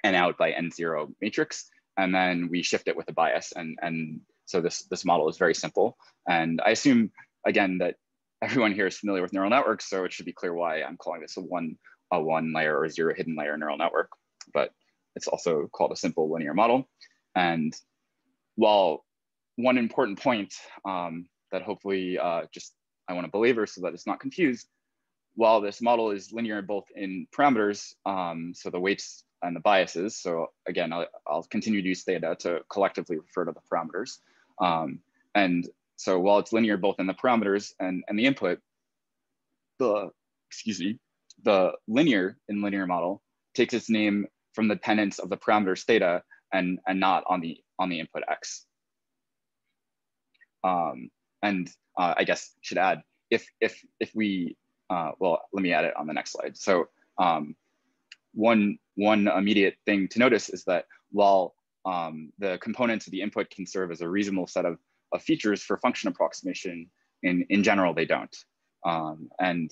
N out by N0 matrix. And then we shift it with a bias and, and so this, this model is very simple. And I assume, again, that everyone here is familiar with neural networks, so it should be clear why I'm calling this a one, a one layer or zero hidden layer neural network, but it's also called a simple linear model. And while one important point um, that hopefully uh, just I want to belabor so that it's not confused, while this model is linear both in parameters, um, so the weights and the biases. So again, I'll, I'll, continue to use theta to collectively refer to the parameters. Um, and so while it's linear both in the parameters and, and the input, the, excuse me, the linear in linear model takes its name from the dependence of the parameters theta and, and not on the, on the input x. Um, and uh, I guess should add, if, if, if we, uh, well, let me add it on the next slide. So um, one, one immediate thing to notice is that while um, the components of the input can serve as a reasonable set of, of features for function approximation. In, in general, they don't. Um, and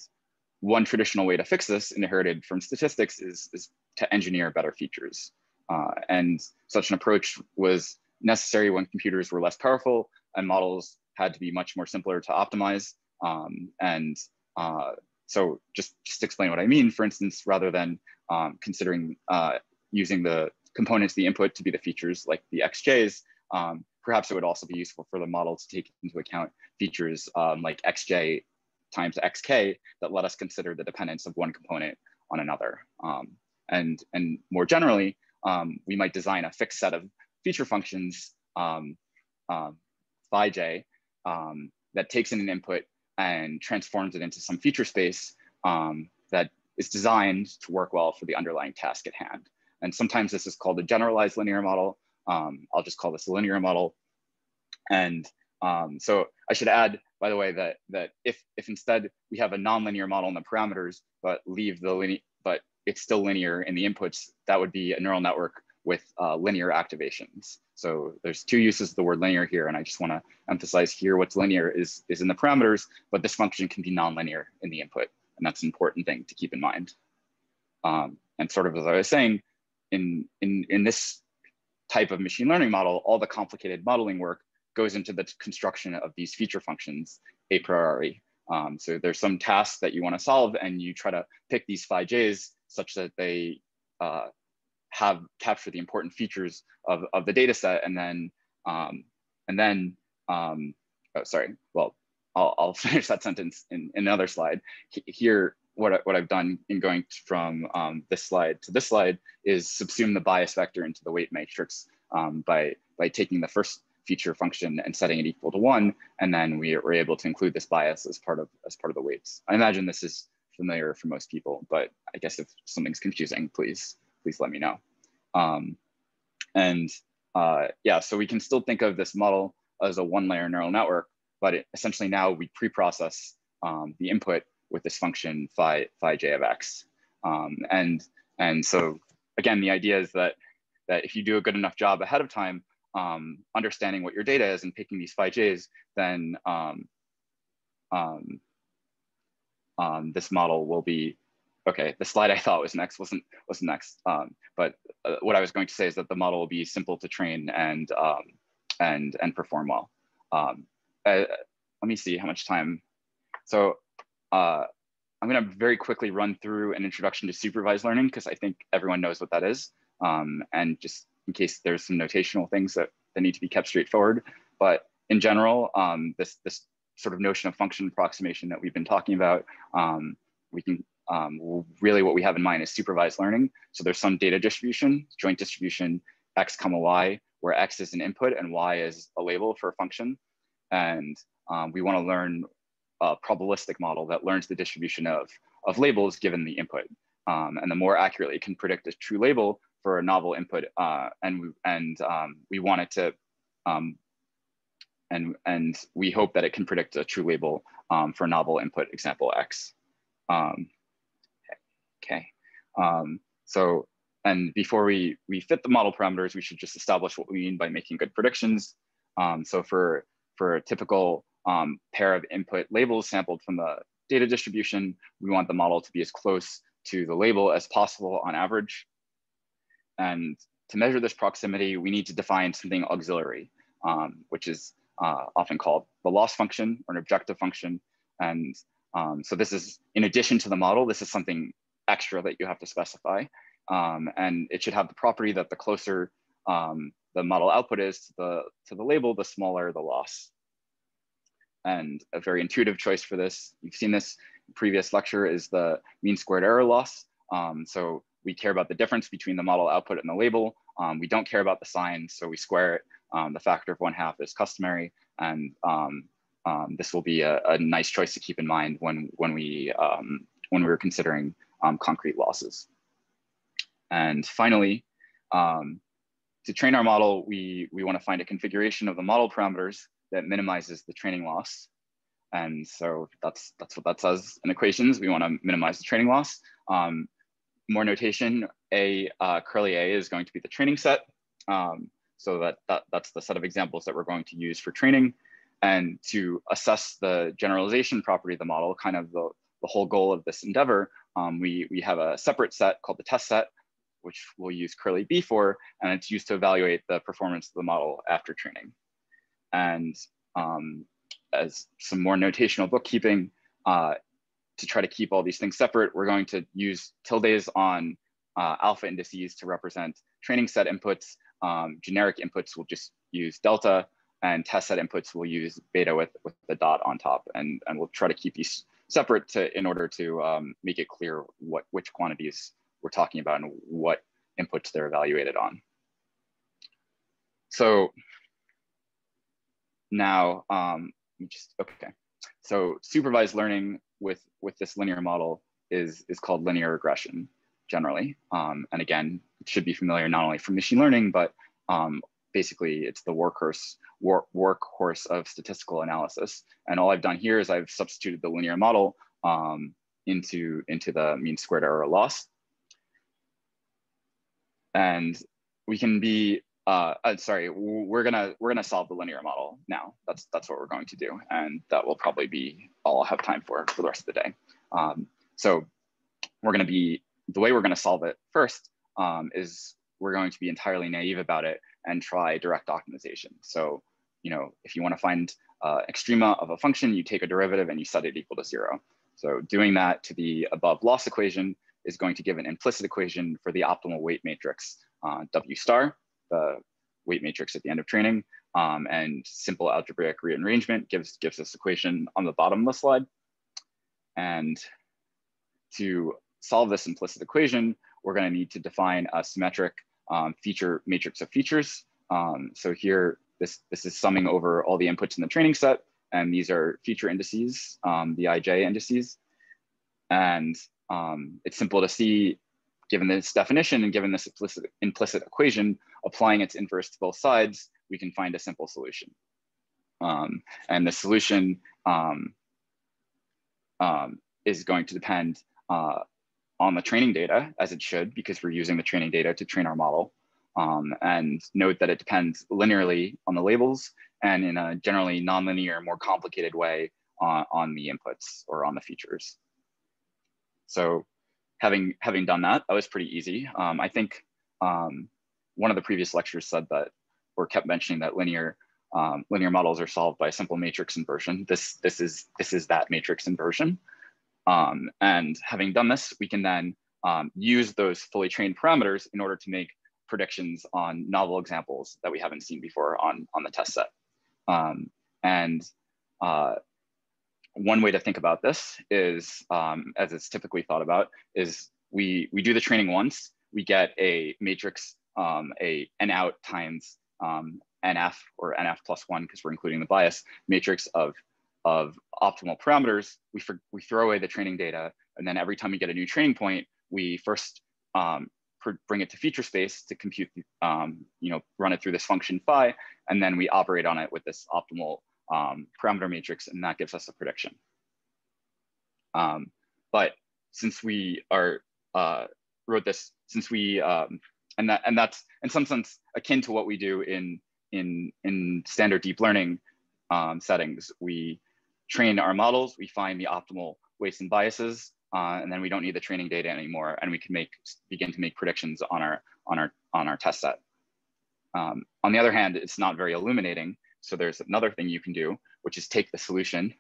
one traditional way to fix this inherited from statistics is, is to engineer better features. Uh, and such an approach was necessary when computers were less powerful and models had to be much more simpler to optimize. Um, and uh, so just, just explain what I mean, for instance, rather than um, considering uh, using the components, the input to be the features like the XJs, um, perhaps it would also be useful for the model to take into account features um, like XJ times XK that let us consider the dependence of one component on another. Um, and, and more generally, um, we might design a fixed set of feature functions um, phi j um, that takes in an input and transforms it into some feature space that is designed to work well for the underlying task at hand. And sometimes this is called a generalized linear model. Um, I'll just call this a linear model. And um, so I should add, by the way, that that if if instead we have a nonlinear model in the parameters, but leave the linear, but it's still linear in the inputs, that would be a neural network with uh, linear activations. So there's two uses of the word linear here, and I just want to emphasize here what's linear is, is in the parameters, but this function can be nonlinear in the input, and that's an important thing to keep in mind. Um, and sort of as I was saying, in, in, in this type of machine learning model, all the complicated modeling work goes into the construction of these feature functions a priori. Um, so there's some tasks that you want to solve and you try to pick these phi j's such that they uh, have capture the important features of, of the data set. And then um, and then um, oh, sorry. Well I'll, I'll, <laughs> finish that sentence in, in another slide. Here what, what I've done in going from um, this slide to this slide is subsume the bias vector into the weight matrix um, by by taking the first feature function and setting it equal to one, and then we were able to include this bias as part of as part of the weights. I imagine this is familiar for most people, but I guess if something's confusing, please please let me know. Um, and uh, yeah, so we can still think of this model as a one-layer neural network, but it, essentially now we pre-process um, the input with this function phi phi j of x, um, and and so again, the idea is that that if you do a good enough job ahead of time, um, understanding what your data is and picking these phi j's, then um, um, um, this model will be, okay, the slide I thought was next wasn't, was next. Um, but uh, what I was going to say is that the model will be simple to train and, um, and, and perform well. Um, uh, let me see how much time. So uh, I'm gonna very quickly run through an introduction to supervised learning because I think everyone knows what that is. Um, and just in case there's some notational things that, that need to be kept straightforward. But in general, um, this, this sort of notion of function approximation that we've been talking about, um, we can um, really what we have in mind is supervised learning. So there's some data distribution, joint distribution, x comma y, where x is an input and y is a label for a function. And um, we want to learn a probabilistic model that learns the distribution of, of labels given the input. Um, and the more accurately it can predict a true label, for a novel input, uh, and and um, we want it to, um, and and we hope that it can predict a true label um, for a novel input example X. Um, um, so and before we we fit the model parameters, we should just establish what we mean by making good predictions. Um, so for for a typical pair of input labels sampled from the data distribution, we want the model to be as close to the label as possible on average. And to measure this proximity, we need to define something auxiliary, um, which is uh, often called the loss function or an objective function. And um, so this is, in addition to the model, this is something extra that you have to specify. Um, and it should have the property that the closer um, the model output is to the, to the label, the smaller the loss. And a very intuitive choice for this, you've seen this previous lecture, is the mean squared error loss. Um, so we care about the difference between the model output and the label. Um, we don't care about the sign, so we square it. Um, the factor of one half is customary, and um, this will be a, a, nice choice to keep in mind when when we when we are considering um, concrete losses. And finally, to train our model, we we want to find a configuration of the model parameters that minimizes the training loss. And so that's that's what that says in equations. We want to minimize the training loss. Um, more notation, a uh, curly A is going to be the training set. Um, so that, that that's the set of examples that we're going to use for training. And to assess the generalization property of the model, kind of the, the whole goal of this endeavor, um, we, we have a separate set called the test set, which we'll use curly B for, and it's used to evaluate the performance of the model after training. And um, as some more notational bookkeeping, uh, to try to keep all these things separate, we're going to use tildes on uh, alpha indices to represent training set inputs. Um, generic inputs will just use delta and test set inputs will use beta with, with the dot on top. And, and we'll try to keep these separate to, in order to um, make it clear what which quantities we're talking about and what inputs they're evaluated on. So now, um, just, okay. So supervised learning with with this linear model is is called linear regression generally. Um, and again, it should be familiar not only from machine learning, but um, basically it's the workhorse work, workhorse of statistical analysis. And all I've done here is I've substituted the linear model um, into into the mean squared error loss. and we can be uh, uh, sorry, we're gonna we're gonna solve the linear model now. That's that's what we're going to do, and that will probably be all I'll have time for for the rest of the day. Um, so we're gonna be the way we're gonna solve it first um, is we're going to be entirely naive about it and try direct optimization. So you know if you want to find uh, extrema of a function, you take a derivative and you set it equal to zero. So doing that to the above loss equation is going to give an implicit equation for the optimal weight matrix uh, W star the weight matrix at the end of training. Um, and simple algebraic rearrangement gives, gives this equation on the bottom of the slide. And to solve this implicit equation, we're gonna need to define a symmetric um, feature matrix of features. Um, so here, this, this is summing over all the inputs in the training set, and these are feature indices, um, the IJ indices. And um, it's simple to see Given this definition and given this implicit, implicit equation, applying its inverse to both sides, we can find a simple solution. Um, and the solution um, is going to depend uh, on the training data, as it should, because we're using the training data to train our model. Um, and note that it depends linearly on the labels and in a generally nonlinear, more complicated way on, on the inputs or on the features. So having having done that, that was pretty easy. Um, I think um, one of the previous lectures said that, or kept mentioning that linear um, linear models are solved by simple matrix inversion. This this is this is that matrix inversion. Um, and having done this, we can then um, use those fully trained parameters in order to make predictions on novel examples that we haven't seen before on on the test set. Um, and uh, one way to think about this is, um, as it's typically thought about, is we, we do the training once, we get a matrix, um, a n out times um, nf or nf plus one, because we're including the bias, matrix of, of optimal parameters. We, for, we throw away the training data, and then every time we get a new training point, we first um, bring it to feature space to compute, um, you know, run it through this function phi, and then we operate on it with this optimal um, parameter matrix, and that gives us a prediction. Um, but since we are uh, wrote this, since we um, and that and that's in some sense akin to what we do in in in standard deep learning um, settings. We train our models, we find the optimal weights and biases, uh, and then we don't need the training data anymore, and we can make begin to make predictions on our on our on our test set. Um, on the other hand, it's not very illuminating so there's another thing you can do, which is take the solution,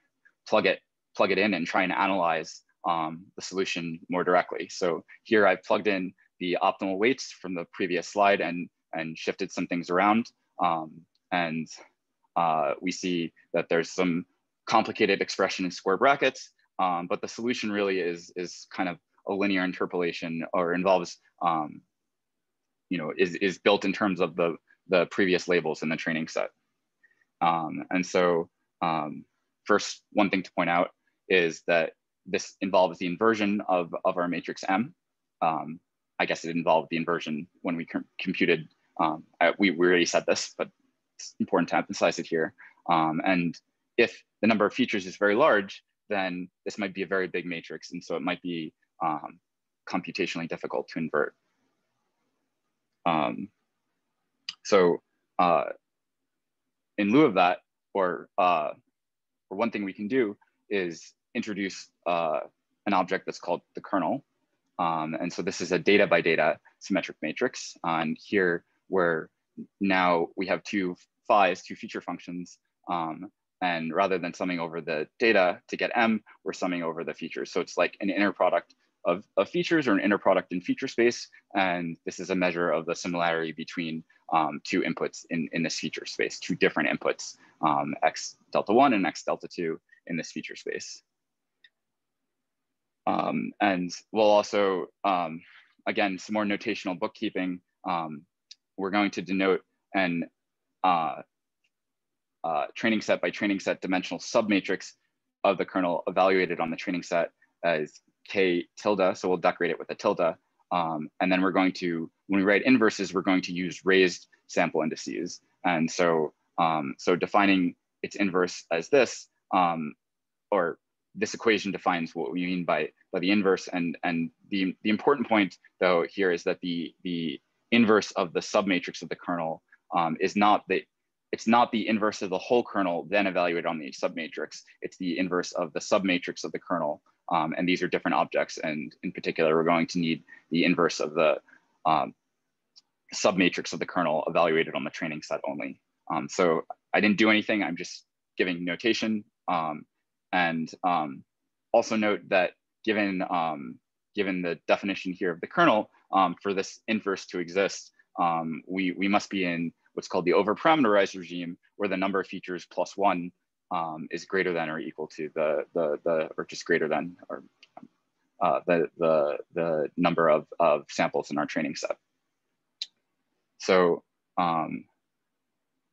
plug it, plug it in and try and analyze um, the solution more directly. So here I've plugged in the optimal weights from the previous slide and, and shifted some things around. Um, and uh, we see that there's some complicated expression in square brackets, um, but the solution really is, is kind of a linear interpolation or involves, um, you know, is, is built in terms of the, the previous labels in the training set. Um, and so um, first, one thing to point out is that this involves the inversion of, of our matrix M. Um, I guess it involved the inversion when we com computed, um, I, we, we already said this, but it's important to emphasize it here. Um, and if the number of features is very large, then this might be a very big matrix. And so it might be um, computationally difficult to invert. so uh, in lieu of that, or, uh, or one thing we can do is introduce uh, an object that's called the kernel. Um, and so this is a data by data symmetric matrix. and here where now we have two phis, two feature functions. Um, and rather than summing over the data to get M, we're summing over the features. So it's like an inner product of, of features or an inner product in feature space. And this is a measure of the similarity between um, two inputs in, in this feature space, two different inputs, um, x delta 1 and x delta 2 in this feature space. Um, and we'll also, um, again, some more notational bookkeeping. Um, we're going to denote an uh, uh, training set by training set dimensional submatrix of the kernel evaluated on the training set as k tilde. So we'll decorate it with a tilde. Um, and then we're going to, when we write inverses, we're going to use raised sample indices. And so, um, so defining its inverse as this, um, or this equation defines what we mean by, by the inverse. And, and the, the important point though here is that the, the inverse of the submatrix of the kernel um, is not the it's not the inverse of the whole kernel then evaluated on the submatrix. It's the inverse of the submatrix of the kernel. Um, and these are different objects. And in particular, we're going to need the inverse of the um, submatrix of the kernel evaluated on the training set only. Um, so I didn't do anything. I'm just giving notation. Um, and um, also note that given, um, given the definition here of the kernel, for this inverse to exist, we, we must be in what's called the overparameterized regime, where the number of features plus one um, is greater than or equal to the, the, the or just greater than, or uh, the, the, the number of, of samples in our training set. So um,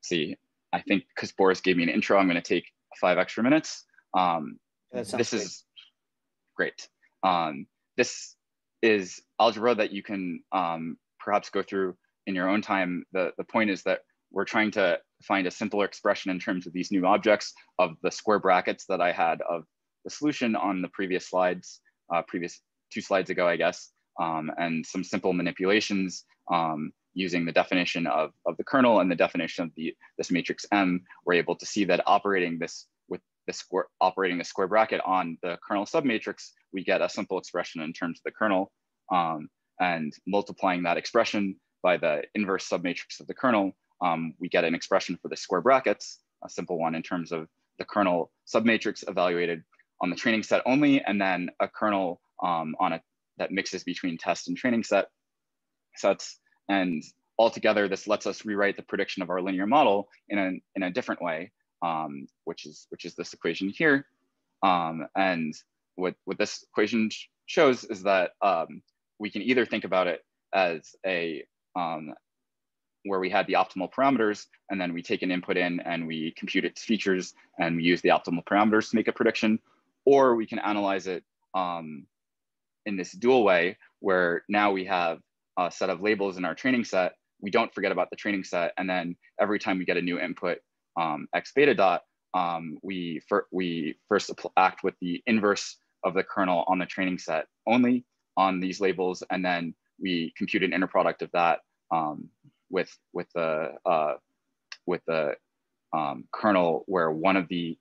see, I think because Boris gave me an intro, I'm gonna take five extra minutes. Um, this great. is great. Um, this is algebra that you can um, perhaps go through in your own time, the, the point is that we're trying to find a simpler expression in terms of these new objects of the square brackets that I had of the solution on the previous slides, uh, previous two slides ago, I guess, um, and some simple manipulations um, using the definition of, of the kernel and the definition of the this matrix M, we're able to see that operating this with the square operating the square bracket on the kernel submatrix, we get a simple expression in terms of the kernel um, and multiplying that expression by the inverse submatrix of the kernel, um, we get an expression for the square brackets, a simple one in terms of the kernel submatrix evaluated on the training set only, and then a kernel um, on a that mixes between test and training set sets. And altogether, this lets us rewrite the prediction of our linear model in a, in a different way, um, which is which is this equation here. Um, and what, what this equation shows is that um, we can either think about it as a um, where we had the optimal parameters, and then we take an input in and we compute its features and we use the optimal parameters to make a prediction, or we can analyze it um, in this dual way where now we have a set of labels in our training set. We don't forget about the training set, and then every time we get a new input um, x beta dot, um, we, fir we first act with the inverse of the kernel on the training set only on these labels, and then we compute an inner product of that um, with with the uh, with the um, kernel where one of the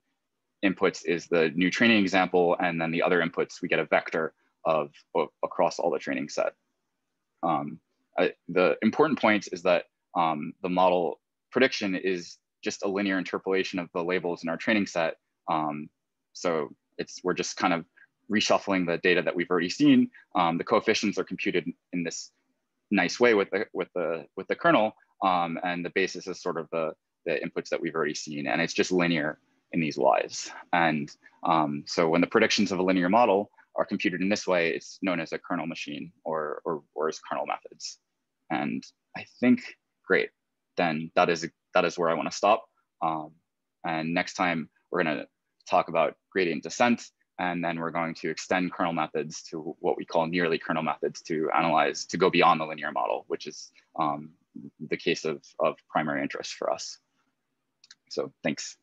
inputs is the new training example, and then the other inputs we get a vector of, of across all the training set. Um, the important point is that um, the model prediction is just a linear interpolation of the labels in our training set. Um, so it's we're just kind of reshuffling the data that we've already seen. Um, the coefficients are computed in this nice way with the with the with the kernel, um, and the basis is sort of the the inputs that we've already seen, and it's just linear in these y's. And um, so when the predictions of a linear model are computed in this way, it's known as a kernel machine or or, or as kernel methods. And I think great, then that is that is where I want to stop. Um, and next time we're going to talk about gradient descent and then we're going to extend kernel methods to what we call nearly kernel methods to analyze, to go beyond the linear model, which is um, the case of, of primary interest for us. So thanks.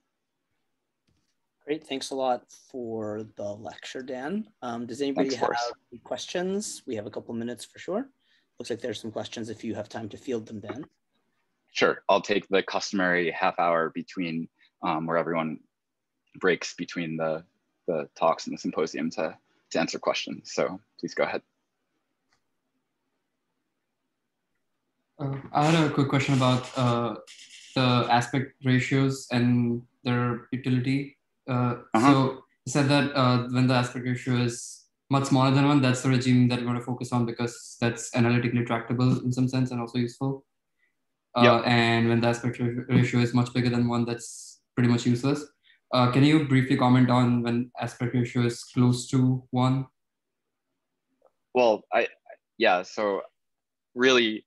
Great, thanks a lot for the lecture, Dan. Um, does anybody thanks, have any questions? We have a couple minutes for sure. Looks like there's some questions if you have time to field them, Dan. Sure, I'll take the customary half hour between um, where everyone breaks between the the talks and the symposium to, to answer questions. So please go ahead. Uh, I had a quick question about uh, the aspect ratios and their utility. Uh, uh-huh. So you said that uh, when the aspect ratio is much smaller than one, that's the regime that we're going to focus on because that's analytically tractable in some sense and also useful. Uh, yep. And when the aspect ratio is much bigger than one, that's pretty much useless. Uh, can you briefly comment on when aspect ratio is close to one? Well, I yeah. So really,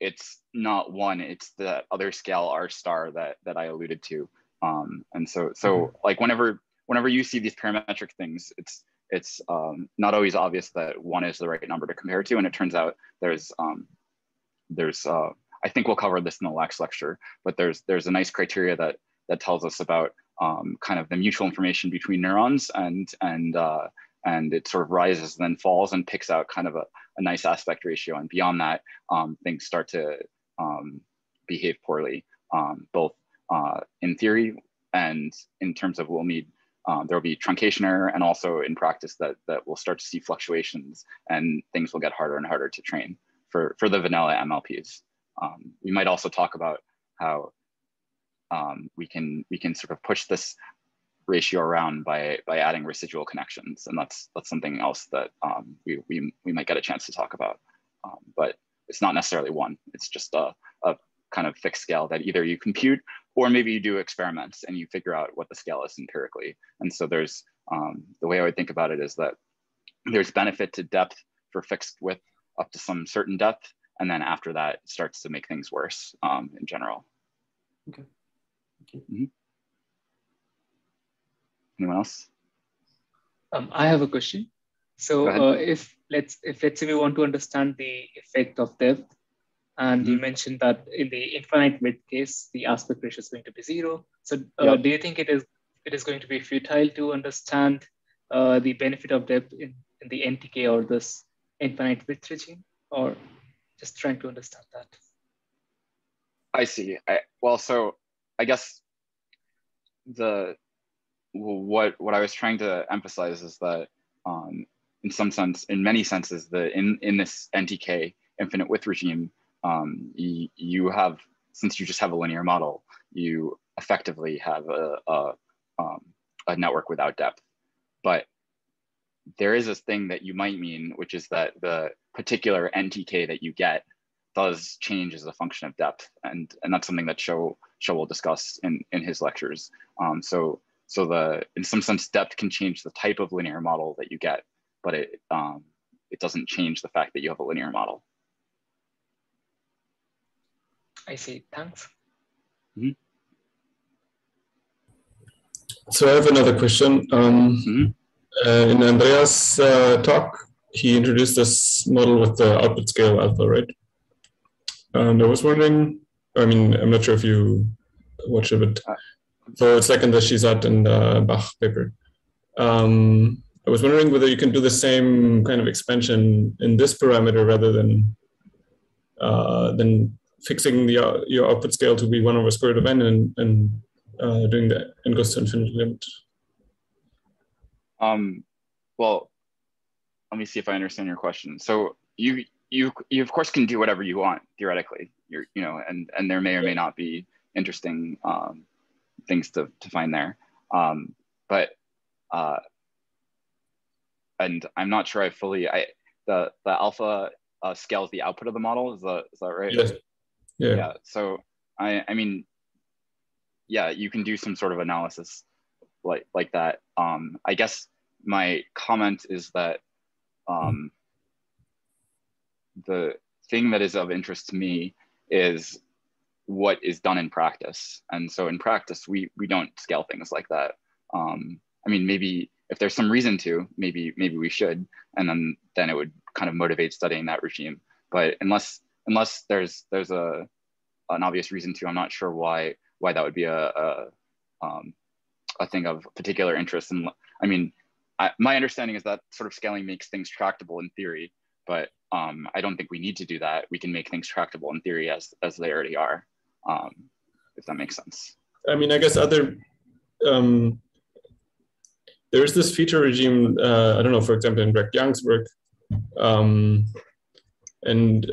it's not one. It's the other scale R star that that I alluded to. Um, and so so mm -hmm. like whenever whenever you see these parametric things, it's it's um, not always obvious that one is the right number to compare to. And it turns out there's um, there's uh, I think we'll cover this in the next lecture, but there's there's a nice criteria that that tells us about um, kind of the mutual information between neurons and and uh, and it sort of rises and then falls and picks out kind of a, a nice aspect ratio. And beyond that, um, things start to um, behave poorly, um, both uh, in theory and in terms of we'll need um, there will be truncation error and also in practice that, that we'll start to see fluctuations and things will get harder and harder to train for, for the vanilla MLPs. Um, we might also talk about how um, we can we can sort of push this ratio around by by adding residual connections, and that's that's something else that um, we, we we might get a chance to talk about. Um, but it's not necessarily one; it's just a, a kind of fixed scale that either you compute or maybe you do experiments and you figure out what the scale is empirically. And so there's um, the way I would think about it is that there's benefit to depth for fixed width up to some certain depth, and then after that, it starts to make things worse um, in general. Okay. Mm -hmm. Anyone else? Um, I have a question. So uh, if let's if let's say we want to understand the effect of depth, and mm-hmm. you mentioned that in the infinite width case, the aspect ratio is going to be zero. So uh, yep. do you think it is it is going to be futile to understand uh, the benefit of depth in, in the NTK or this infinite width regime, or just trying to understand that? I see. I, well, so I guess the what what I was trying to emphasize is that um, in some sense, in many senses, the in in this NTK infinite width regime, um, you, you have since you just have a linear model, you effectively have a, a, um, a network without depth. But there is this thing that you might mean, which is that the particular NTK that you get does change as a function of depth, and and that's something that Sho Sho will discuss in in his lectures. Um, so so the, in some sense, depth can change the type of linear model that you get, but it, um, it doesn't change the fact that you have a linear model. I see, thanks. Mm -hmm. So I have another question. Um, mm -hmm. uh, in Andrea's uh, talk, he introduced this model with the output scale alpha, right? And I was wondering, I mean, I'm not sure if you watch it, but uh, so it's like in the Chizat and uh, Bach paper. Um, I was wondering whether you can do the same kind of expansion in this parameter rather than uh, than fixing the uh, your output scale to be one over square root of n and, and uh, doing the n goes to infinity limit. Um, well, let me see if I understand your question. So you you you of course can do whatever you want theoretically. You're you know, and and there may or may not be interesting um, things to, to find there. Um, but uh, and I'm not sure I fully I the the alpha uh, scales the output of the model. Is that is that right? Yes. Yeah. Yeah. So I I mean, yeah, you can do some sort of analysis like like that. Um, I guess my comment is that um, the thing that is of interest to me is what is done in practice. And so in practice, we we don't scale things like that. Um, I mean, maybe if there's some reason to, maybe maybe we should, and then then it would kind of motivate studying that regime. But unless unless there's there's a an obvious reason to, I'm not sure why why that would be a a, um, a thing of particular interest. And I mean, I, my understanding is that sort of scaling makes things tractable in theory, but um, I don't think we need to do that. We can make things tractable in theory as as they already are um, if that makes sense. I mean, I guess other um, there's this feature regime. Uh, I don't know, for example, in Greg Yang's work, um, and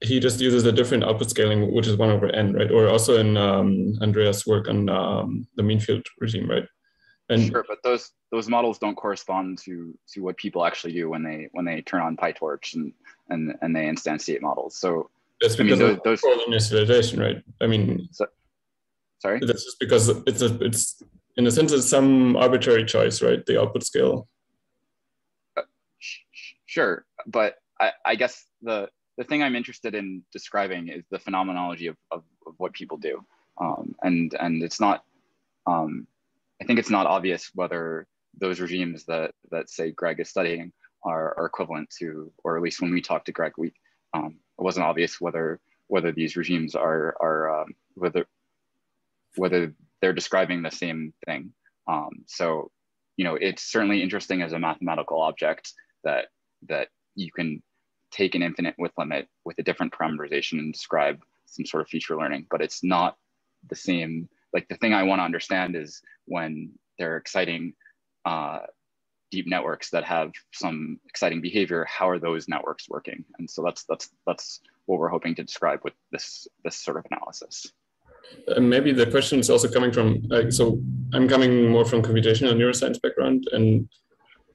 he just uses a different output scaling, which is one over n, right? Or also in um, Andrea's work on um, the mean field regime, right? And sure, but those those models don't correspond to to what people actually do when they when they turn on PyTorch and and and they instantiate models. So that's because I mean, those, those initialization, right? I mean, so, sorry. That's just because it's a it's in a sense it's some arbitrary choice, right? The output scale. Uh, sure, but I, I guess the the thing I'm interested in describing is the phenomenology of, of, of what people do, um, and and it's not. Um, I think it's not obvious whether those regimes that that say Greg is studying are, are equivalent to, or at least when we talked to Greg, we um, it wasn't obvious whether whether these regimes are are um, whether whether they're describing the same thing. Um, so you know, it's certainly interesting as a mathematical object that that you can take an infinite width limit with a different parameterization and describe some sort of feature learning, but it's not the same. Like the thing I want to understand is when there are exciting uh, deep networks that have some exciting behavior, how are those networks working? And so that's that's that's what we're hoping to describe with this this sort of analysis. Uh, maybe the question is also coming from like so I'm coming more from computational neuroscience background and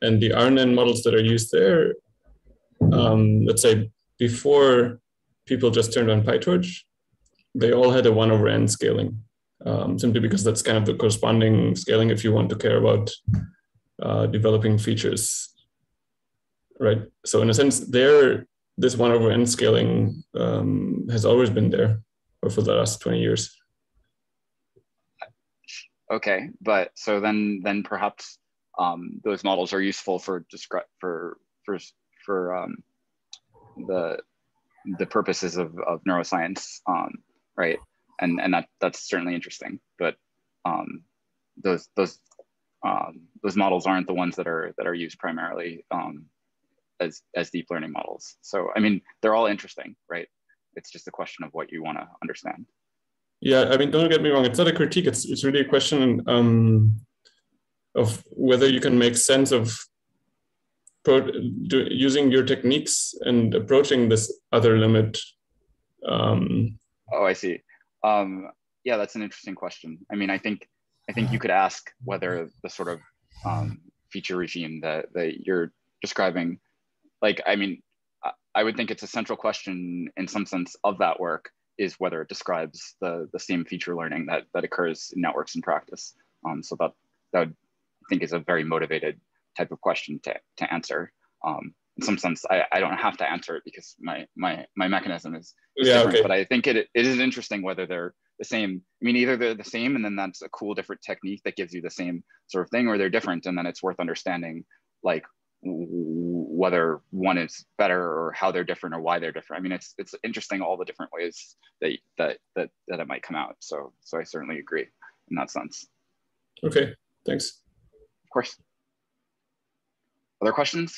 and the RNN models that are used there, um, let's say before people just turned on PyTorch, they all had a one over n scaling, um, simply because that's kind of the corresponding scaling if you want to care about uh, developing features, right? So in a sense, there, this one over n scaling um, has always been there for the last 20 years. Okay, but so then then perhaps um, those models are useful for for for for um, the the purposes of, of neuroscience, um, right? And and that that's certainly interesting. But um, those those um, those models aren't the ones that are that are used primarily um, as as deep learning models. So I mean, they're all interesting, right? It's just a question of what you want to understand. Yeah, I mean, don't get me wrong. It's not a critique. It's it's really a question um, of whether you can make sense of do, using your techniques and approaching this other limit. Um, oh, I see. Um, yeah, that's an interesting question. I mean, I think I think you could ask whether the sort of um, feature regime that that you're describing, like, I mean, I would think it's a central question in some sense of that work is whether it describes the, the same feature learning that, that occurs in networks in practice. Um, so that, that would, I think is a very motivated type of question to, to answer. Um, in some sense, I, I don't have to answer it because my, my, my mechanism is, is yeah, different, okay. but I think it, it is interesting whether they're the same. I mean, either they're the same and then that's a cool different technique that gives you the same sort of thing or they're different and then it's worth understanding like whether one is better or how they're different or why they're different. I mean, it's it's interesting all the different ways that that that that it might come out. So so I certainly agree in that sense. Okay, thanks. Of course. Other questions?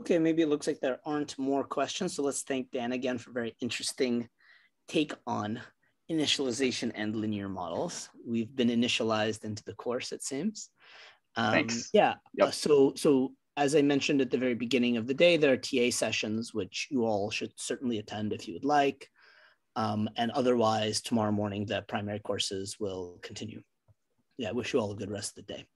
Okay, maybe it looks like there aren't more questions. So let's thank Dan again for very interesting take on initialization and linear models. We've been initialized into the course, it seems. Um, Thanks. Yeah. Yep. Uh, so, so as I mentioned at the very beginning of the day, there are TA sessions which you all should certainly attend if you would like. Um, and otherwise, tomorrow morning, the primary courses will continue. Yeah, I wish you all a good rest of the day.